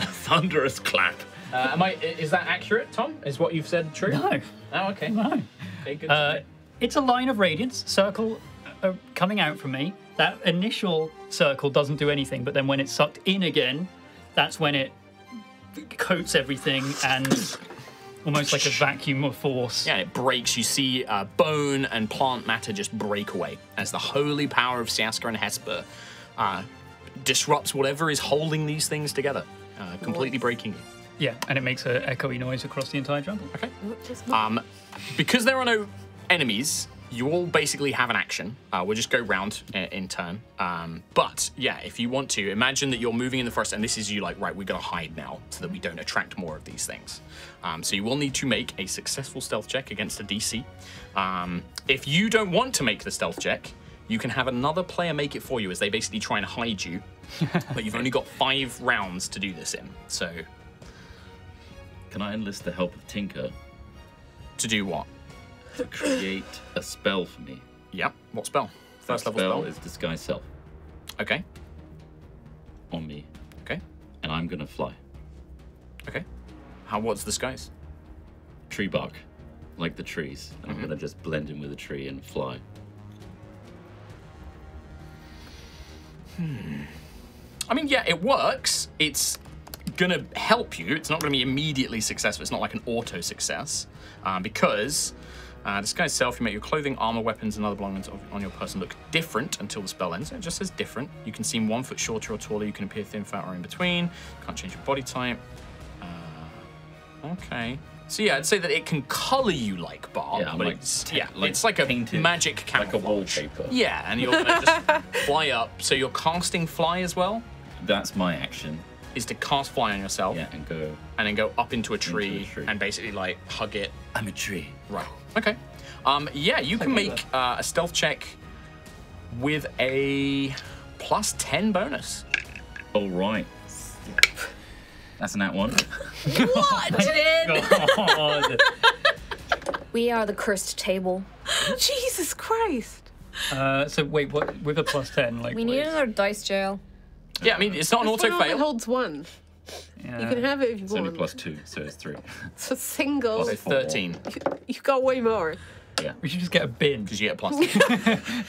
Thunderous clap. Uh, am I? Is that accurate, Tom? Is what you've said true? No, Oh, okay. no. Okay, good. Uh, it's a line of radiance circle uh, coming out from me. That initial circle doesn't do anything, but then when it's sucked in again, that's when it coats everything and almost like a vacuum of force. Yeah, it breaks. You see uh, bone and plant matter just break away as the holy power of Siaska and Hesper uh, disrupts whatever is holding these things together, uh, completely breaking it. Yeah, and it makes an echoey noise across the entire jungle. Okay. Um, because there are no enemies, you all basically have an action. Uh, we'll just go round in, in turn. Um, but yeah, if you want to, imagine that you're moving in the forest, and this is you like, right, we're gonna hide now so that we don't attract more of these things. Um, so you will need to make a successful stealth check against a DC. Um, if you don't want to make the stealth check, you can have another player make it for you as they basically try and hide you. but you've only got five rounds to do this in. So Can I enlist the help of Tinker to do what? To create a spell for me? Yep. What spell? First That level spell. is disguise self Okay. on me, Okay. and I'm gonna fly. Okay. How? What's disguise? Tree bark, like the trees. And I'm gonna just blend in with a tree and fly. Hmm. I mean, yeah, it works. It's gonna help you. It's not gonna be immediately successful. It's not like an auto success uh, because uh, disguise self. You make your clothing, armor, weapons, and other belongings of- on your person look different until the spell ends. It just says different. You can seem one foot shorter or taller. You can appear thin, fat, or in between. Can't change your body type. Uh, okay. So yeah, I'd say that it can color you like bark, Yeah, but like it's yeah, like it's like a painted, magic Like a wallpaper. Yeah, and you'll just fly up. So you're casting fly as well. That's my action. Is to cast fly on yourself Yeah, and go. and then go up into a tree, tree. and basically like hug it. I'm a tree. Right. Okay. Um. Yeah, you can make uh, a stealth check with a plus ten bonus. All right. That's an at one. what? God. We are the cursed table. Jesus Christ! Uh, so wait, what? With a plus ten, like We need another dice jail. Yeah, I mean it's not an auto one It holds one. Yeah. You can have it if you It's only plus two, so it's three. It's a single. So thirteen You got way more. Yeah. We should just get a bin. because you get a plus.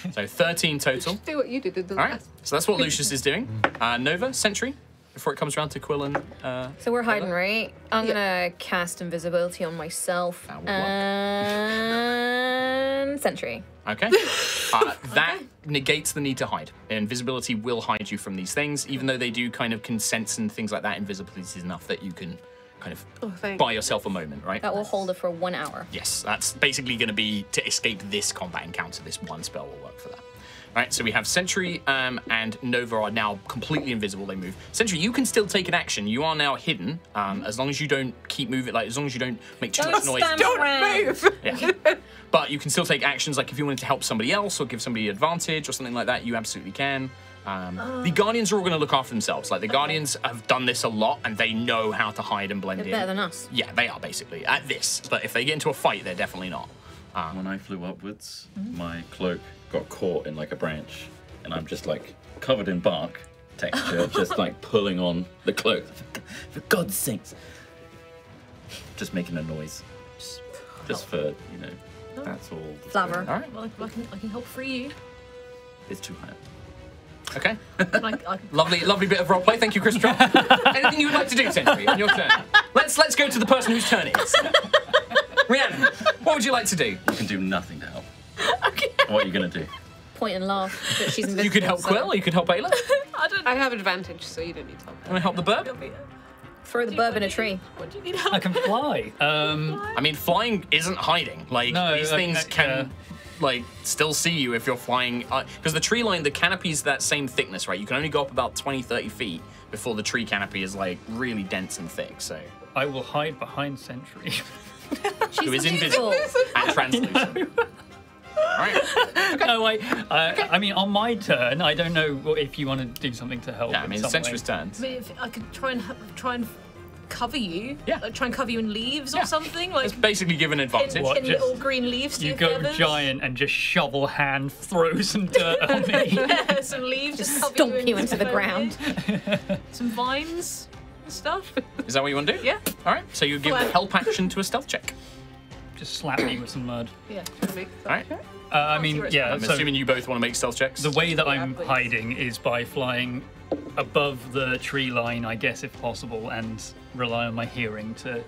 so thirteen total. Do what you did in the All right. last. So that's what Lucius is doing. Uh, Nova Sentry. Before it comes around to Quill and uh, So we're hiding, right? I'm Yeah. gonna cast invisibility on myself. That. And sentry. Okay. Uh, that negates the need to hide. Invisibility will hide you from these things, even though they do kind of can sense and things like that. Invisibility is enough that you can kind of Oh, buy yourself a moment, right? That will hold it for one hour. Yes, that's basically going to be to escape this combat encounter. This one spell will work for that. All right, so we have Sentry um, and Nova are now completely invisible. They move. Sentry, you can still take an action. You are now hidden, um, as long as you don't keep moving. Like as long as you don't make too much Don't noise. Don't around. move! Yeah. but you can still take actions like if you wanted to help somebody else or give somebody advantage or something like that, you absolutely can. Um, The Guardians are all going to look after themselves. Like the Guardians have done this a lot and they know how to hide and blend They're in. better than us. Yeah, they are basically at this. But if they get into a fight, they're definitely not. When I flew upwards, Mm-hmm. my cloak got caught in like a branch, and I'm just like covered in bark texture, just like pulling on the cloak. For God's sakes! Just making a noise. Just, just for you know, that's all. Flavor. All right. Well, I can, I can help free you. It's too high. Okay. Lovely, lovely bit of roleplay. Thank you, Chris Trott. Anything you would like to do, Sentry? On your turn. Let's let's go to the person whose turn it is. Rhiannon, what would you like to do? You can do nothing to help. What are you gonna do? Point and laugh that she's invisible. You could help so- Quill, or you could help Aila. I don't I have advantage, so you don't need to help. Want to help the bird? Throw the burb in a tree. What do you need help? I can fly. Um, I mean, flying isn't hiding. Like No, these uh, things uh, can. yeah. Like still see you if you're flying because the tree line the canopy's that same thickness right you can only go up about 20 30 feet before the tree canopy is like really dense and thick so I will hide behind Sentry. She's who is invisible and translucent all right no, wait. I, uh, I mean, on my turn, I don't know if you want to do something to help. yeah I mean some Sentry's way. turn I mean, if I could try and try and cover you. Yeah. Like, try and cover you in leaves Yeah. or something. Like it's basically given in, advantage What, in just- little green leaves You go feathers. giant and just shovel hand throw some dirt on me. yeah, some leaves. Just, cover Stomp in you into the ground. Some vines and stuff. is that what you want to do Yeah. all right so you give Fly. help action to a stealth check just slap me with some mud. Yeah. All right Uh, I mean, yeah. I'm so assuming you both want to make stealth checks the way that I'm please. hiding is by flying above the tree line, I guess, if possible, and rely on my hearing to.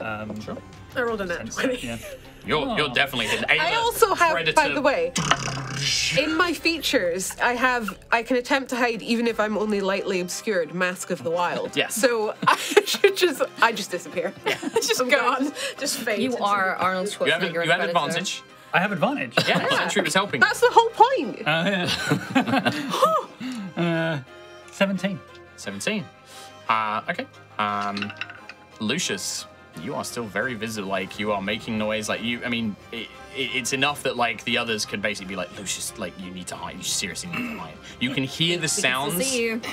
Um, sure. I rolled a nat 20. Yeah. you're, you're Oh. definitely hidden I also have, by the way, in my features, I have I can attempt to hide even if I'm only lightly obscured. Mask of the Wild. Yes. So I should just I just disappear. just I'm gone. gone. Just fade. You are the- Arnold Schwarzenegger. you have, you have Predator. advantage I have advantage. yeah Sentry was helping That's the whole point. Uh, yeah. uh, 17. 17. Uh, okay. Um, Lucius, you are still very visible. Like, you are making noise. Like, you, I mean, it, it, it's enough that, like, the others could basically be like, Lucius, like, you need to hide. You seriously need to hide. You can hear the sounds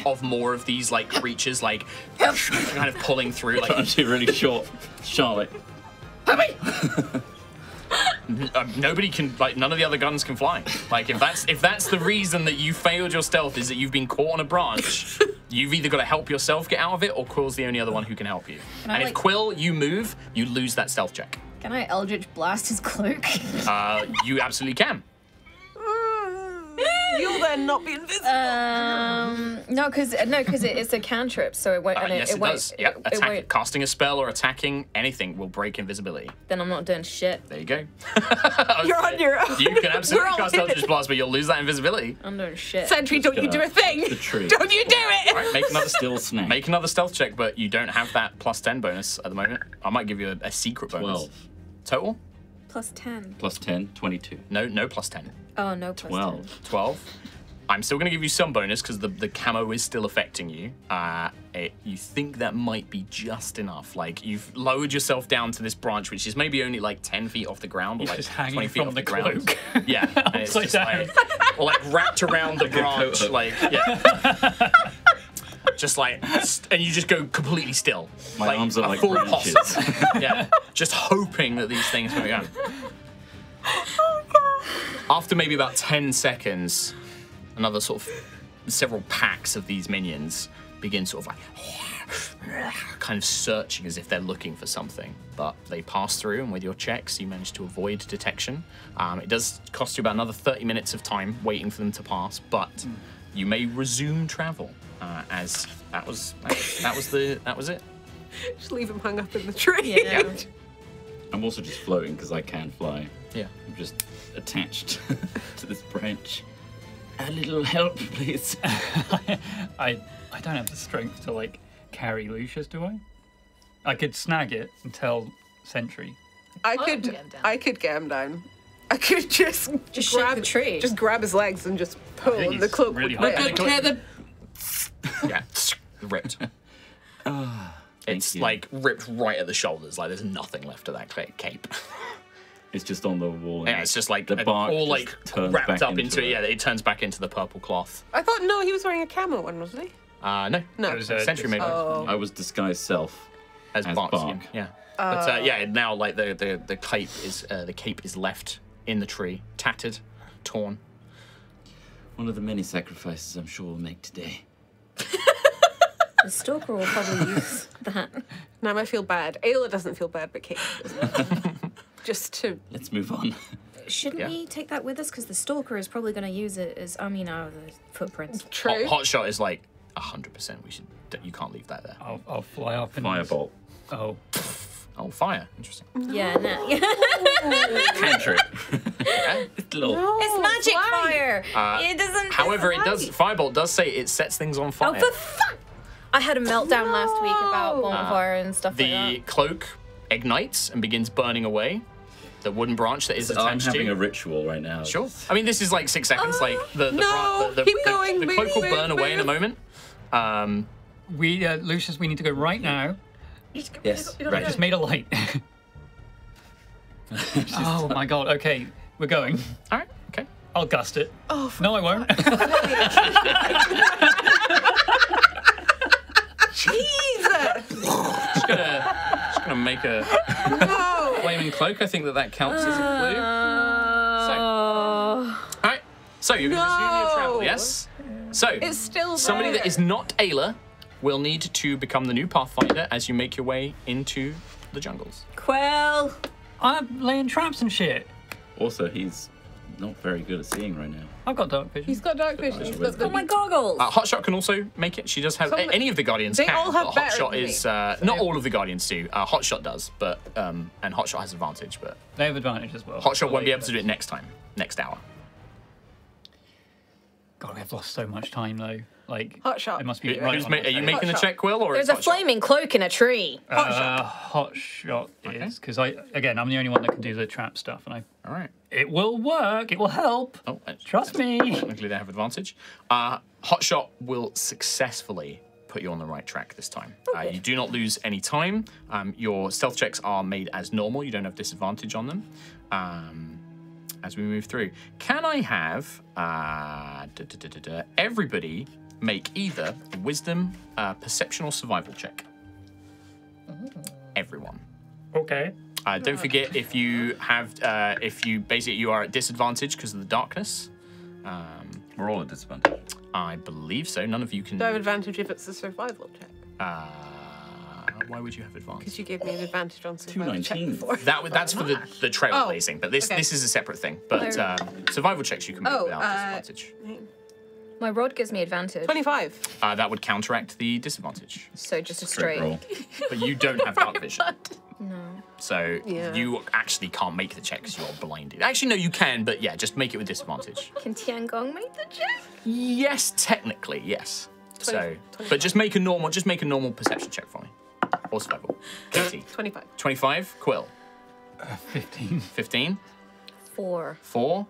of more of these, like, creatures, like, kind of pulling through. Like, Actually, really short. Charlotte. um, nobody can, like, none of the other guns can fly. Like, if that's if that's the reason that you failed your stealth is that you've been caught on a branch, you've either got to help yourself get out of it, or Quill's the only other one who can help you. I, and if like- Quill, you move, you lose that stealth check. Can I Eldritch blast his cloak? Uh, you absolutely can. You'll then not be invisible. um, no, because no, because it, it's a cantrip, so it won't. Uh, and it, yes, it, won't, does. Yeah, It, it attack, won't. casting a spell or attacking anything will break invisibility. Then I'm not doing shit. There you go. You're on your own. You can absolutely cast in it. Eldritch Blast, but you'll lose that invisibility. I'm doing shit. Sentry, don't you do a thing. The tree. Don't you do it. All right, make another Still snake. make another stealth check, but you don't have that plus ten bonus at the moment. I might give you a, a secret bonus. 12. Total? Plus ten. Plus 10, 22. No, no plus ten. Oh no, plus 12. 10. 12. I'm still going to give you some bonus because the, the camo is still affecting you. Uh, it, you think that might be just enough. Like, you've lowered yourself down to this branch, which is maybe only like 10 feet off the ground, or like just 20 feet from off the the, ground. cloak. Yeah, and it's just like, or like wrapped around the branch, like, yeah. just like, and you just go completely still. My arms are a like full branches. yeah, just hoping that these things will go. After maybe about 10 seconds, another sort of several packs of these minions begin sort of like kind of searching as if they're looking for something. But they pass through, and with your checks, you manage to avoid detection. Um, it does cost you about another 30 minutes of time waiting for them to pass, but you may resume travel. Uh, as that was that, that was the that was it. Just leave him hung up in the tree. Yeah. I'm also just floating because I can fly. Yeah. I'm just attached to this branch. A little help, please. I I don't have the strength to like carry Lucius, do I? I could snag it and tell Sentry. I can could get. I could get him down. I could just Just shake grab the tree. Just grab his legs and just pull, think and the he's cloak really would high. rip. Okay, Yeah, ripped. Ah, it's you. like ripped right at the shoulders. Like there's nothing left of that cape. It's just on the wall. Yeah, it's just like the uh, bark all like turns wrapped back up into into it. it. Yeah, it turns back into the purple cloth. I thought no, he was wearing a camel one, wasn't he? Uh, no, No. It was, uh, Sentry made just- one Oh. I was disguised self. as, as bark. bark. skin, Yeah, but uh, yeah, now like the the the cape is uh, the cape is left in the tree, tattered, torn. One of the many sacrifices I'm sure we'll make today. The stalker will probably use that. Now I feel bad. Aila doesn't feel bad, but Kate doesn't. just to Let's move on. Shouldn't Yeah. we take that with us? Because the stalker is probably going to use it as I mean, uh, the footprints. Hot, True. hot shot is like hundred percent. We should. You can't leave that there. I'll, I'll fly up and Firebolt. Oh, Oh, fire! Interesting. Yeah, no. Cantrip. It's little. it's magic why? fire. Uh, it doesn't. However, it doesn't does. like- Firebolt does say it sets things on fire. Oh, fire. for fuck! I had a meltdown last week about No. bonfire and stuff like the that. cloak ignites and begins burning away. The wooden branch that is I'm attached to having you. a ritual right now. Sure. I mean, this is like six seconds. like the the, no, bra- the, the, keep the- going, the move, cloak will move, burn away in a moment. Um, we, uh, Lucius, we need to go right now. Yes. I Right. just made a light. oh my god. Okay, we're going. all right. Okay. I'll gust it. Oh, No, I won't. Jesus! Just gonna just gonna make a No! Flaming cloak. I think that that counts as a clue. Oh. Uh. All right. So you're gonna resume your travel. Yes. So It's still somebody that there. is not Aila will need to become the new Pathfinder as you make your way into the jungles. Quell. I'm laying traps and shit. Also, he's not very good at seeing right now. I've got dark vision. He's got dark vision. He's got the Oh my goggles. Uh, Hotshot can also make it. She does have Some- any of the guardians. they can, all have but better Hotshot is uh, not all of the guardians do. Uh, Hotshot does, but um, and Hotshot has advantage. But They have advantage as well. Hotshot won't be able to do it next time, next hour. God, we have lost so much time though. Like, Hot shot. It must be Who's right. ma- are you side. making the check, Quill, or There's a Hotshot? flaming cloak in a tree. Hot Uh, hot shot is because I again I'm the only one that can do the trap stuff, and I All right. it will work. It will help. Oh, uh, Trust me. Technically, they have advantage. Uh, Hotshot will successfully put you on the right track this time. Uh, you do not lose any time. Um, your stealth checks are made as normal. You don't have disadvantage on them. Um, as we move through, can I have uh, da, da, da, da, da, everybody make either a wisdom, uh, perception, or survival check? Everyone. Okay. Uh, don't forget if you have, uh, if you basically you are at disadvantage because of the darkness. Um, We're all at disadvantage. I believe so. None of you can. No advantage if it's a survival check? Uh, why would you have advantage? Because you gave me an advantage on survival check 219. before. That would- that's for the the Oh, trailblazing, but this okay. this is a separate thing. But um, survival checks you can make Oh, without uh, disadvantage. My rod gives me advantage. 25. Uh, that would counteract the disadvantage, So just a Straight straight. roll. but you don't have dark vision, No. so Yeah. you actually can't make the check because you're blinded. Actually, no, you can, but yeah, just make it with disadvantage. Can Tiangong make the check? Yes, technically, yes. So, 20 but just make a normal, just make a normal perception check for me, or survival. Katie, 25. twenty-five. Quill, Fifteen. fifteen. Four. Four,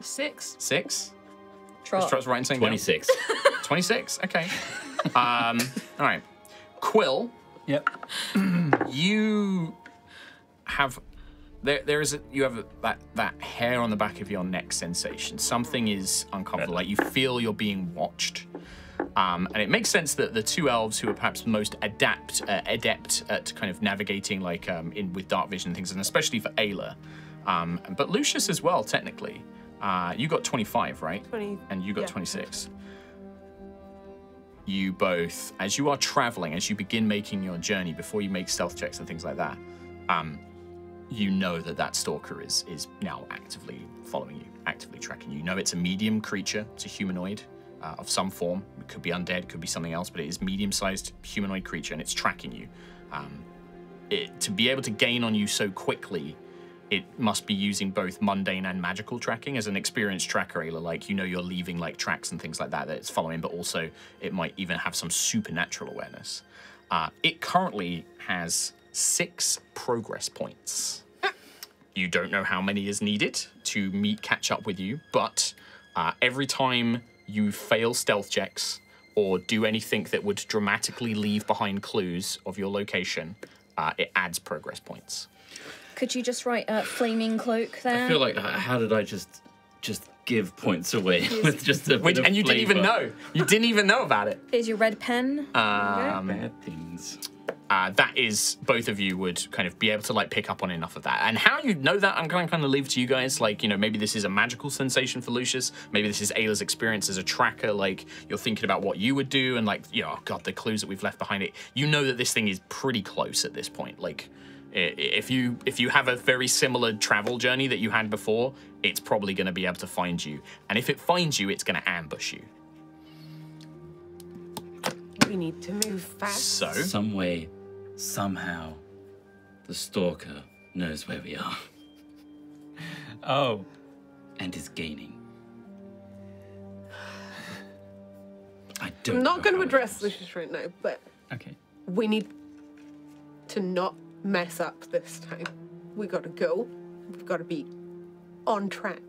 Six. six. Trott. Trott's right in saying 26. 26, okay. um, all right. Quill, Yep. you have there there is a, you have a, that that hair on the back of your neck sensation. Something is uncomfortable, like you feel you're being watched. Um, and it makes sense that the two elves who are perhaps the most adapt, uh, adept at kind of navigating, like um, in with dark vision and things, and especially for Aila, um, but Lucius as well, technically. Uh, you got 25, right? 20. and you got yeah. 26. You both, as you are traveling, as you begin making your journey, before you make stealth checks and things like that, um, you know that that stalker is is now actively following you, actively tracking you. You know it's a medium creature, it's a humanoid uh, of some form. It could be undead, could be something else, but it is medium-sized humanoid creature, and it's tracking you. Um, it, to be able to gain on you so quickly it must be using both mundane and magical tracking as an experienced tracker like you know you're leaving like tracks and things like that that it's following but also it might even have some supernatural awareness uh, it currently has six progress points you don't know how many is needed to meet catch up with you but uh, every time you fail stealth checks or do anything that would dramatically leave behind clues of your location uh, it adds progress points Could you just write a flaming cloak there? I feel like, how did I just just give points away with just a bit Which, of and you didn't even know. You didn't even know about it. Here's your red pen. Um, Bad things. Uh, that is, both of you would kind of be able to like pick up on enough of that. And how you know that, I'm going to kind of leave to you guys. Like, you know, maybe this is a magical sensation for Lucius. Maybe this is Aila's experience as a tracker. Like, you're thinking about what you would do, and like, you know, oh god, the clues that we've left behind it. You know that this thing is pretty close at this point. Like, If you if you have a very similar travel journey that you had before, it's probably going to be able to find you. And if it finds you, it's going to ambush you. We need to move fast. So Some way, somehow, the stalker knows where we are Oh, and is gaining. I don't. I'm not know going to how address this right now, but okay. we need to not mess up this time. We got to go. We've got to be on track,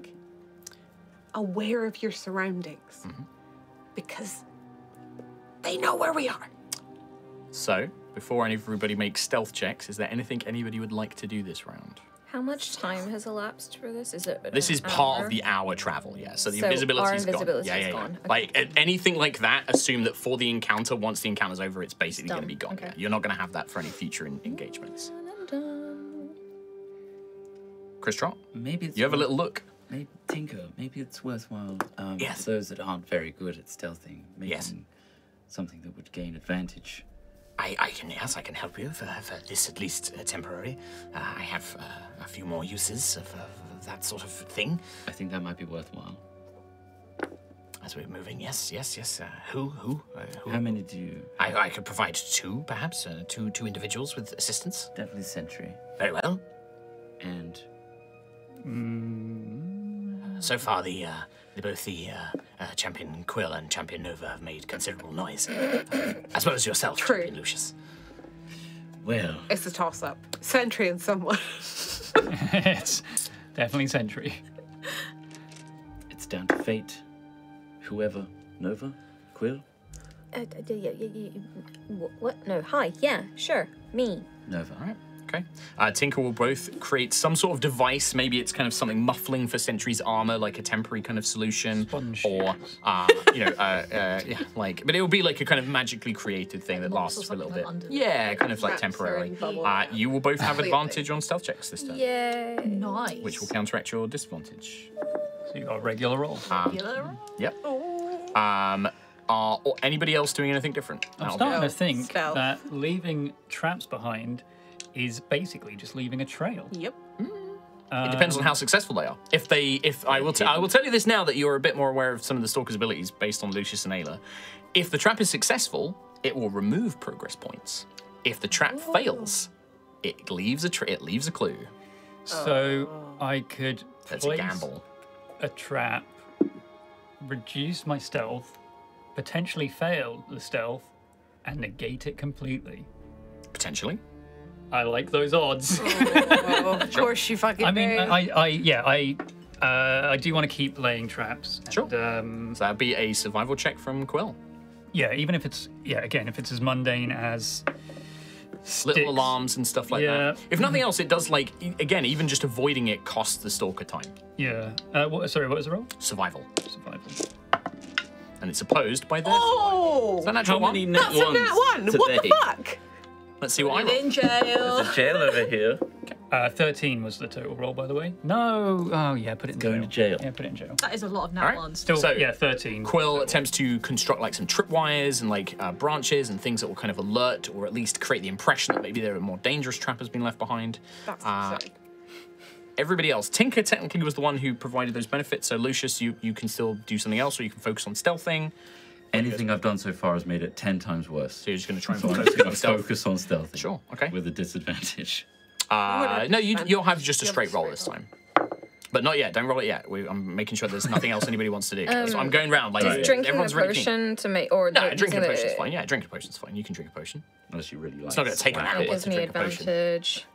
aware of your surroundings, mm-hmm. because they know where we are. so before everybody makes stealth checks, is there anything anybody would like to do this round? How much time has elapsed for this? Is it? This is part hour? of the hour travel, yeah. So the So invisibility our is gone. Yeah, yeah, yeah. gone. Okay. Like anything like that, assume that for the encounter, once the encounter's over, it's basically going to be gone. Okay. Yeah. You're not going to have that for any future en- engagements. Chris Trott, Maybe it's you have a little look. Maybe Tinker. Maybe it's worthwhile. Um, Yes. For those that aren't very good at stealthing, making Yes. something that would gain advantage. I, I can, yes, I can help you for, for this at least uh, temporary. Uh, I have uh, a few more uses of, of that sort of thing. I think that might be worthwhile. As we're moving, yes, yes, yes. Uh, who, who, uh, who? How many do you? I, I could provide two, perhaps, uh, two, two individuals with assistance. Definitely Sentry. Very well. And So far, the, uh, the both the uh, uh, champion Quill and champion Nova have made considerable noise, uh, as well as yourself, True. champion Lucius. well, It's a toss up. Sentry and someone. it's definitely Sentry. it's down to fate. Whoever. Nova? Quill? Uh, d- d- yeah, yeah, yeah, What? No. Hi. Yeah. Sure. Me. Nova. All right. Okay. Uh, Tinker will both create some sort of device. Maybe it's kind of something muffling for Sentry's armor, like a temporary kind of solution, Sponge or uh, you know, uh, uh, yeah, like. But it will be like a kind of magically created thing that lasts for a little bit. like under. Yeah, kind of like Traps temporarily. Uh, you will both have advantage on stealth checks this turn, Yeah. Nice. which will counteract your disadvantage. So you got a regular roll. Regular? Yep. Um, are or anybody else doing anything different? I'm That'll starting to think Stealth. that leaving traps behind is basically just leaving a trail. yep. Mm. It depends on um, how successful they are. If they, if I will, t- I will tell you this now that you're a bit more aware of some of the stalker's abilities based on Lucius and Aila. If the trap is successful, it will remove progress points. If the trap fails, it leaves a tr- it leaves a clue. So oh. I could That's a gamble. a trap, reduce my stealth, potentially fail the stealth, and negate it completely. Potentially. I like those odds. Oh, of course you fucking I mean, do. I, I, yeah, I, uh, I do want to keep laying traps. Sure. And, um, So that'd be a survival check from Quill. yeah, even if it's, yeah, again, if it's as mundane as Little alarms and stuff like Yeah. that. If nothing else, it does like again, even just avoiding it costs the stalker time. Yeah. Uh, what, sorry, what was the roll? Survival, Survival. and it's opposed by this. oh, Is that natural How one? many net that's a ones nat one. What today? the fuck? Let's see what I roll. In jail. There's a Jail over here. Uh, 13 was the total roll, by the way. No. Oh, yeah, put it in Going jail. to jail. Yeah, put it in jail. That is a lot of nat Alright. ones. Still, So- yeah, 13. Quill attempts to construct like some tripwires and like uh, branches and things that will kind of alert or at least create the impression that maybe there are more dangerous trap has been left behind. That's Uh, insane. Everybody else, Tinker technically was the one who provided those benefits. So Lucius, you you can still do something else, or you can focus on stealthing. Anything I've done so far has made it ten times worse. So you're just going to try and So focus on stealth. focus on stealth. Sure, okay. With a disadvantage. Uh, no, you, you'll have just a You have a straight roll this time. But not yet. Don't roll it yet. We, I'm making sure there's nothing else anybody wants to do. so I'm going round like Is drinking everyone's a really keen. potion to make, or No, drinking a potion's the- fine. Yeah, drinking a potion's fine. You can drink a potion. Unless you really like. It's not going to take an slap hour it. It gives to me drink a potion. advantage.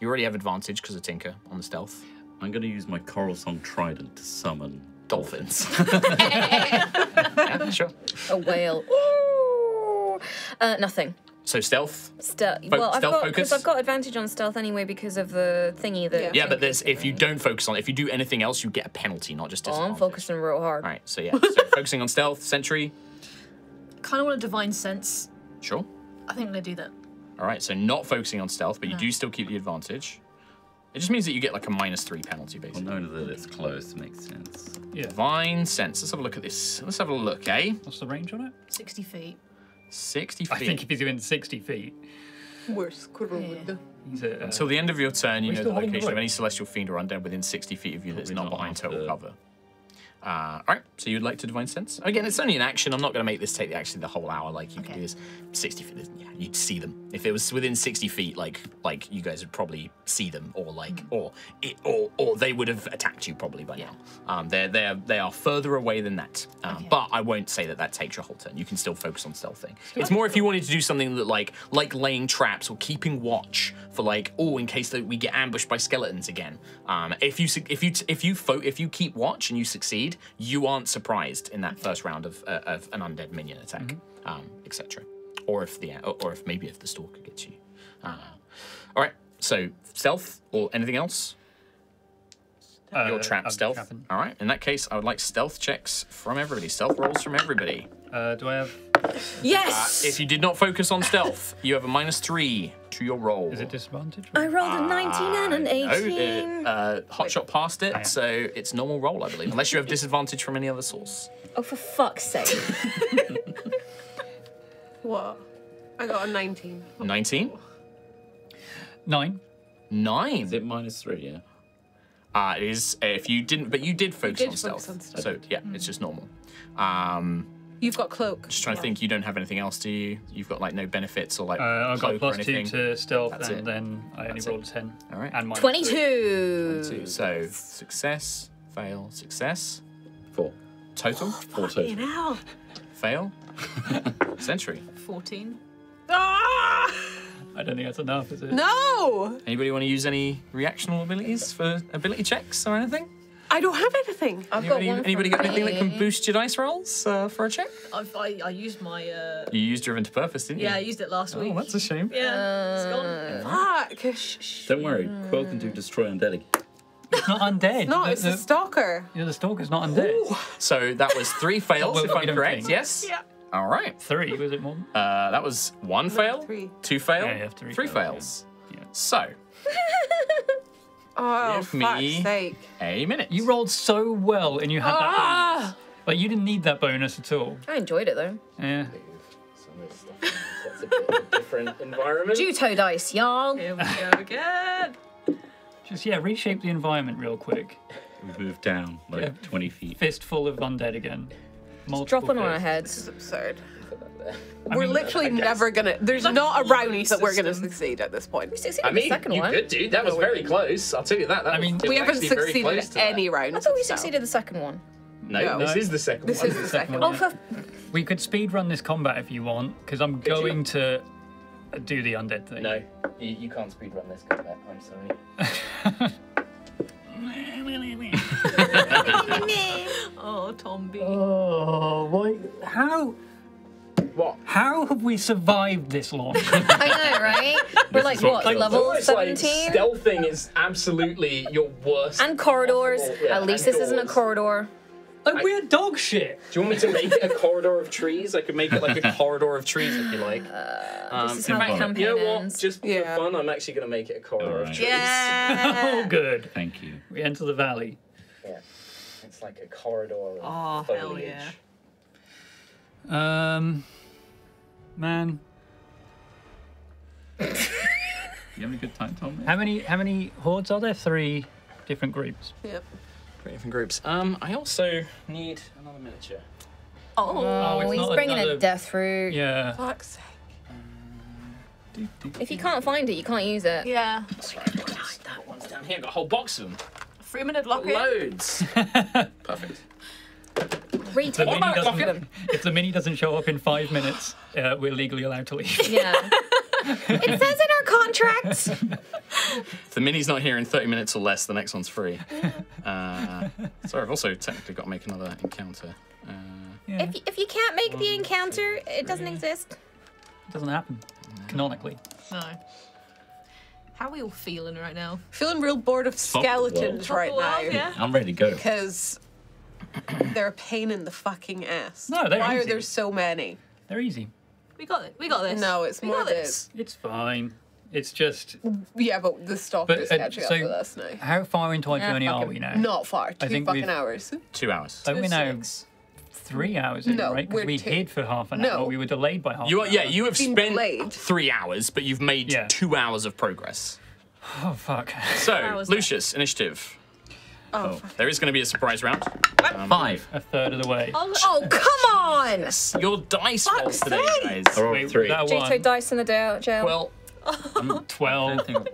You already have advantage because of Tinker on the stealth. I'm going to use my Coral Song Trident to summon Dolphins. yeah, sure. A whale. Ooh. Uh, nothing. So stealth. Stealth. Fo- well, I've stealth got focus? because I've got advantage on stealth anyway because of the thingy that. Yeah. Yeah, but Tinker there's if you don't focus on it, if you do anything else, you get a penalty, not just Oh, disadvantage. I'm focusing real hard. All right, so yeah, so focusing on stealth, sentry. Kind of want a divine sense. Sure. I think I'm gonna do that. All right, so not focusing on stealth, but you do still keep the advantage. It just means that you get like a minus three penalty, basically. Well, basically. knowing that it's close makes sense. Yeah. Divine sense. Let's have a look at this. Let's have a look, eh? What's the range on it? 60 feet. 60 feet. I think if he's within 60 feet. We're screwed. He's a, uh, Until the end of your turn, you know the location of any celestial fiend or undead within 60 feet of you that's not not behind total cover. Uh, all right, so you'd like to divine sense? Again, it's only an action. I'm not going to make this take the actually the whole hour. Like you can do this 60 feet. Yeah, you'd see them if it was within 60 feet. Like like you guys would probably see them, or like or it, or or they would have attacked you probably by now. Um, they're they're they are further away than that. Um, But I won't say that that takes your whole turn. You can still focus on stealthing. It's more if you wanted to do something that like like laying traps or keeping watch for like oh in case that we get ambushed by skeletons again. Um, if you if you if you fo- if you keep watch and you succeed, you aren't surprised in that first round of uh, of an undead minion attack, um, etc. Or if the or, or if maybe if the stalker gets you. Uh, all right. So stealth or anything else? Your uh, trap stealth. trapping. All right. In that case, I would like stealth checks from everybody. Stealth rolls from everybody. Uh, do I have? Yes! If you did not focus on stealth, you have a minus three to your roll. Is it disadvantage? I rolled a 19 and an No, 18. uh, uh, hotshot past it, so it's normal roll, I believe, unless you have disadvantage from any other source. oh, for fuck's sake. What? I got a 19. 19, Nine. nine. Is it minus three? Yeah. Uh, it is uh, if you didn't, but you did focus did on focus stealth. on stealth. So yeah, it's just normal. Um, You've got cloak. just trying to think. You don't have anything else, do you? You've got like no benefits or like Uh, I've got cloak or plus two to stealth, That's and it. then I only That's it. rolled a ten. All right. And minus 22. Two. So success, fail, success, Four. total, Four total. Hell. fail, Sentry. 14. Ah! I don't think that's enough, is it? No! Anybody want to use any reactional abilities for ability checks or anything? I don't have anything. I've Anybody, got one anybody from got anything that can boost your dice rolls uh, for a check? I've, I, I used my. Uh, You used driven to purpose, didn't you? yeah, I used it last Oh, week. Oh, that's a shame. Yeah, it's Uh, gone. Fuck. Shh, shh. Don't worry, Quill can do destroy undead. again. It's not undead. No, the, it's the, the stalker. you know, the stalker's not undead. So that was three fails, Well, if I'm correct. think. Yes. Yeah. All right. Three was it more? Uh, that was one fail, three. two fail, Yeah, you have three three fails, fails. yeah. So Oh, Give fuck's me- sake. a minute. You rolled so well, and you had that. Ah! Bonus. Like you didn't need that bonus at all. I enjoyed it though. Yeah. That's a bit of a different environment. Juto dice, y'all. Here we go again. Just yeah, reshape the environment real quick. We've down like Yeah. 20 feet. Fistful of undead again. Multiple Drop one on our fists. heads. It's absurd. I we're mean, literally never gonna. There's not a round that we're gonna succeed at this point. We succeeded I in mean, the second you one. could, dude. That was oh, very close. I'll tell you that. that I mean- was We haven't succeeded close at that. any round. I thought we so. succeeded the second one. No, No. this is the second This one. is the second Oh, one. for We could speed run this combat if you want, because I'm going to do the undead thing. No, you, you can't speed run this combat. I'm sorry. Oh, Tomby. Oh, why? How? What? How have we survived this long? I know, right? We're like, what what, kills level It's like 17? stealthing is absolutely your worst. and corridors. yeah, At least and this isn't a corridor. like we're dog shit. Do you want me to make it a corridor of trees? I could make it like a corridor of trees if you like. Um, This is how fact, the campaign you know what? ends. Just Yeah. for fun, I'm actually going to make it a corridor of trees. Yeah. Oh, good. Thank you. We enter the valley. Yeah. It's like a corridor of Oh, hell foliage. yeah. Um, man, You having a good time, Tom? how many how many hordes are there? Three different groups. Yep. Three different groups. Um, I also need another miniature. Oh, Oh, it's he's bringing another- a death fruit. Yeah. Fuck's sake. If you can't find it, you can't use it. Yeah. That's right. Got that- that one's down here. I've got a whole box of them. Three minute lock in. Loads. Perfect. Retake The mini doesn't, Locken? if the mini doesn't show up in five minutes, uh, we're legally allowed to leave. Yeah. it says in our contract. If the mini's not here in 30 minutes or less, the next one's free. Uh, sorry, I've also technically got to make another encounter. Uh, Yeah, if, if you can't make the encounter, it doesn't exist. it doesn't happen canonically. No. How are we all feeling right now? Feeling real bored of Fuck the skeletons right Well, now. yeah. I'm ready to go. Because they're a pain in the fucking ass. No, they're Why easy. are there so many? They're easy. We got it. We got this. No, it's we more got this. It's fine. It's just Yeah, but the stalker's But, uh, catching so- up with us now. how far into our Yeah, journey are we now? Not far. Two think fucking we've- hours. two hours. Are we now Six. three hours in, No, right? Because we're two. hid for half an No. hour. We were delayed by half You an are, yeah, you have Been spent delayed. three hours, but you've made Yeah. two hours of progress. Oh, fuck. So, hours Lucius, initiative. Oh, There is going to be a surprise round. Five. A third of the way. Oh, come on! Your dice rolls today, guys. I rolled Wait, three. that Jito one. dice in the jail. jail. Well, 12.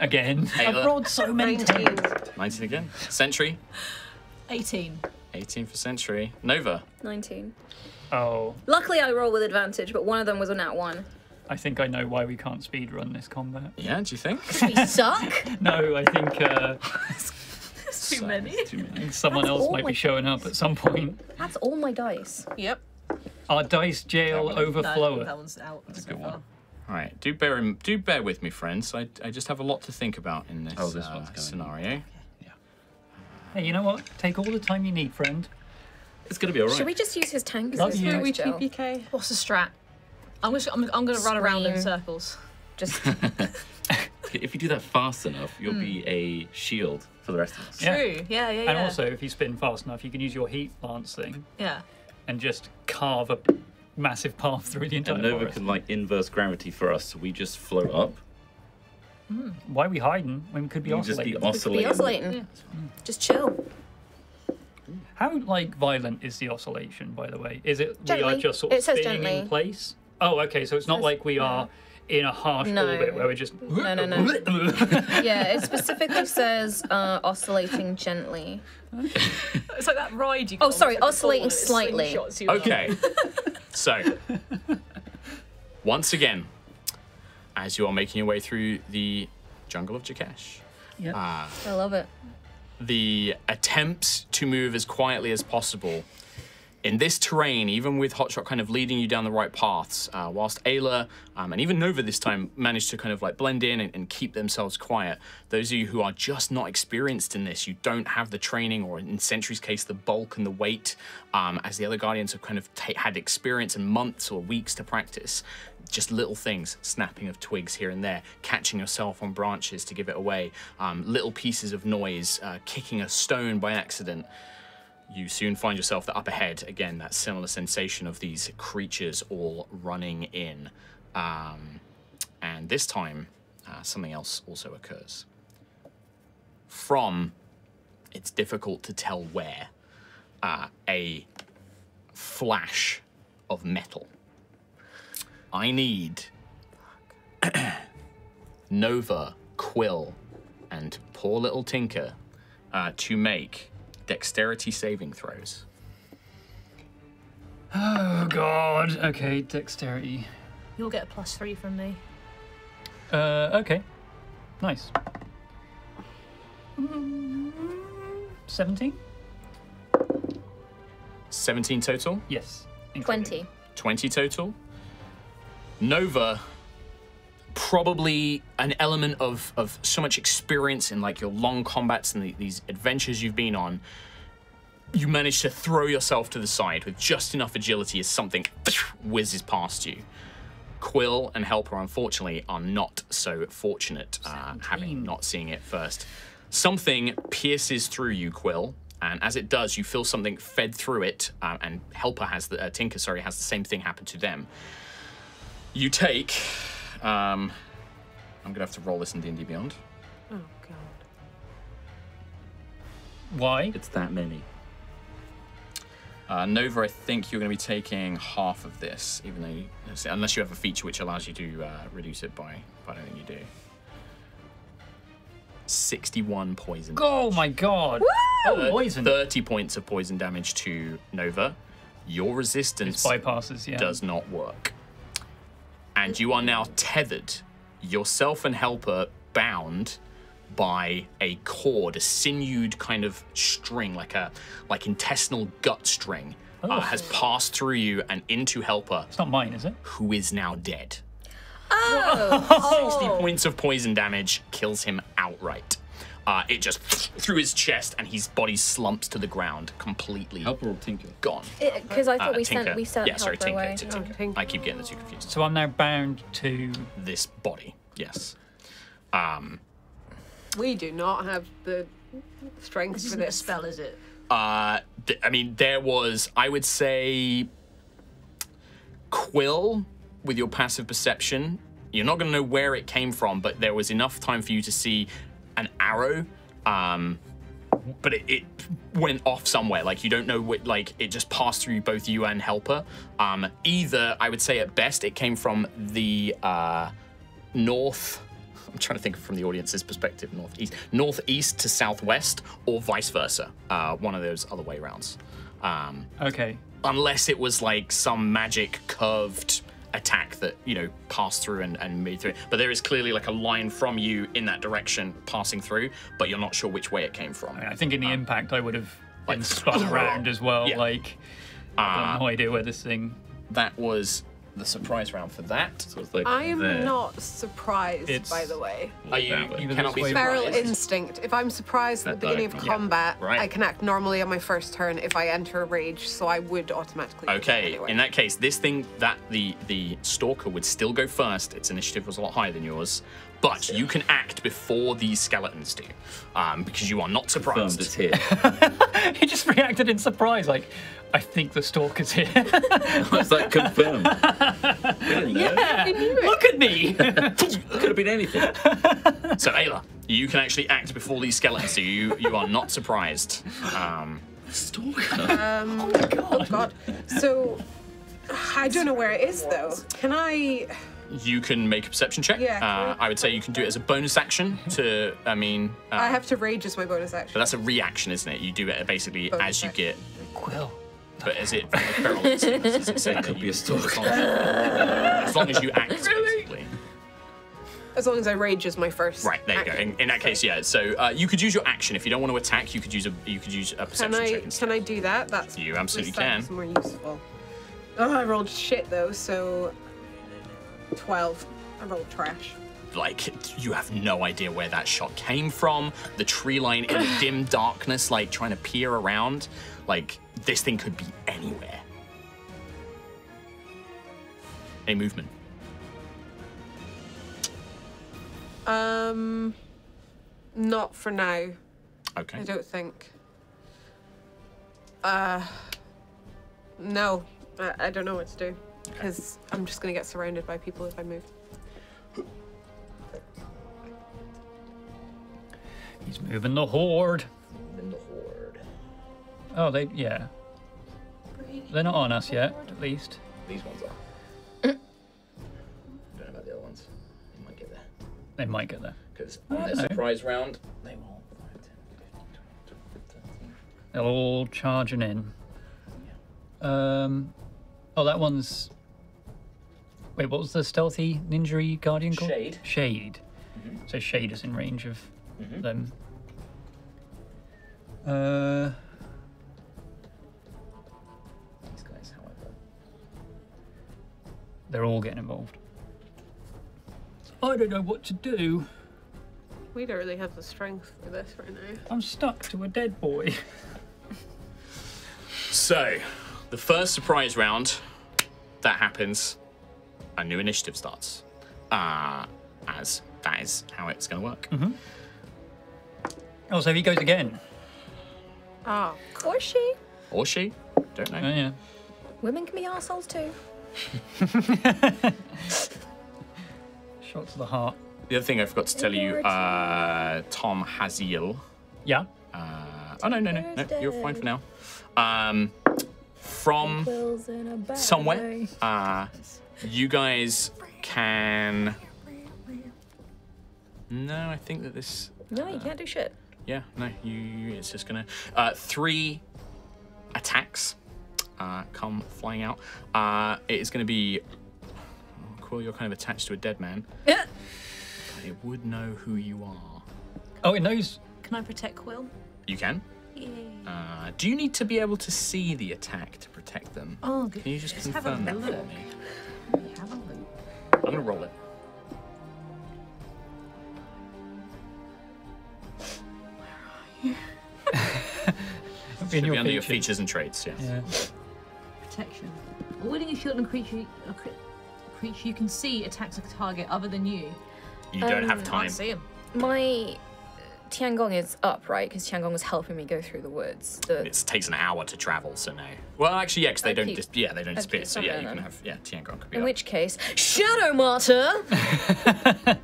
Again. Aila, I've rolled so many 19. times. 19 again. Sentry. 18. 18 for Sentry. Nova, 19. Oh, Luckily, I roll with advantage, but one of them was a nat one. I think I know why we can't speedrun this combat. yeah, do you think? We suck. No, I think uh, Too many. I think someone That's else all might my be showing up at some point. That's all my dice. Yep. Our dice jail No, that overflower. one's out. That's a good one. All right, do bear in, do bear with me, friends. I, I just have a lot to think about in this, Oh, this uh, one's going. scenario. Hey, you know what? Take all the time you need, friend. It's gonna be alright. Should we just use his tank as Love his you. dice We gel? TPK. What's the strat? I'm just I'm, I'm gonna run around in Scream. circles. Just If you do that fast enough, you'll be a shield for the rest of us. Yeah. True. Yeah, yeah, yeah. And also, if you spin fast enough, you can use your heat lance thing yeah. and just carve a massive path through the entire And Nova forest. can like inverse gravity for us, so we just float up. Mm. Why are we hiding when we could be We just be oscillating? be oscillating. oscillating. Just chill. How like violent is the oscillation, by the way? Is it we are just sort of It says staying in place? Oh, okay. So it's not says- like we are in a harsh No. orbit where we're just. No, no, no. Yeah, it specifically says uh, oscillating gently. It's like that ride you. Oh, sorry, it's like the oscillating ball and it slightly. slingshots you up. Okay. so, once again, as you are making your way through the jungle of Jakesh, Yeah. I love it. the attempts to move as quietly as possible in this terrain, even with Hotshot kind of leading you down the right paths, uh, whilst Aila um, and even Nova this time managed to kind of like blend in and, and keep themselves quiet. Those of you who are just not experienced in this, you don't have the training, or in Sentry's case, the bulk and the weight, um, as the other Guardians have kind of had experience in months or weeks to practice. Just little things, snapping of twigs here and there, catching yourself on branches to give it away, um, little pieces of noise, uh, kicking a stone by accident you soon find yourself up ahead again that similar sensation of these creatures all running in. Um, and this time uh, something else also occurs. From it's difficult to tell where uh, a flash of metal. I need nova quill and poor little tinker uh, to make dexterity saving throws. Oh God. Okay, dexterity. You'll get a plus three from me. Uh, okay. Nice. Seventeen. 17 total, Yes. including. 20. 20 total. Nova, probably an element of, of so much experience in like your long combats and the, these adventures you've been on. You manage to throw yourself to the side with just enough agility as something whizzes past you. Quill and Helper, unfortunately, are not so fortunate, uh, having not seeing it first. Something pierces through you, Quill, and as it does, you feel something fed through it, uh, and Helper has the uh, Tinker, sorry, has the same thing happen to them. You take. Um, I'm gonna have to roll this in D&D Beyond. Oh god. Why? It's that many. Uh, Nova, I think you're going to be taking half of this, even though you, unless you have a feature which allows you to uh, reduce it by. But I don't think you do. 61 poison. Oh my God. Oh, poison. 30 points of poison damage to Nova. Your resistance Bypasses. Yeah. does not work. And you are now tethered, yourself and Helper bound by a cord, a sinewed kind of string, like a like intestinal gut string, uh, has passed through you and into Helper, It's not mine, is it? who is now dead. Oh! 60 points of poison damage kills him outright. Uh, it just through his chest, and his body slumps to the ground, completely Helper or Tinker? gone. Because I thought Uh, we Tinker. sent we sent yeah, sorry, Helper Tinker, away. to Oh, Tinker. Tinker. I keep getting the two confused. So I'm now bound to. This body, yes. Um, We do not have the strength This for isn't a this. spell, is it? uh, th- I mean, there was, I would say, Quill with your passive perception. You're not going to know where it came from, but there was enough time for you to see an arrow. Um, but it, it went off somewhere. Like you don't know what. Like it just passed through both you and Helper. Um, either I would say at best it came from the uh, north. I'm trying to think from the audience's perspective, northeast, northeast to southwest, or vice versa. Uh, one of those other way rounds. Um, Okay. unless it was like some magic curved attack that you know passed through and, and made through but there is clearly like a line from you in that direction passing through but you're not sure which way it came from I think in the um, impact I would have like, been spun around as well. Yeah. Like, I have uh, no idea where this thing. that was the surprise round for that So it's like I am there. not surprised, It's- by the way. are you Either you cannot be way- Feral surprised instinct. If I'm surprised at the That beginning of diagonal. combat, Right. I can act normally on my first turn if I enter a rage, so I would automatically. Okay, anyway. in that case, this thing that the the stalker would still go first. Its initiative was a lot higher than yours, but you can act before these skeletons do, um, because you are not Confirmed surprised. it's here. He just reacted in surprise, like, I think the stalker's here. it's like confirmed. We. Look at me! Could have been anything. So Aila, you can actually act before these skeletons so You you are not surprised. Um, Stalker. Oh my god. So I don't know where it is though. Can I? you can make a perception check. Yeah, Uh, I would say you can do it as a bonus action. To I mean, uh, I have to rage as my bonus action. but action. that's a reaction, isn't it? You do it basically Bonus as you action. get. Quill. But is it feral instinct? Is it saying that Could be a stalker. As long as you act, basically. As long as I rage as my first. Right there you go. In, in that case, yeah. So uh, you could use your action if you don't want to attack. You could use a you could use a Can perception I? check instead. Can I do that? That's. You absolutely that sounds can. More useful. Oh, I rolled shit though. So. Twelve. I rolled trash. like you have no idea where that shot came from. The tree line in the dim darkness, like trying to peer around, like this thing could be anywhere. Any movement? Um. Not for now. Okay. I don't think. Uh. No, I, I don't know what to do because I'm just gonna get surrounded by people if I move. He's moving the horde. In the horde. Oh, they, yeah. They're not on us yet, at least. These ones are. Don't know about the other ones. They might get there They might get there. because on their know. surprise round, they will. 5, 10, 15, 20, 30. They're all charging in. Um, oh, that one's. Wait, what was the stealthy ninja guardian called? Shade. Shade. So Shade is in range of them. Uh, they're all getting involved. I don't know what to do. We don't really have the strength for this right now. I'm stuck to a dead boy. So, the first surprise round that happens, a new initiative starts. Uh, as that is how it's going to work. Oh, so he goes again. Oh, Or she. Or she, don't know. Oh, yeah. Women can be assholes too. Shot to the heart. The other thing I forgot to tell you, uh, Tom Hazell. Yeah. Uh, oh no, no, no, no, you're fine for now. Um, from Quills in a bag. somewhere, uh, you guys can. No, I think that this No, you can't do shit. Yeah, no, you, you it's just gonna uh, three attacks uh, come flying out. Uh, it is gonna be oh, Quill. You're kind of attached to a dead man. Yeah. It would know who you are. Oh, it knows. Can I protect Quill? You can. Yeah. Uh, do you need to be able to see the attack to protect them? Oh, good. Can you just Let's have a confirm that for look. me? Me have a look. I'm gonna roll it. It'll be in Should be under your features. features and traits. Yes. Yeah. Protection. Avoiding a shield and creature, a cre- creature you can see attacks a target other than you. You don't Um, have can't time. See him. My Tiangong is up, right? Because Tiangong was helping me go through the woods. The, It takes an hour to travel, so no. Well, actually, yeah, 'cause they I'd don't. keep- Dis- yeah, they don't disappear. keep So yeah, you something can have. Yeah, Tiangong could be in up. which case, Shadow Martyr.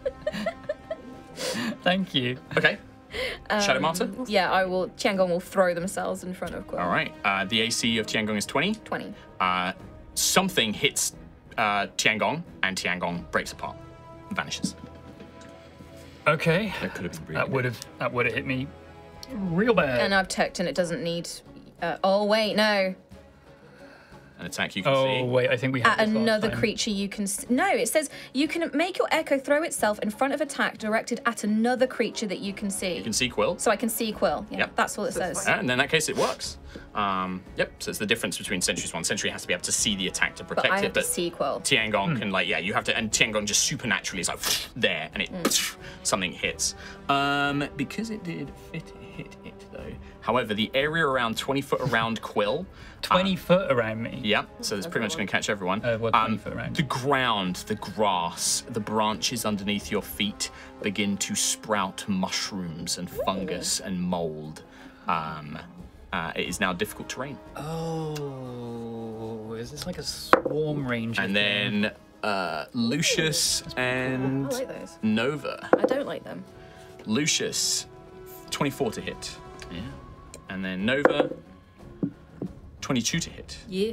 Thank you. Okay. Shadow Martyr. yeah, I will. Tiangong will throw themselves in front of Quill. All right. Uh, the AC of Tiangong is 20. Twenty. Uh, something hits uh, Tiangong, and Tiangong breaks apart, vanishes. Okay. That could have been really That would have that would have hit me real bad. And I've checked, and it doesn't need. Uh, oh wait, no. An attack you can oh see. wait, I think we had At this last another time. creature you can. S- no, it says you can make your echo throw itself in front of attack directed at another creature that you can see. You can see Quill. so I can see Quill. Yeah, Yep. that's all it says. And in that case, it works. Um, yep. So it's the difference between Sentry's one. Sentry has to be able to see the attack to But protect I it, have to but see Quill. Tiangong can like yeah, you have to, and Tiangong just supernaturally is like there, and it something hits. Um, because it did fit hit it though. However, the area around 20 foot around Quill. Twenty foot around me. Yeah, so it's pretty much going to catch everyone. Uh, well, 20 foot around. The ground, the grass, the branches underneath your feet begin to sprout mushrooms and fungus and mold. Um, uh, it is now difficult terrain. Oh, is this like a swarm range? And then uh, Lucius and I like those. Nova. I don't like them. Lucius, 24 to hit. Yeah. And then Nova, 22 to hit. Yeah.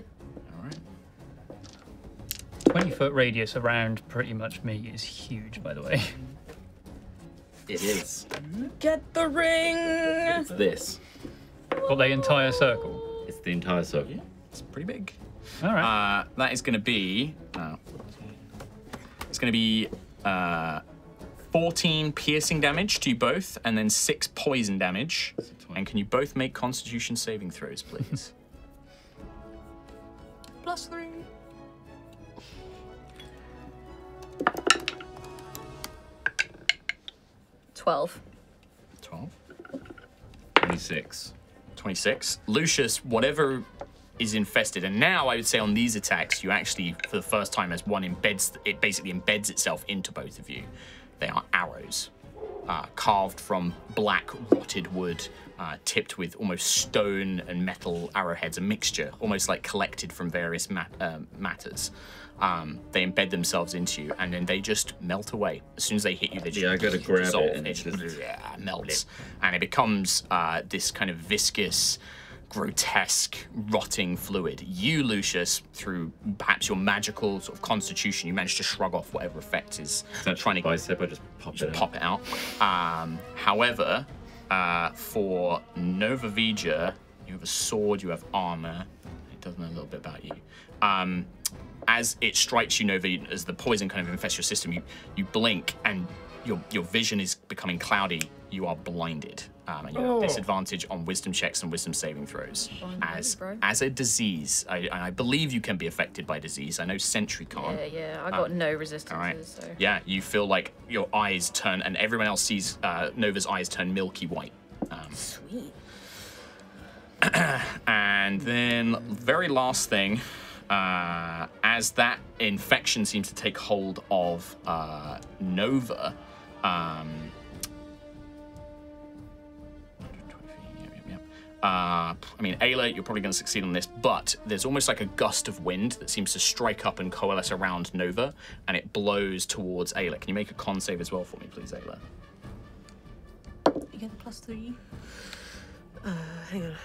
All right. twenty foot radius around pretty much me is huge, by the way. It is. Get the ring. It's this. Got the entire circle. It's the entire circle. Yeah, it's pretty big. All right. Uh, that is going to be. Uh, it's going to be uh, 14 piercing damage to you both, and then six poison damage. And can you both make Constitution saving throws, please? Plus three. Twelve. 12. 26. 26. Lucius, whatever is infested, and now I would say on these attacks, you actually, for the first time, as one embeds, it basically embeds itself into both of you. They are arrows, uh, carved from black rotted wood, uh, tipped with almost stone and metal arrowheads, a mixture, almost like collected from various mat- um matters. Um, they embed themselves into you, and then they just melt away. As soon as they hit you, they just Yeah, I gotta grab it dissolve. and It just- just melts, and it becomes uh, this kind of viscous, grotesque, rotting fluid. You, Lucius, through perhaps your magical sort of constitution, you manage to shrug off whatever effect is That trying to bicep, I just pop it just out. pop it out. Um, however, uh, for Nova Vija, you have a sword, you have armor. It does know a little bit about you. Um, as it strikes you, Nova, as the poison kind of infests your system, you, you blink and your, your vision is becoming cloudy. You are blinded. Um, and you have disadvantage on wisdom checks and wisdom saving throws. As bro. as a disease, I, I believe you can be affected by disease. I know Sentry can't. Yeah, yeah. I got no resistances. All right. So. Yeah, you feel like your eyes turn, and everyone else sees uh, Nova's eyes turn milky white. Um, Sweet. and then, very last thing, uh, as that infection seems to take hold of uh, Nova, um, Uh, I mean, Aila, you're probably going to succeed on this, but there's almost like a gust of wind that seems to strike up and coalesce around Nova, and it blows towards Aila. Can you make a con save as well for me, please, Aila? You get the plus three. Hang on.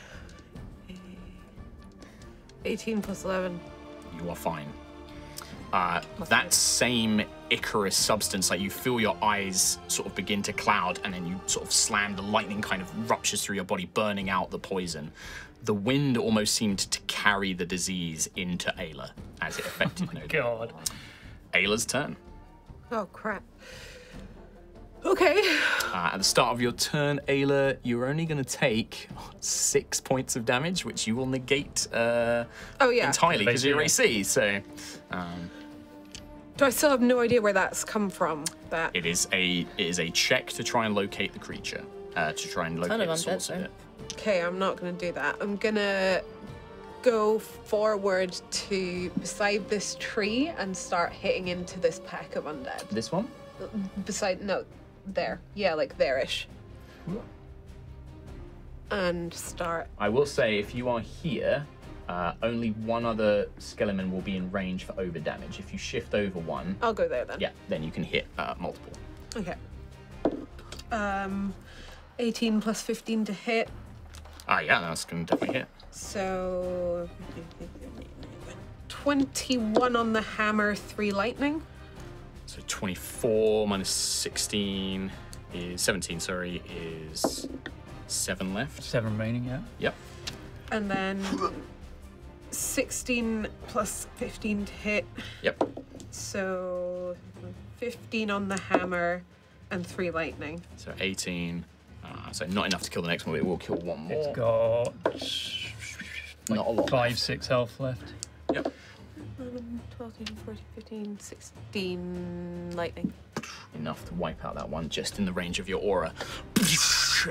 18 plus 11. you are fine. Uh, that same ichorous substance, like you feel your eyes sort of begin to cloud, and then you sort of slam. The lightning kind of ruptures through your body, burning out the poison. The wind almost seemed to carry the disease into Aila as it affected Nova. God. Aila's turn. Oh, crap. Okay. Uh, at the start of your turn, Aila, you're only going to take six points of damage, which you will negate uh, Oh, yeah. entirely because of your AC. So um, Do I still have no idea where that's come from? That. it is a it is a check to try and locate the creature, uh, to try and locate of the undead, source of it. Okay, I'm not going to do that. I'm going to go forward to beside this tree and start hitting into this pack of undead. This one? Beside, no, there. Yeah, like there-ish. and start. I will say, if you are here, uh, only one other skeleton will be in range for over damage. If you shift over one, I'll go there then. yeah, then you can hit uh, multiple. Okay. Um, 18 plus 15 to hit. Ah, yeah, that's gonna definitely hit. So 21 on the hammer, 3 lightning. So 24 minus 16 is 17. Sorry, is seven left. Seven remaining, yeah. Yep. And then 16 plus 15 to hit. Yep. So 15 on the hammer and 3 lightning. So 18. Uh, so not enough to kill the next one, but it will kill one more. It's got Not a lot five, six health left. Yep. Um, 12, 13, 14, 15, 16 lightning. Enough to wipe out that one just in the range of your aura.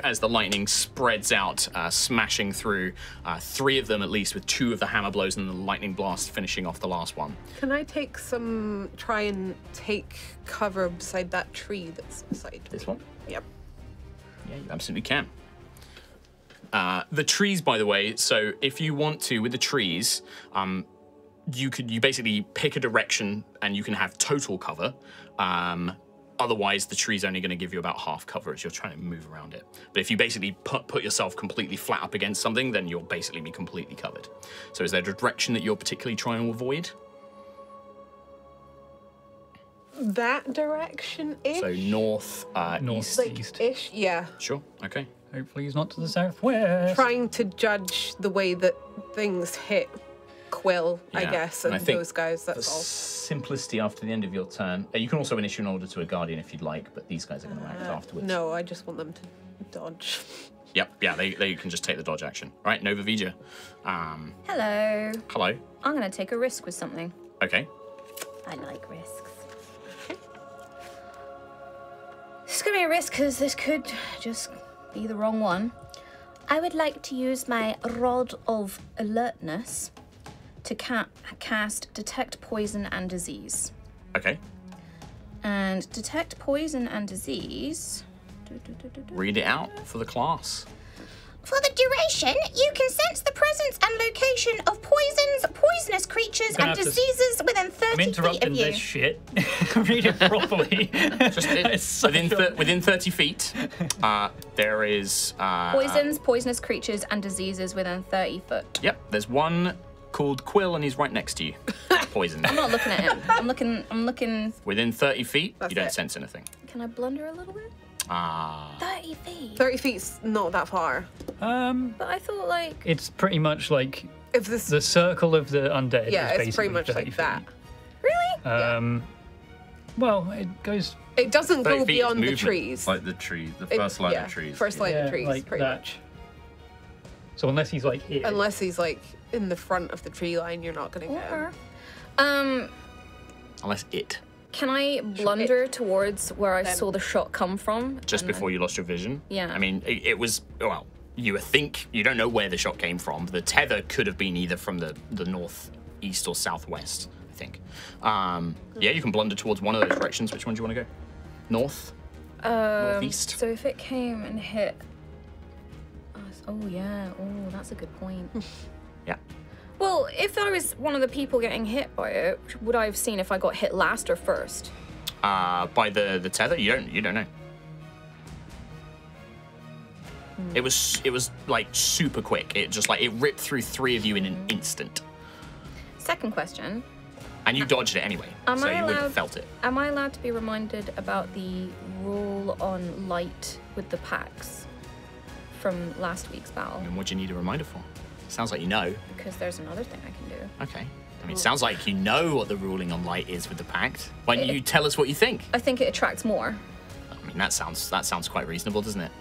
As the lightning spreads out, uh, smashing through uh, three of them at least, with two of the hammer blows and the lightning blast finishing off the last one. Can I take some, try and take cover beside that tree that's beside This one? Yep. Yeah, you absolutely can. Uh, the trees, by the way, so if you want to, with the trees, um, you could you basically pick a direction and you can have total cover. Um, otherwise, the tree's only going to give you about half cover as you're trying to move around it. But if you basically put, put yourself completely flat up against something, then you'll basically be completely covered. So is there a direction that you're particularly trying to avoid? That direction ish? So north, uh, east. Like ish, yeah. Sure. Okay. Hopefully he's not to the southwest. Trying to judge the way that things hit Quill, I guess, and and, I think those guys, that's all. Simplicity after the end of your turn. Uh, you can also issue an order to a guardian if you'd like, but these guys are going to act Uh, afterwards. No, I just want them to dodge. Yep. Yeah. They, they can just take the dodge action. Right. Nova Vija. Um. Hello. Hello. I'm gonna take a risk with something. Okay. I like risks. This is gonna be a risk because this could just be the wrong one. I would like to use my Rod of Alertness to ca- cast Detect Poison and Disease. Okay. And Detect Poison and Disease. Read it out for the class. For the duration, you can sense the presence and location of poisons, poisonous creatures, and have to- diseases within 30 I'm feet interrupting of you. this shit. Read it properly. Just it, within thir- within thirty feet, uh, there is. Uh, Poisons, poisonous creatures, and diseases within 30 foot. Yep. There's one called Quill, and he's right next to you. Poison. I'm not looking at him. I'm looking. I'm looking. Within thirty feet, That's you don't it. sense anything. Can I blunder a little bit? Ah. 30 feet. 30 feet's not that far. Um, But I thought like. it's pretty much like If this, the circle of the undead. yeah, is it's pretty much like feet. that. Really? Um, well, it goes It doesn't go feet is beyond the trees. Like the tree, the It- first line yeah, of trees. First line yeah, of trees, like pretty that. much. So unless he's like here, Unless he's like in the front of the tree line, you're not gonna get him. Um, Unless it. can I blunder towards where I Then- saw the shot come from? Just and before you lost your vision. Yeah. I mean, it, it was well. You think you don't know where the shot came from. The tether could have been either from the the north, east, or southwest. I think. Um, yeah, you can blunder towards one of those directions. Which one do you want to go? North. Um, Northeast. So if it came and hit. us- Oh yeah. Oh, that's a good point. Yeah. Well, if I was one of the people getting hit by it, would I have seen if I got hit last or first? Uh, by the the tether, you don't you don't know. Hmm. It was it was like super quick. It just like it ripped through three of you in an instant, Second question: and you dodged it anyway, Am so I you would have felt it. Am I allowed to be reminded about the rule on light with the packs from last week's battle? And what do you need a reminder for? Sounds like you know. Because there's another thing I can do. Okay. I mean, it sounds like you know what the ruling on light is with the pact. Why don't you tell us what you think? I think it attracts more. I mean, that sounds that sounds quite reasonable, doesn't it?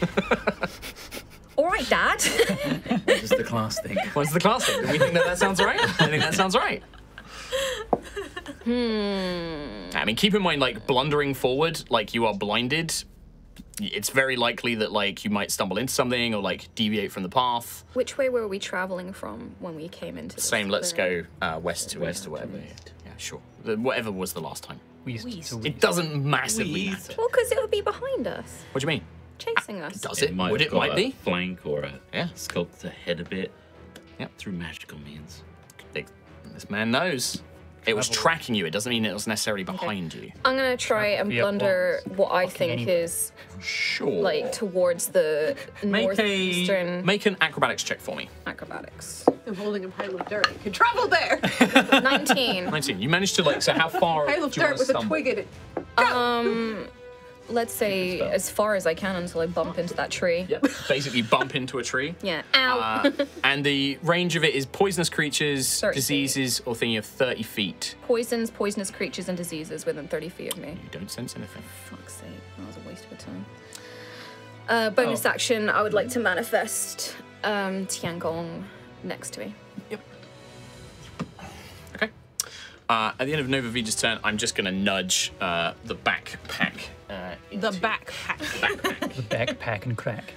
All right, Dad. What does the class think? What's the class thing? Do we think that that sounds right? I think that sounds right. hmm. I mean, keep in mind, like blundering forward, like you are blinded. It's very likely that like you might stumble into something or like deviate from the path. Which way were we traveling from when we came into this Same. Let's clearing? go uh, west to west to whatever. Yeah, sure. The- Whatever was the last time. we used East. to It doesn't massively We- matter. Well, because it would be behind us. What do you mean? chasing us. Does it? might Would have it? got Might a be. flank or a Yeah. sculpt ahead a bit. Yep. Through magical means. This man knows. It was tracking you. It doesn't mean it was necessarily behind you. I'm gonna try and blunder what I think anywhere. is Sure. like towards the make a northeastern make an acrobatics check for me. acrobatics. I'm holding a pile of dirt. I could travel there. 19. 19. You managed to like. So how far pile of do you dirt want to with a twig in it. Um, let's say as far as I can until I bump into that tree. Yep. Basically, bump into a tree. Yeah. Ow. Uh, and the range of it is poisonous creatures, 30 feet. diseases, or thingy of 30 feet. Poisons, poisonous creatures, and diseases within 30 feet of me. You don't sense anything. Fuck's sake, that was a waste of a time. Uh, bonus Oh. action, I would like to manifest um, Tiangong next to me. Uh, at the end of Nova Vida's turn, I'm just going to nudge uh, the backpack. Uh, The into- backpack. The backpack and crack.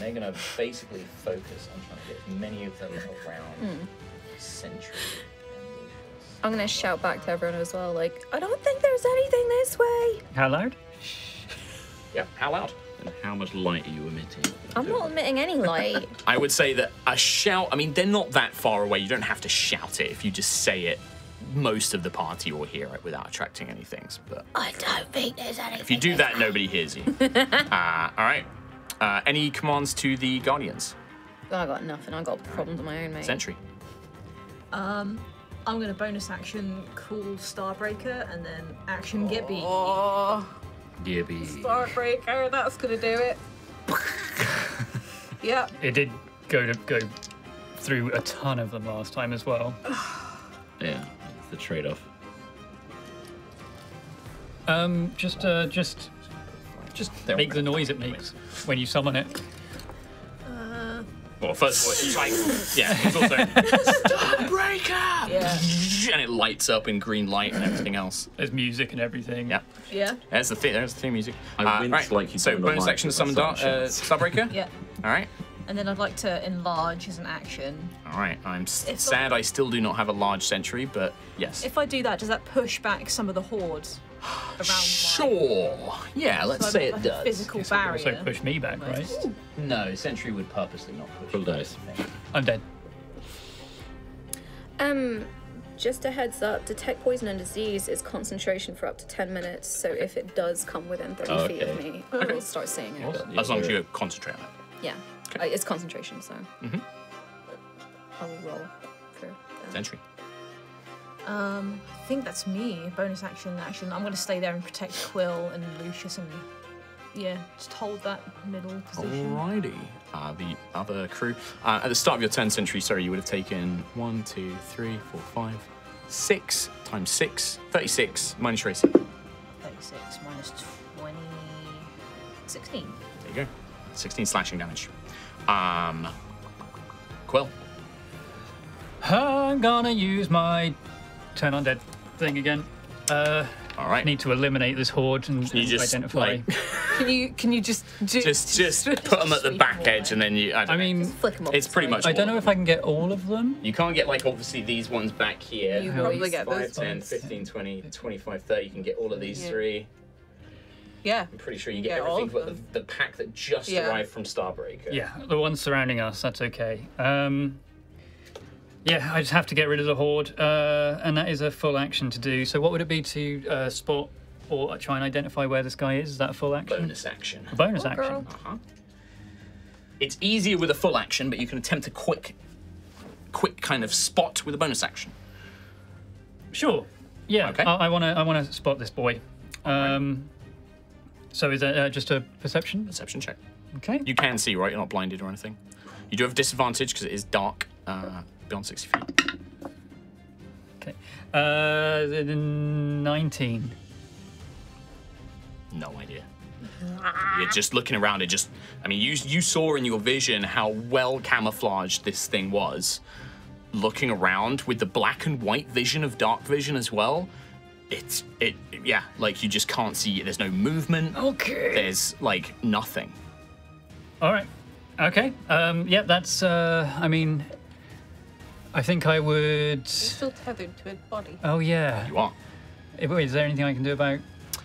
They're going to basically focus on trying to get as many of them around Sentry. I'm gonna shout back to everyone as well, like, I don't think there's anything this way. How loud? yeah, How loud? And how much light are you emitting? I'm not emitting any light. I would say that a shout, I mean, they're not that far away. You don't have to shout it. If you just say it, most of the party will hear it without attracting any things. But I don't think there's anything. if you do that, nobody hears you. uh, all right. Uh, any commands to the Guardians? I got nothing. I got problems of my own, mate. Sentry. Um, I'm gonna bonus action call Starbreaker and then action Gibby. beat. Oh, Yeah, be. Starbreaker, that's gonna do it. yep. It did go to go through a ton of them last time as well. Yeah, it's the trade off. Um, just uh, just just make the noise it makes when you summon it. Well, first of all, it's like, yeah, it's also Starbreaker! Yeah. And it lights up in green light and everything else. There's music and everything. Yeah. Yeah. There's the thing. There's the theme music. I Uh, right. like you so don't bonus like action to it summon when Dar- uh, someone Starbreaker. Yeah. All right. And then I'd like to enlarge as an action. All right. I'm s- If I- sad I still do not have a large sentry, but yes. If I do that, does that push back some of the hordes around? my- Sure. Yeah, let's So say it a does. physical Guess it would barrier. also push me back, right? No, sentry would purposely not push. Full dice. I'm dead. Um, just a heads up: detect poison and disease is concentration for up to ten minutes. So if it does come within thirty Oh, feet of okay. me, I will start seeing it. Awesome. As long as you concentrate on it. Yeah, Okay. uh, it's concentration. So mm -hmm. I'll roll for. that. Sentry. Um, I think that's me. Bonus action, action. I'm gonna stay there and protect Quill and Lucius and yeah, just hold that middle position. Alrighty. Uh, the other crew. Uh, at the start of your turn, Sentry, sorry, you would have taken one, two, three, four, five, six times six, 36 minus your AC. 36 minus 20. 16. There you go. 16 slashing damage. Um, Quill. I'm gonna use my turn on undead thing again. Uh, All right. need to eliminate this horde and, You and just, identify. like- Can you can you just do, Just, just put them at the back edge, and then you. I, don't I know. mean, Flick 'em off it's pretty side. much. I don't know if I can get all of them. You can't get like obviously these ones back here. You Hell, probably get 5, 10, 15, 20, 25, 30. You can get all of these Yeah. three. Yeah. I'm pretty sure you get Yeah, everything but the, the pack that just Yeah. arrived from Starbreaker. Yeah, the ones surrounding us. That's okay. Um, yeah, I just have to get rid of the horde, uh, and that is a full action to do. So, what would it be to uh, spot or try and identify where this guy is? Is that a full action? Bonus action. A bonus Oh, action. Uh-huh. It's easier with a full action, but you can attempt a quick, quick kind of spot with a bonus action. Sure. Yeah, Okay. I want to. I want to spot this boy. Um, so is that uh, just a perception? Perception check. Okay. You can see, right? You're not blinded or anything. You do have disadvantage because it is dark uh, beyond 60 feet. Okay. Uh, the- the nineteen. No idea. You're just looking around. It just, I mean, you you saw in your vision how well camouflaged this thing was. Looking around with the black and white vision of dark vision as well. It's it yeah, like you just can't see. There's no movement. Okay. There's like nothing. All right. Okay. Um, yeah, that's. Uh, I mean, I think I would. You're still tethered to a body. Oh yeah. You are. Eh, wait, Is there anything I can do about?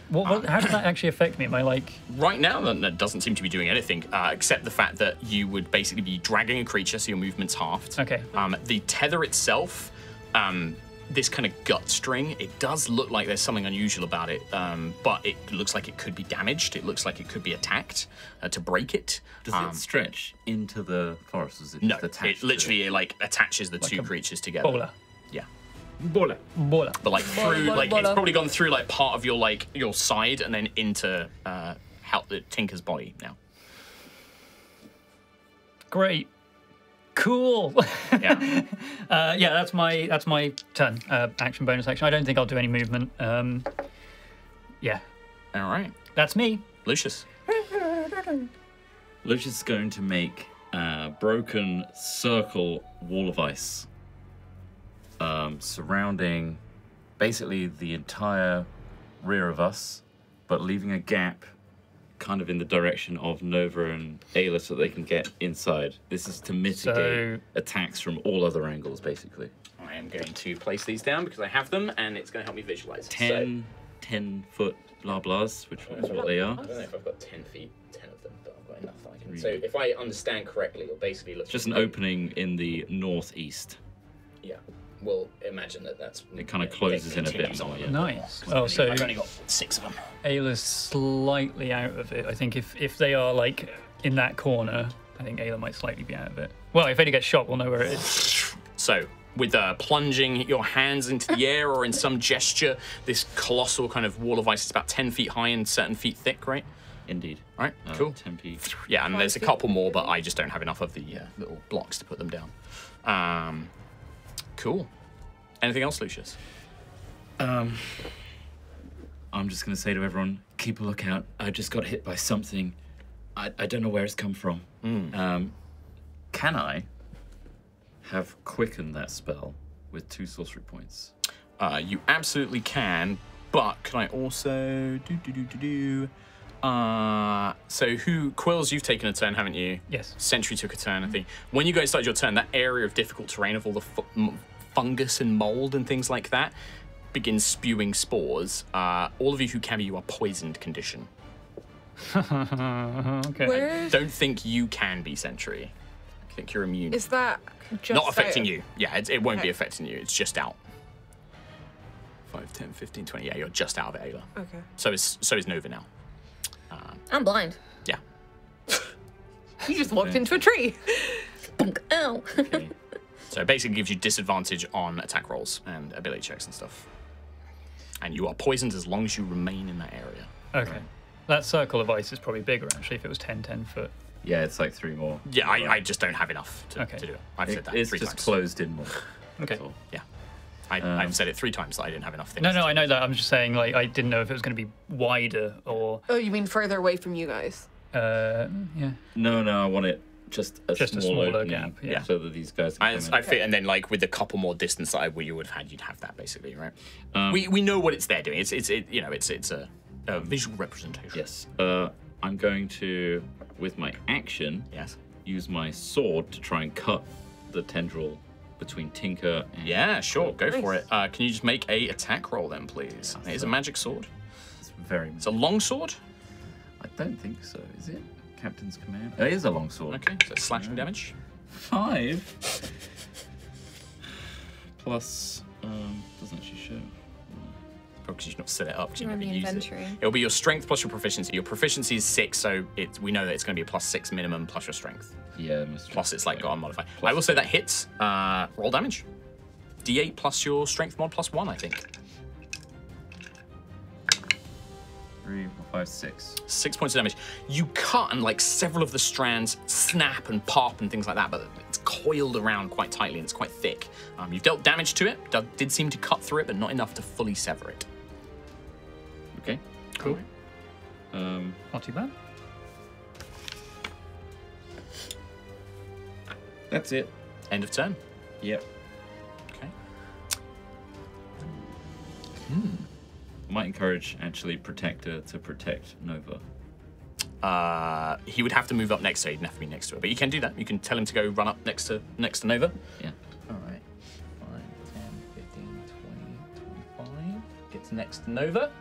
What, what, how does that actually affect me? Am I like Right now, that, that doesn't seem to be doing anything uh, except the fact that you would basically be dragging a creature, so your movement's halved. Okay. Um, the tether itself, um, this kind of gut string, it does look like there's something unusual about it, um, but it looks like it could be damaged. It looks like it could be attacked uh, to break it. Does Um, it stretch into the forest? Or is it no, just attached it to literally like attaches the two a creatures together. bowler? Yeah. Bola. Bowler. But like through, bola, like it's probably gone through like part of your like your side and then into uh, help the Tinker's body now. Great. Cool. Yeah. uh, yeah, that's my that's my turn. Uh, action bonus action. I don't think I'll do any movement. Um, yeah, All right, that's me. Lucius. Lucius is going to make a broken circle wall of ice um, surrounding basically the entire rear of us, but leaving a gap kind of in the direction of Nova and Aila so they can get inside. This is to mitigate So- attacks from all other angles, basically. I am going to place these down because I have them, and it's going to help me visualize. 10, 10 foot blah blahs, which is what they are. I don't know if I've got ten feet, ten of them, but I've got enough that I can. So if I understand correctly, you'll basically look. Just an opening in the northeast. Yeah. We'll imagine that that's. It kind of closes in a bit more. Yeah. Nice. Oh, so I've only got six of them. Aila's slightly out of it. I think if if they are like in that corner, I think Aila might slightly be out of it. Well, if Aila gets shot, we'll know where it is. So, with uh, plunging your hands into the air or in some gesture, this colossal kind of wall of ice is about 10 feet high and certain feet thick, right? Indeed. Right, Uh, cool. feet. Yeah, and there's a couple more, but I just don't have enough of the uh, little blocks to put them down. Um, cool. Anything else, Lucius? Um, I'm just gonna say to everyone, keep a lookout. I just got hit by something. I, I don't know where it's come from. Um, can I have quickened that spell with two sorcery points? Uh, you absolutely can, but can I also do do do do do? Uh, so who Quills? You've taken a turn, haven't you? Yes. Sentry took a turn. I think when you guys started your turn, that area of difficult terrain of all the fu- m- fungus and mold and things like that begins spewing spores. Uh, all of you who can be, you are poisoned condition. okay. Where Don't think you can be Sentry. I think you're immune. is that? Just Not affecting out? you. Yeah, it, it won't be affecting you. It's just out. 5, 10, 15, 20. Yeah, you're just out of it, Aila. Okay. So is so is Nova now. I'm blind. Yeah. You just walked into a tree. Bonk. Ow. Okay. So it basically gives you disadvantage on attack rolls and ability checks and stuff. And you are poisoned as long as you remain in that area. Okay. That circle of ice is probably bigger actually if it was 10, 10 foot. yeah, it's like three more. Yeah, I, I just don't have enough to, Okay. to do it. I've It- said that it's three just times. closed in more. Okay. All. Yeah. I, Um, I've said it three times that I didn't have enough things. No, no, I know that. I'm just saying, like, I didn't know if it was going to be wider or, Oh, you mean further away from you guys? uh, yeah. No, no, I want it just a Just a small smaller opening, gap, yeah. so that these guys can I, come in. I fit, and then like with a couple more distance that I, you would have had, you'd have that basically, right? Um, we we know what it's there doing. It's it's it, you know it's it's a, a visual representation. Yes. Uh, I'm going to, with my action, Yes. use my sword to try and cut the tendril between Tinker and. Yeah, sure. Go for it. Uh, can you just make a attack roll then, please? It is a magic sword. It's very. It's a long sword. I don't think so. Is it? Captain's command. It is a long sword. Okay, so slashing damage. Five. Plus, um, doesn't actually show. Probably because you've not set it up. 'cause you You're never use inventory. It. It'll be your strength plus your proficiency. Your proficiency is six, so it we know that it's going to be a plus six minimum plus your strength. Yeah, Mr. Plus it's like got a modifier. I will say that hits. Uh, roll damage. D8 plus your strength mod plus one, I think. Three, four, five, six. Six points of damage. You cut and like several of the strands snap and pop and things like that, but it's coiled around quite tightly and it's quite thick. Um, you've dealt damage to it. Did, did seem to cut through it, but not enough to fully sever it. Okay. Cool. Um, Not too bad. that's it. End of turn. Yep. Okay. Might encourage actually Protector to protect Nova. Uh, he would have to move up next to it. He'd have to be next to it, but you can do that. You can tell him to go run up next to next to Nova. Yeah. All right. 5, 10, 15, 20, 25. Gets next to Nova.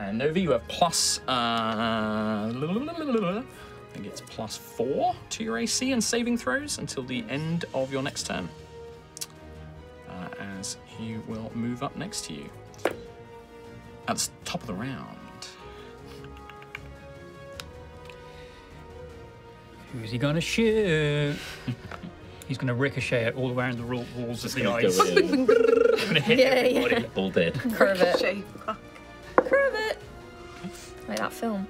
And Nova, you have plus. Uh, I think it's plus four to your AC and saving throws until the end of your next turn. Uh, as he will move up next to you. At the top of the round. Who's he gonna shoot? He's gonna ricochet it all around the ro- walls of the gonna ice. go in. gonna hit Yeah, everybody. yeah. All dead. Curve it. Curve it. Like that film.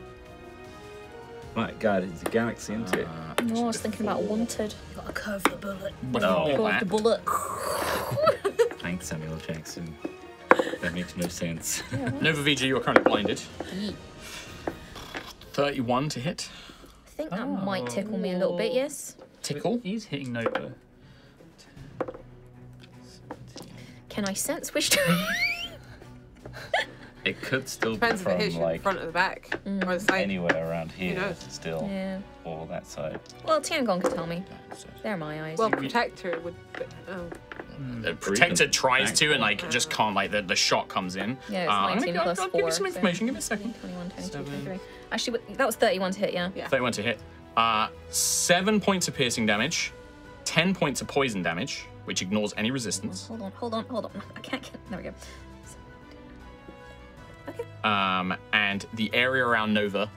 My God, it's a galaxy, isn't it? Uh, No, I was thinking about Wanted. Gotta curve the bullet. before Curve that, the bullet. Thanks, Samuel Jackson. That makes no sense. Nova VG, you are currently blinded. 31 to hit. I think that might tickle me a little bit, yes? Tickle. He's hitting Nova. Can I sense which It could still Depends if be it from hits like front or the back or the side. anywhere around here knows? still, Yeah. or that side. Well, Tiangong can tell me. They're my eyes. Well, protector would. Oh. The protector can tries to and like just can't like the, the shot comes in. yeah, it's Uh, I'm 19 gonna- plus I'll, 4. give you some so information. Give me a second. 21, 22, 23. Actually, that was 31 to hit, yeah? Yeah. 31 to hit. Uh, seven points of piercing damage, 10 points of poison damage, which ignores any resistance. Hold on, hold on, hold on. I can't get. There we go. Okay. Um, and the area around Nova,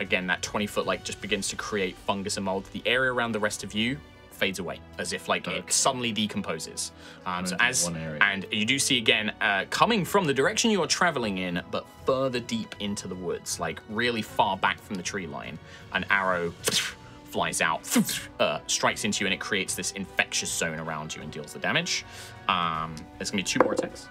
again, that 20 foot like just begins to create fungus and mold. The area around the rest of you fades away as if like it suddenly decomposes. Um, so as one area. and you do see again uh, coming from the direction you are traveling in, but further deep into the woods, like really far back from the tree line, an arrow flies out, uh, strikes into you, and it creates this infectious zone around you and deals the damage. Um, there's gonna be two more attacks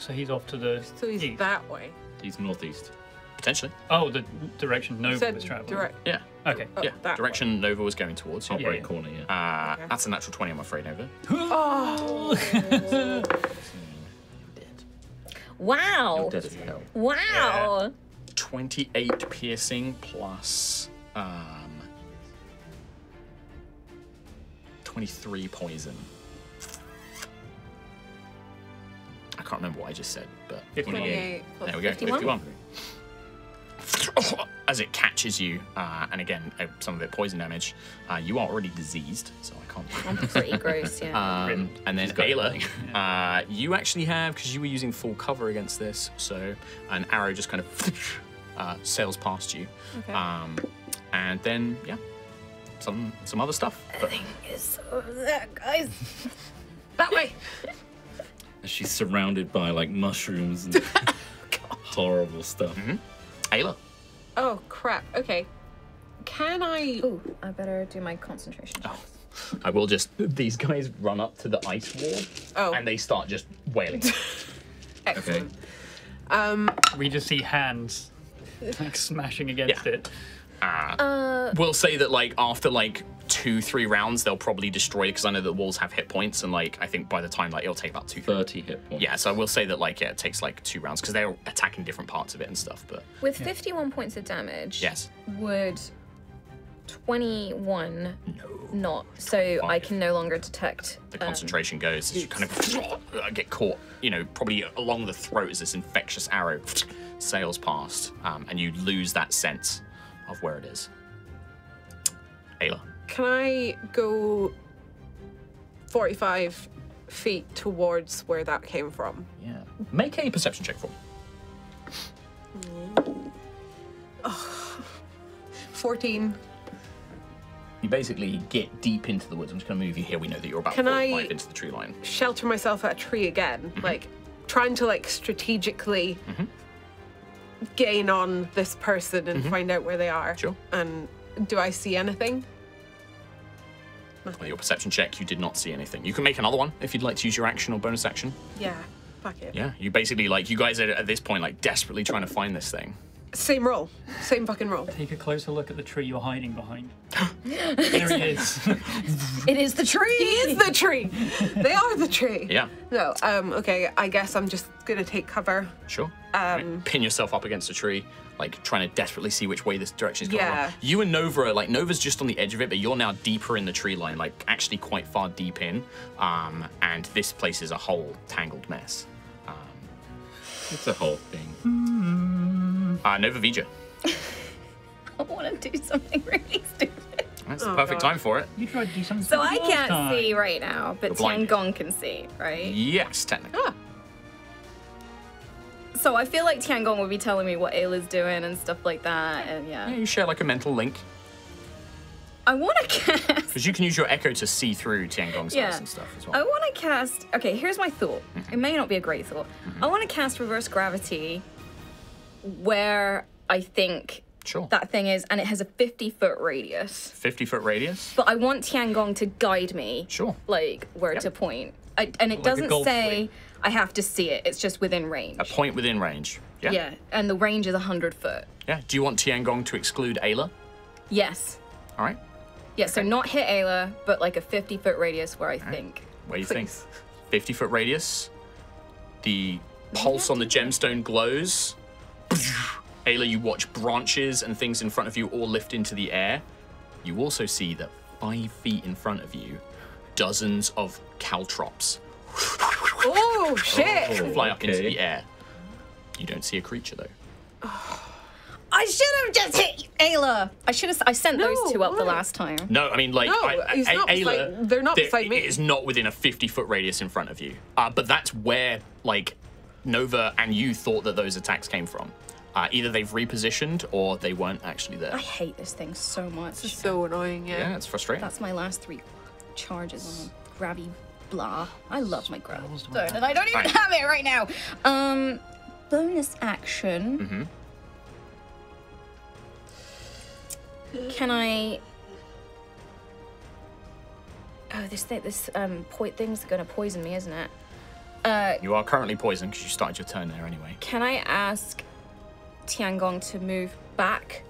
So he's off to the So he's east. that way. He's northeast. potentially. Oh, the direction You Nova was traveling. direct. Yeah, Okay. Oh, yeah. that Direction Nova was going towards. Top Yeah. right corner, yeah. Uh, Okay. That's a natural 20, I'm afraid, Nova. Wow. Dead as hell. Wow. 28 piercing plus um, 23 poison. I can't remember what I just said, but 28 plus there we go, 51. 51. As it catches you, uh, and again, uh, some of it poison damage, uh, you are already diseased, so I can't. I'm pretty gross, yeah. Um, and then got Aila, uh, you actually have because you were using full cover against this, so an arrow just kind of uh, sails past you. Okay. Um, and then yeah, some some other stuff. But It's over there, guys. That way. She's surrounded by like mushrooms and horrible stuff. Aila, Oh crap. Okay. Can I? Ooh, I better do my concentration. check. I will just. These guys run up to the ice wall Oh, and they start just wailing. excellent. Um, We just see hands like smashing against Yeah. it. Uh, we'll say that like after like two three rounds they'll probably destroy it, because I know that walls have hit points and like I think by the time like it'll take about two. 30 hit points. Yeah, so I will say that like yeah, it takes like two rounds because they're attacking different parts of it and stuff. But with 51 points of damage, yes, would 21 no. not? So I can no longer detect. the um, concentration goes as you kind of get caught, you know, probably along the throat as this infectious arrow sails past, um, and you lose that sense of where it is. Aila, can I go 45 feet towards where that came from? yeah, make a perception check for me. 14. You basically get deep into the woods. I'm just going to move you here. We know that you're about Can 45 I- into the tree line. Shelter myself at a tree again. Mm-hmm. Like, trying to, like, strategically mm-hmm. gain on this person and mm-hmm. find out where they are. Sure. And do I see anything? On your perception check, you did not see anything. You can make another one if you'd like to use your action or bonus action. Yeah. Fuck it. Yeah, you basically like you guys are at this point like desperately trying to find this thing. Same roll. Same fucking roll. Take a closer look at the tree you're hiding behind. there he is. It is the tree. He is the tree. they are the tree. Yeah, No. Um. Okay. I guess I'm just gonna take cover. sure. Um, Pin yourself up against a tree, like trying to desperately see which way this direction is going. Yeah. You and Nova are like Nova's just on the edge of it, but you're now deeper in the tree line, like actually quite far deep in. Um, and this place is a whole tangled mess. It's a whole thing. Uh, Nova Vija. I want to do something really stupid. That's the perfect time for it. You tried to do something. So I can't time. see right now, but You're blinded. Tiangong can see, right? Yes, technically. So I feel like Tiangong would be telling me what Aila's doing and stuff like that, and Yeah, yeah. you share like a mental link I want to cast. because you can use your echo to see through Tiangong's Yeah. eyes and stuff as well. I want to cast. Okay, here's my thought. Mm-hmm. It may not be a great thought. I want to cast reverse gravity where I think Sure. that thing is, and it has a 50 foot radius. 50 foot radius. But I want Tiangong to guide me, Sure. like where Yep. to point. I, and it Like doesn't say I have to see it. It's just within range. A point within range. Yeah. Yeah, and the range is 100 foot. Yeah. Do you want Tiangong to exclude Aila? Yes. All right. Yeah, so not hit Aila, but like a 50 foot radius where I think. What do you think? 50 foot radius. The pulse on the gemstone glows. Aila, you watch branches and things in front of you all lift into the air. You also see that five feet in front of you, dozens of caltrops Oh shit! fly up into the air. You don't see a creature though. I should have just hit Aila! I should have. I sent those two up the last time. No, I mean like No, I, he's I- not Aila, beside- they're not there- beside me. It is not within a 50 foot radius in front of you. Uh, but that's where like Nova and you thought that those attacks came from. Uh, either they've repositioned or they weren't actually there. I hate this thing so much. It's so annoying, yeah. yeah, it's frustrating. That's my last three charges on grabby blah. I love my grab. Spells I and I don't even Fine. have it right now. Um, bonus action. Mm-hmm. Can I? Oh, this thing, this um, point thing's gonna poison me, isn't it? Uh, You are currently poisoned because you started your turn there anyway. can I ask Tiangong to move back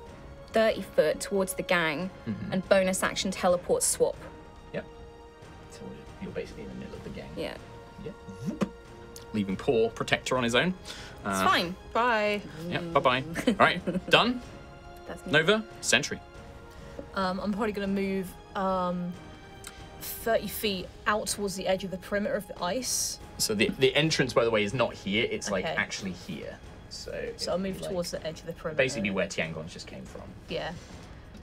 30 foot towards the gang Mm-hmm. and bonus action teleport swap? Yep. So you're basically in the middle of the game. Yeah, Yep. Leaving poor protector on his own. it's Uh, fine. Bye. Yeah. Bye bye. All right. Done. Nova. Sentry. Um, I'm probably going to move um, 30 feet out towards the edge of the perimeter of the ice. So the the entrance, by the way, is not here. It's like Okay. actually here. So. So I'll it'd be move like- towards the edge of the perimeter. Basically, where Tiangong just came from. Yeah.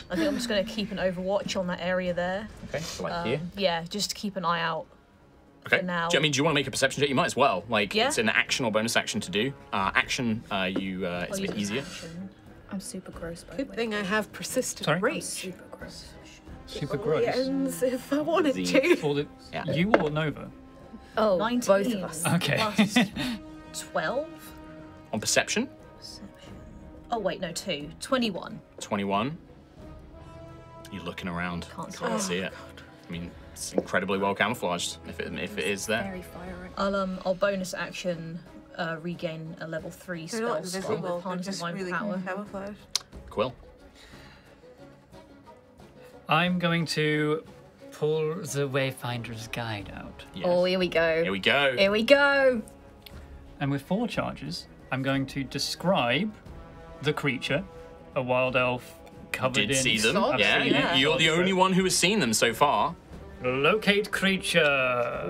I think I'm just going to keep an overwatch on that area there. Okay. So like Um, here. yeah, just to keep an eye out. Okay. now. Do you, I mean, do you want to make a perception check? You might as well. Like, Yeah. it's an action or bonus action to do. Uh, action, uh, you, uh, it's I'll a bit easier. action. I'm super gross, by Good the way. thing I have persistent Sorry? reach. Super gross. Super Only gross. ends if I wanted The- to. For the, Yeah. You or Nova? Oh, 19 both of us. Okay. plus 12? On perception, Oh, wait, no, 2. 21. 21. You're looking around. Can't see can't it. see it. I mean, it's incredibly well camouflaged if it, if it is there. Very fiery. I'll, um, I'll bonus action uh, regain a level 3 They're spell not slot invisible, with Harness just Divine really Power. camouflaged. Quill. I'm going to pull the Wayfinder's Guide out. Oh, yes. Oh, here we go. Here we go. Here we go. And with four charges, I'm going to describe the creature, a wild elf covered Did in. see them? I've Yeah, seen you- it. you're the only one who has seen them so far. Locate creature.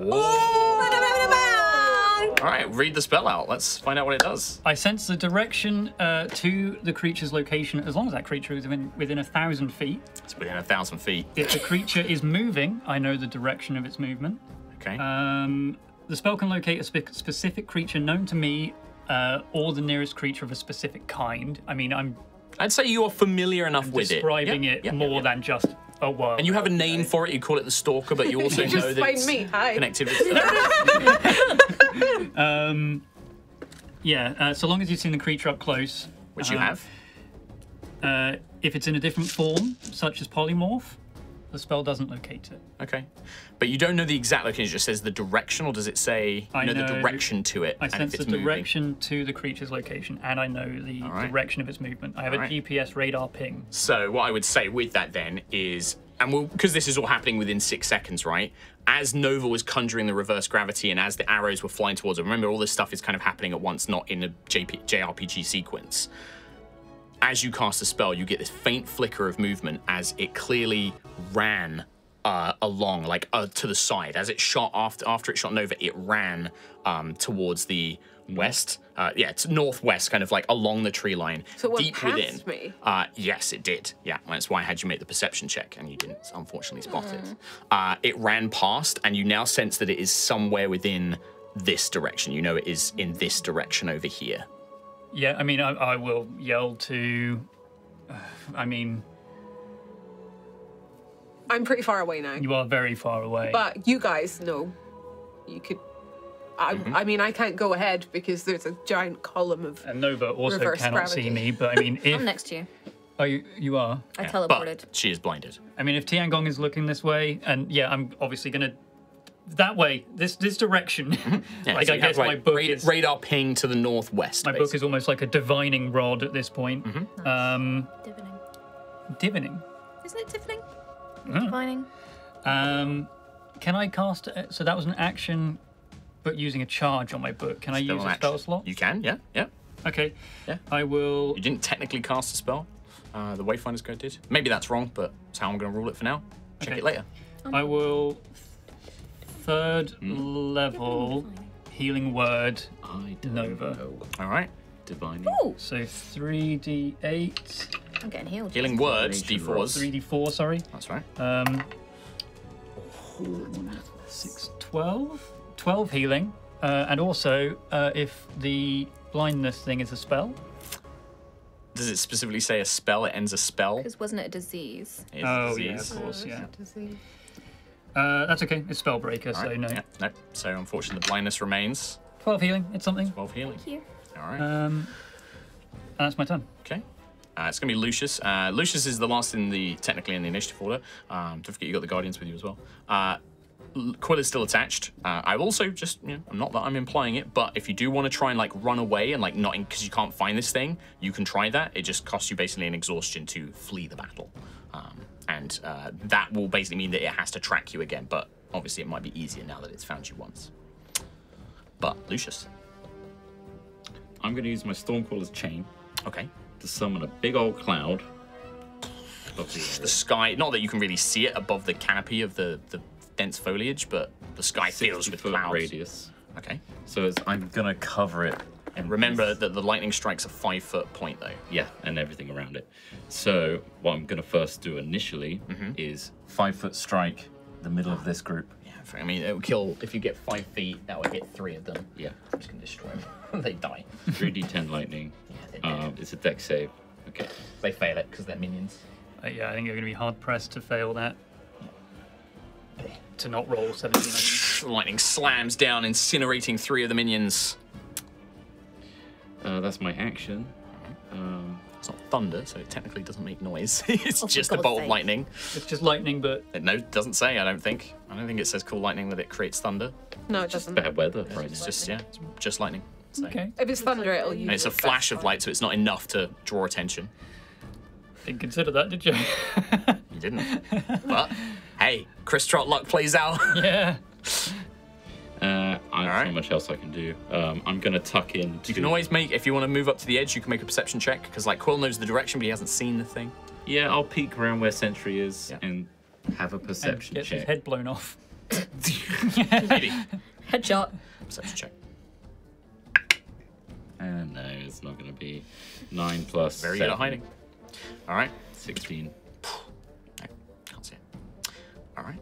All right, read the spell out. Let's find out what it does. I sense the direction uh, to the creature's location as long as that creature is within, within a thousand feet. It's within a thousand feet. If the creature is moving, I know the direction of its movement. Okay. Um, the spell can locate a spe- specific creature known to me uh, or the nearest creature of a specific kind. I mean, I'm I'd say you are familiar enough with it. describing it yeah, more yeah. than just a world. And you have a name for it. You call it the Stalker, but you also You just know that find it's me, hi. connected with. Um, yeah, uh, so long as you've seen the creature up close. Which you um, have. Uh, if it's in a different form, such as polymorph, the spell doesn't locate it. Okay. But you don't know the exact location. It just says the direction, or does it say you I know, the direction to it? I sense the it's moving? direction to the creature's location, and I know the right. direction of its movement. I have a Alright. GPS radar ping. So what I would say with that then is, and we'll, because this is all happening within six seconds, right? As Nova was conjuring the reverse gravity, and as the arrows were flying towards her, remember all this stuff is kind of happening at once, not in a JP, JRPG sequence. As you cast a spell, you get this faint flicker of movement as it clearly ran uh, along, like uh, to the side. As it shot after after it shot Nova, it ran um, towards the west. Uh, yeah, it's northwest, kind of like along the tree line, So it went deep past within. me? Uh, yes, it did. Yeah, that's why I had you make the perception check, and you didn't, unfortunately, spot it. Uh, it ran past, and you now sense that it is somewhere within this direction. You know, it is in this direction over here. Yeah, I mean, I, I will yell to. Uh, I mean, I'm pretty far away now. you are very far away. But you guys know you could. I, Mm-hmm. I mean, I can't go ahead because there's a giant column of. and Nova also Reverse cannot see gravity. me. But I mean, if I'm next to you. oh, you, you are. I Yeah, teleported. But she is blinded. I mean, if Tiangong is looking this way, and yeah, I'm obviously gonna that way, this this direction. Yeah, like so I you have, guess my book radar, is radar ping to the northwest. my book is almost like a divining rod at this point. Mm-hmm. Um, Divining. divining. Isn't it divining? Hmm. Divining. Um, can I cast? uh, So that was an action, but using a charge on my book. Can I use a spell action. slot? You can, yeah, yeah. Okay. Yeah. I will. You didn't technically cast a spell. Uh, the Wayfinder's Guide did. Maybe that's wrong, but that's how I'm going to rule it for now. Check Okay. it later. I will. Third Hmm. level healing word I don't Nova. know. All right. Divining. Ooh, So three d eight, I'm getting healed. Healing words, Combination D4s. three d four. Sorry. That's right. Um, six, 12? 12 healing. Uh, and also, uh, if the blindness thing is a spell. Does it specifically say a spell? It ends a spell. Because wasn't it a disease? It's Oh, yeah, disease. of course, yeah. Disease. Uh, that's okay. It's spellbreaker, All so no. Yeah, no. So unfortunately, the blindness remains. 12 healing. It's something. 12 healing. Here. All right. Um, and that's my turn. Okay. Uh, it's going to be Lucius. Uh, Lucius is the last in the technically in the initiative order. Um, don't forget you got the Guardians with you as well. Uh, Quill is still attached. Uh, I also just, you know, not that I'm implying it, but if you do want to try and like run away and like not because you can't find this thing, you can try that. It just costs you basically an exhaustion to flee the battle, um, and uh, that will basically mean that it has to track you again. But obviously, it might be easier now that it's found you once. But Lucius, I'm going to use my Stormcaller's chain okay. to summon a big old cloud. The the sky not that you can really see it above the canopy of the, the dense foliage but the sky fills with clouds radius. okay So it's, I'm going to cover it. And remember that the lightning strikes a five foot point though Yeah, and everything around it. So what I'm going to first do initially Mm-hmm. is five foot strike the middle of this group. yeah i mean it will kill if you get five feet that would hit three of them Yeah, I'm just gonna destroy them they die 3d10 lightning. yeah. Um, it's a Dex save. Okay. they fail it because they're minions Uh, yeah, I think you're going to be hard pressed to fail that. To not roll 17. lightning slams down incinerating three of the minions Uh, that's my action. Um, it's not thunder so it technically doesn't make noise it's Oh, just a God's bolt of lightning It's just lightning, but It- no it doesn't say i don't think i don't think it says cool lightning that it creates thunder No, it doesn't. bad weather right it's just yeah it's just lightning so. okay. If it's thunder, it'll use. And it's a flash of light, so it's not enough to draw attention. Didn't consider that, did you? You didn't. but hey, Chris Trott luck plays out. yeah. Uh, I, Alright. There's not much else I can do. Um, I'm gonna tuck in. You can always make if you want to move up to the edge, you can make a perception check because like Quill knows the direction, but he hasn't seen the thing. Yeah, I'll peek around where Sentry is Yeah. and have a And perception gets his check. head blown off. Maybe Headshot. perception check. And no, it's not gonna be nine plus. Very good at hiding. All right, Sixteen. no, can't see it. All right,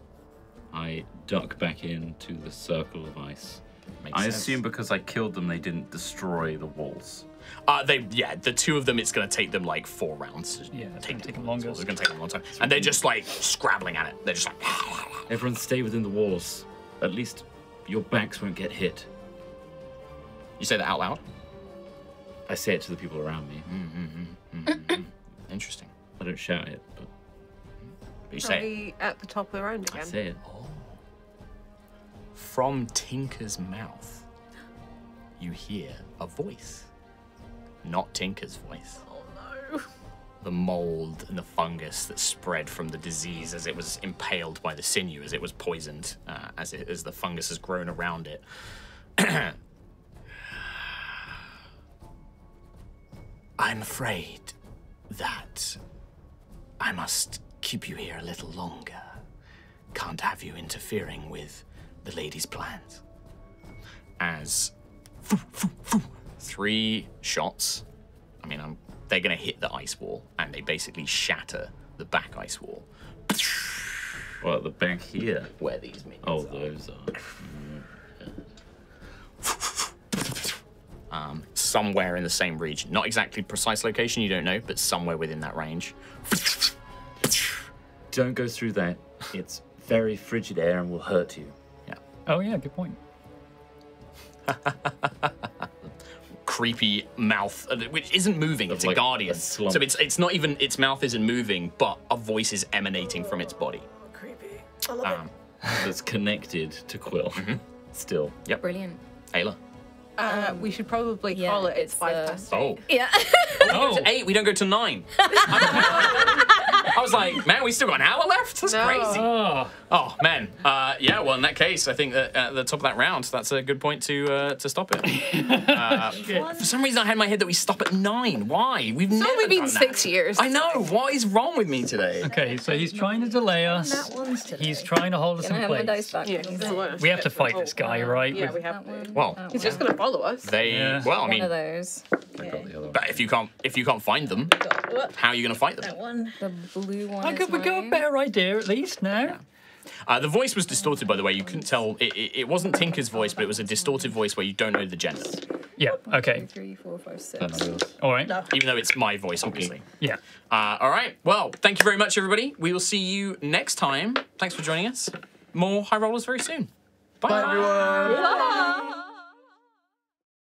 I duck back into the circle of ice. makes I sense. assume because I killed them, they didn't destroy the walls. Uh, they yeah, the two of them, it's gonna take them like four rounds. to Yeah, it's take gonna take them them. longer. It's gonna take them a long time, and they're just like scrabbling at it. They're just like. Everyone stay within the walls. At least your backs won't get hit. You say that out loud. I say it to the people around me. Mm, mm, mm, Interesting. I don't shout it, but But you Are say it. at the top of the round I say it. From Tinker's mouth, you hear a voice. Not Tinker's voice. Oh no. The mold and the fungus that spread from the disease as it was impaled by the sinew, as it was poisoned, uh, as, it, as the fungus has grown around it. I'm afraid that I must keep you here a little longer. Can't have you interfering with the lady's plans. As Three shots. I mean, I'm, they're going to hit the ice wall, and they basically shatter the back ice wall Well, the back here. where these minions Oh, are. those are. um, somewhere in the same region. Not exactly precise location, you don't know, but somewhere within that range. Don't go through that. It's very frigid air and will hurt you. Yeah. Oh yeah, good point. Creepy mouth, uh, which isn't moving. It's a like guardian, a so it's it's not even its mouth isn't moving, but a voice is emanating from its body. Creepy. I love Um, That's connected to Quill. Still. Yep. Brilliant. Aila. Uh, we should probably yeah, call it. It's it's, five uh, past. Oh, Yeah. oh. to eight. We don't go to nine. I was like, man, we still got an hour left. That's No. crazy. Oh, Oh man, uh, yeah. Well, in that case, I think that at the top of that round, that's a good point to uh, to stop it. Uh, for some reason, I had in my head that we stop at nine. Why? We've It's never only been done six that. years. I know. What is wrong with me today? okay. So he's trying to delay us. That one's today. He's trying to hold us Can I in have my dice place. back? Yeah, he's the. We have to fight this guy, right? Yeah, With- we have to. Well, He's just gonna follow us. They. Yeah. Well, I One mean, of those. I got the other one. but if you can't if you can't find them, how are you going to fight them? that one. The blue one. I is could we got a better idea at least now. Uh, the voice was distorted, by the way. You couldn't tell. It, it, it wasn't Tinker's voice, but it was a distorted voice where you don't know the gender, Yeah. Okay. Two, three, four, five, six. Don't know yours. All right. even though it's my voice, obviously. Yeah. Uh, all right. Well, thank you very much, everybody. We will see you next time. Thanks for joining us. More high rollers very soon. Bye, everyone.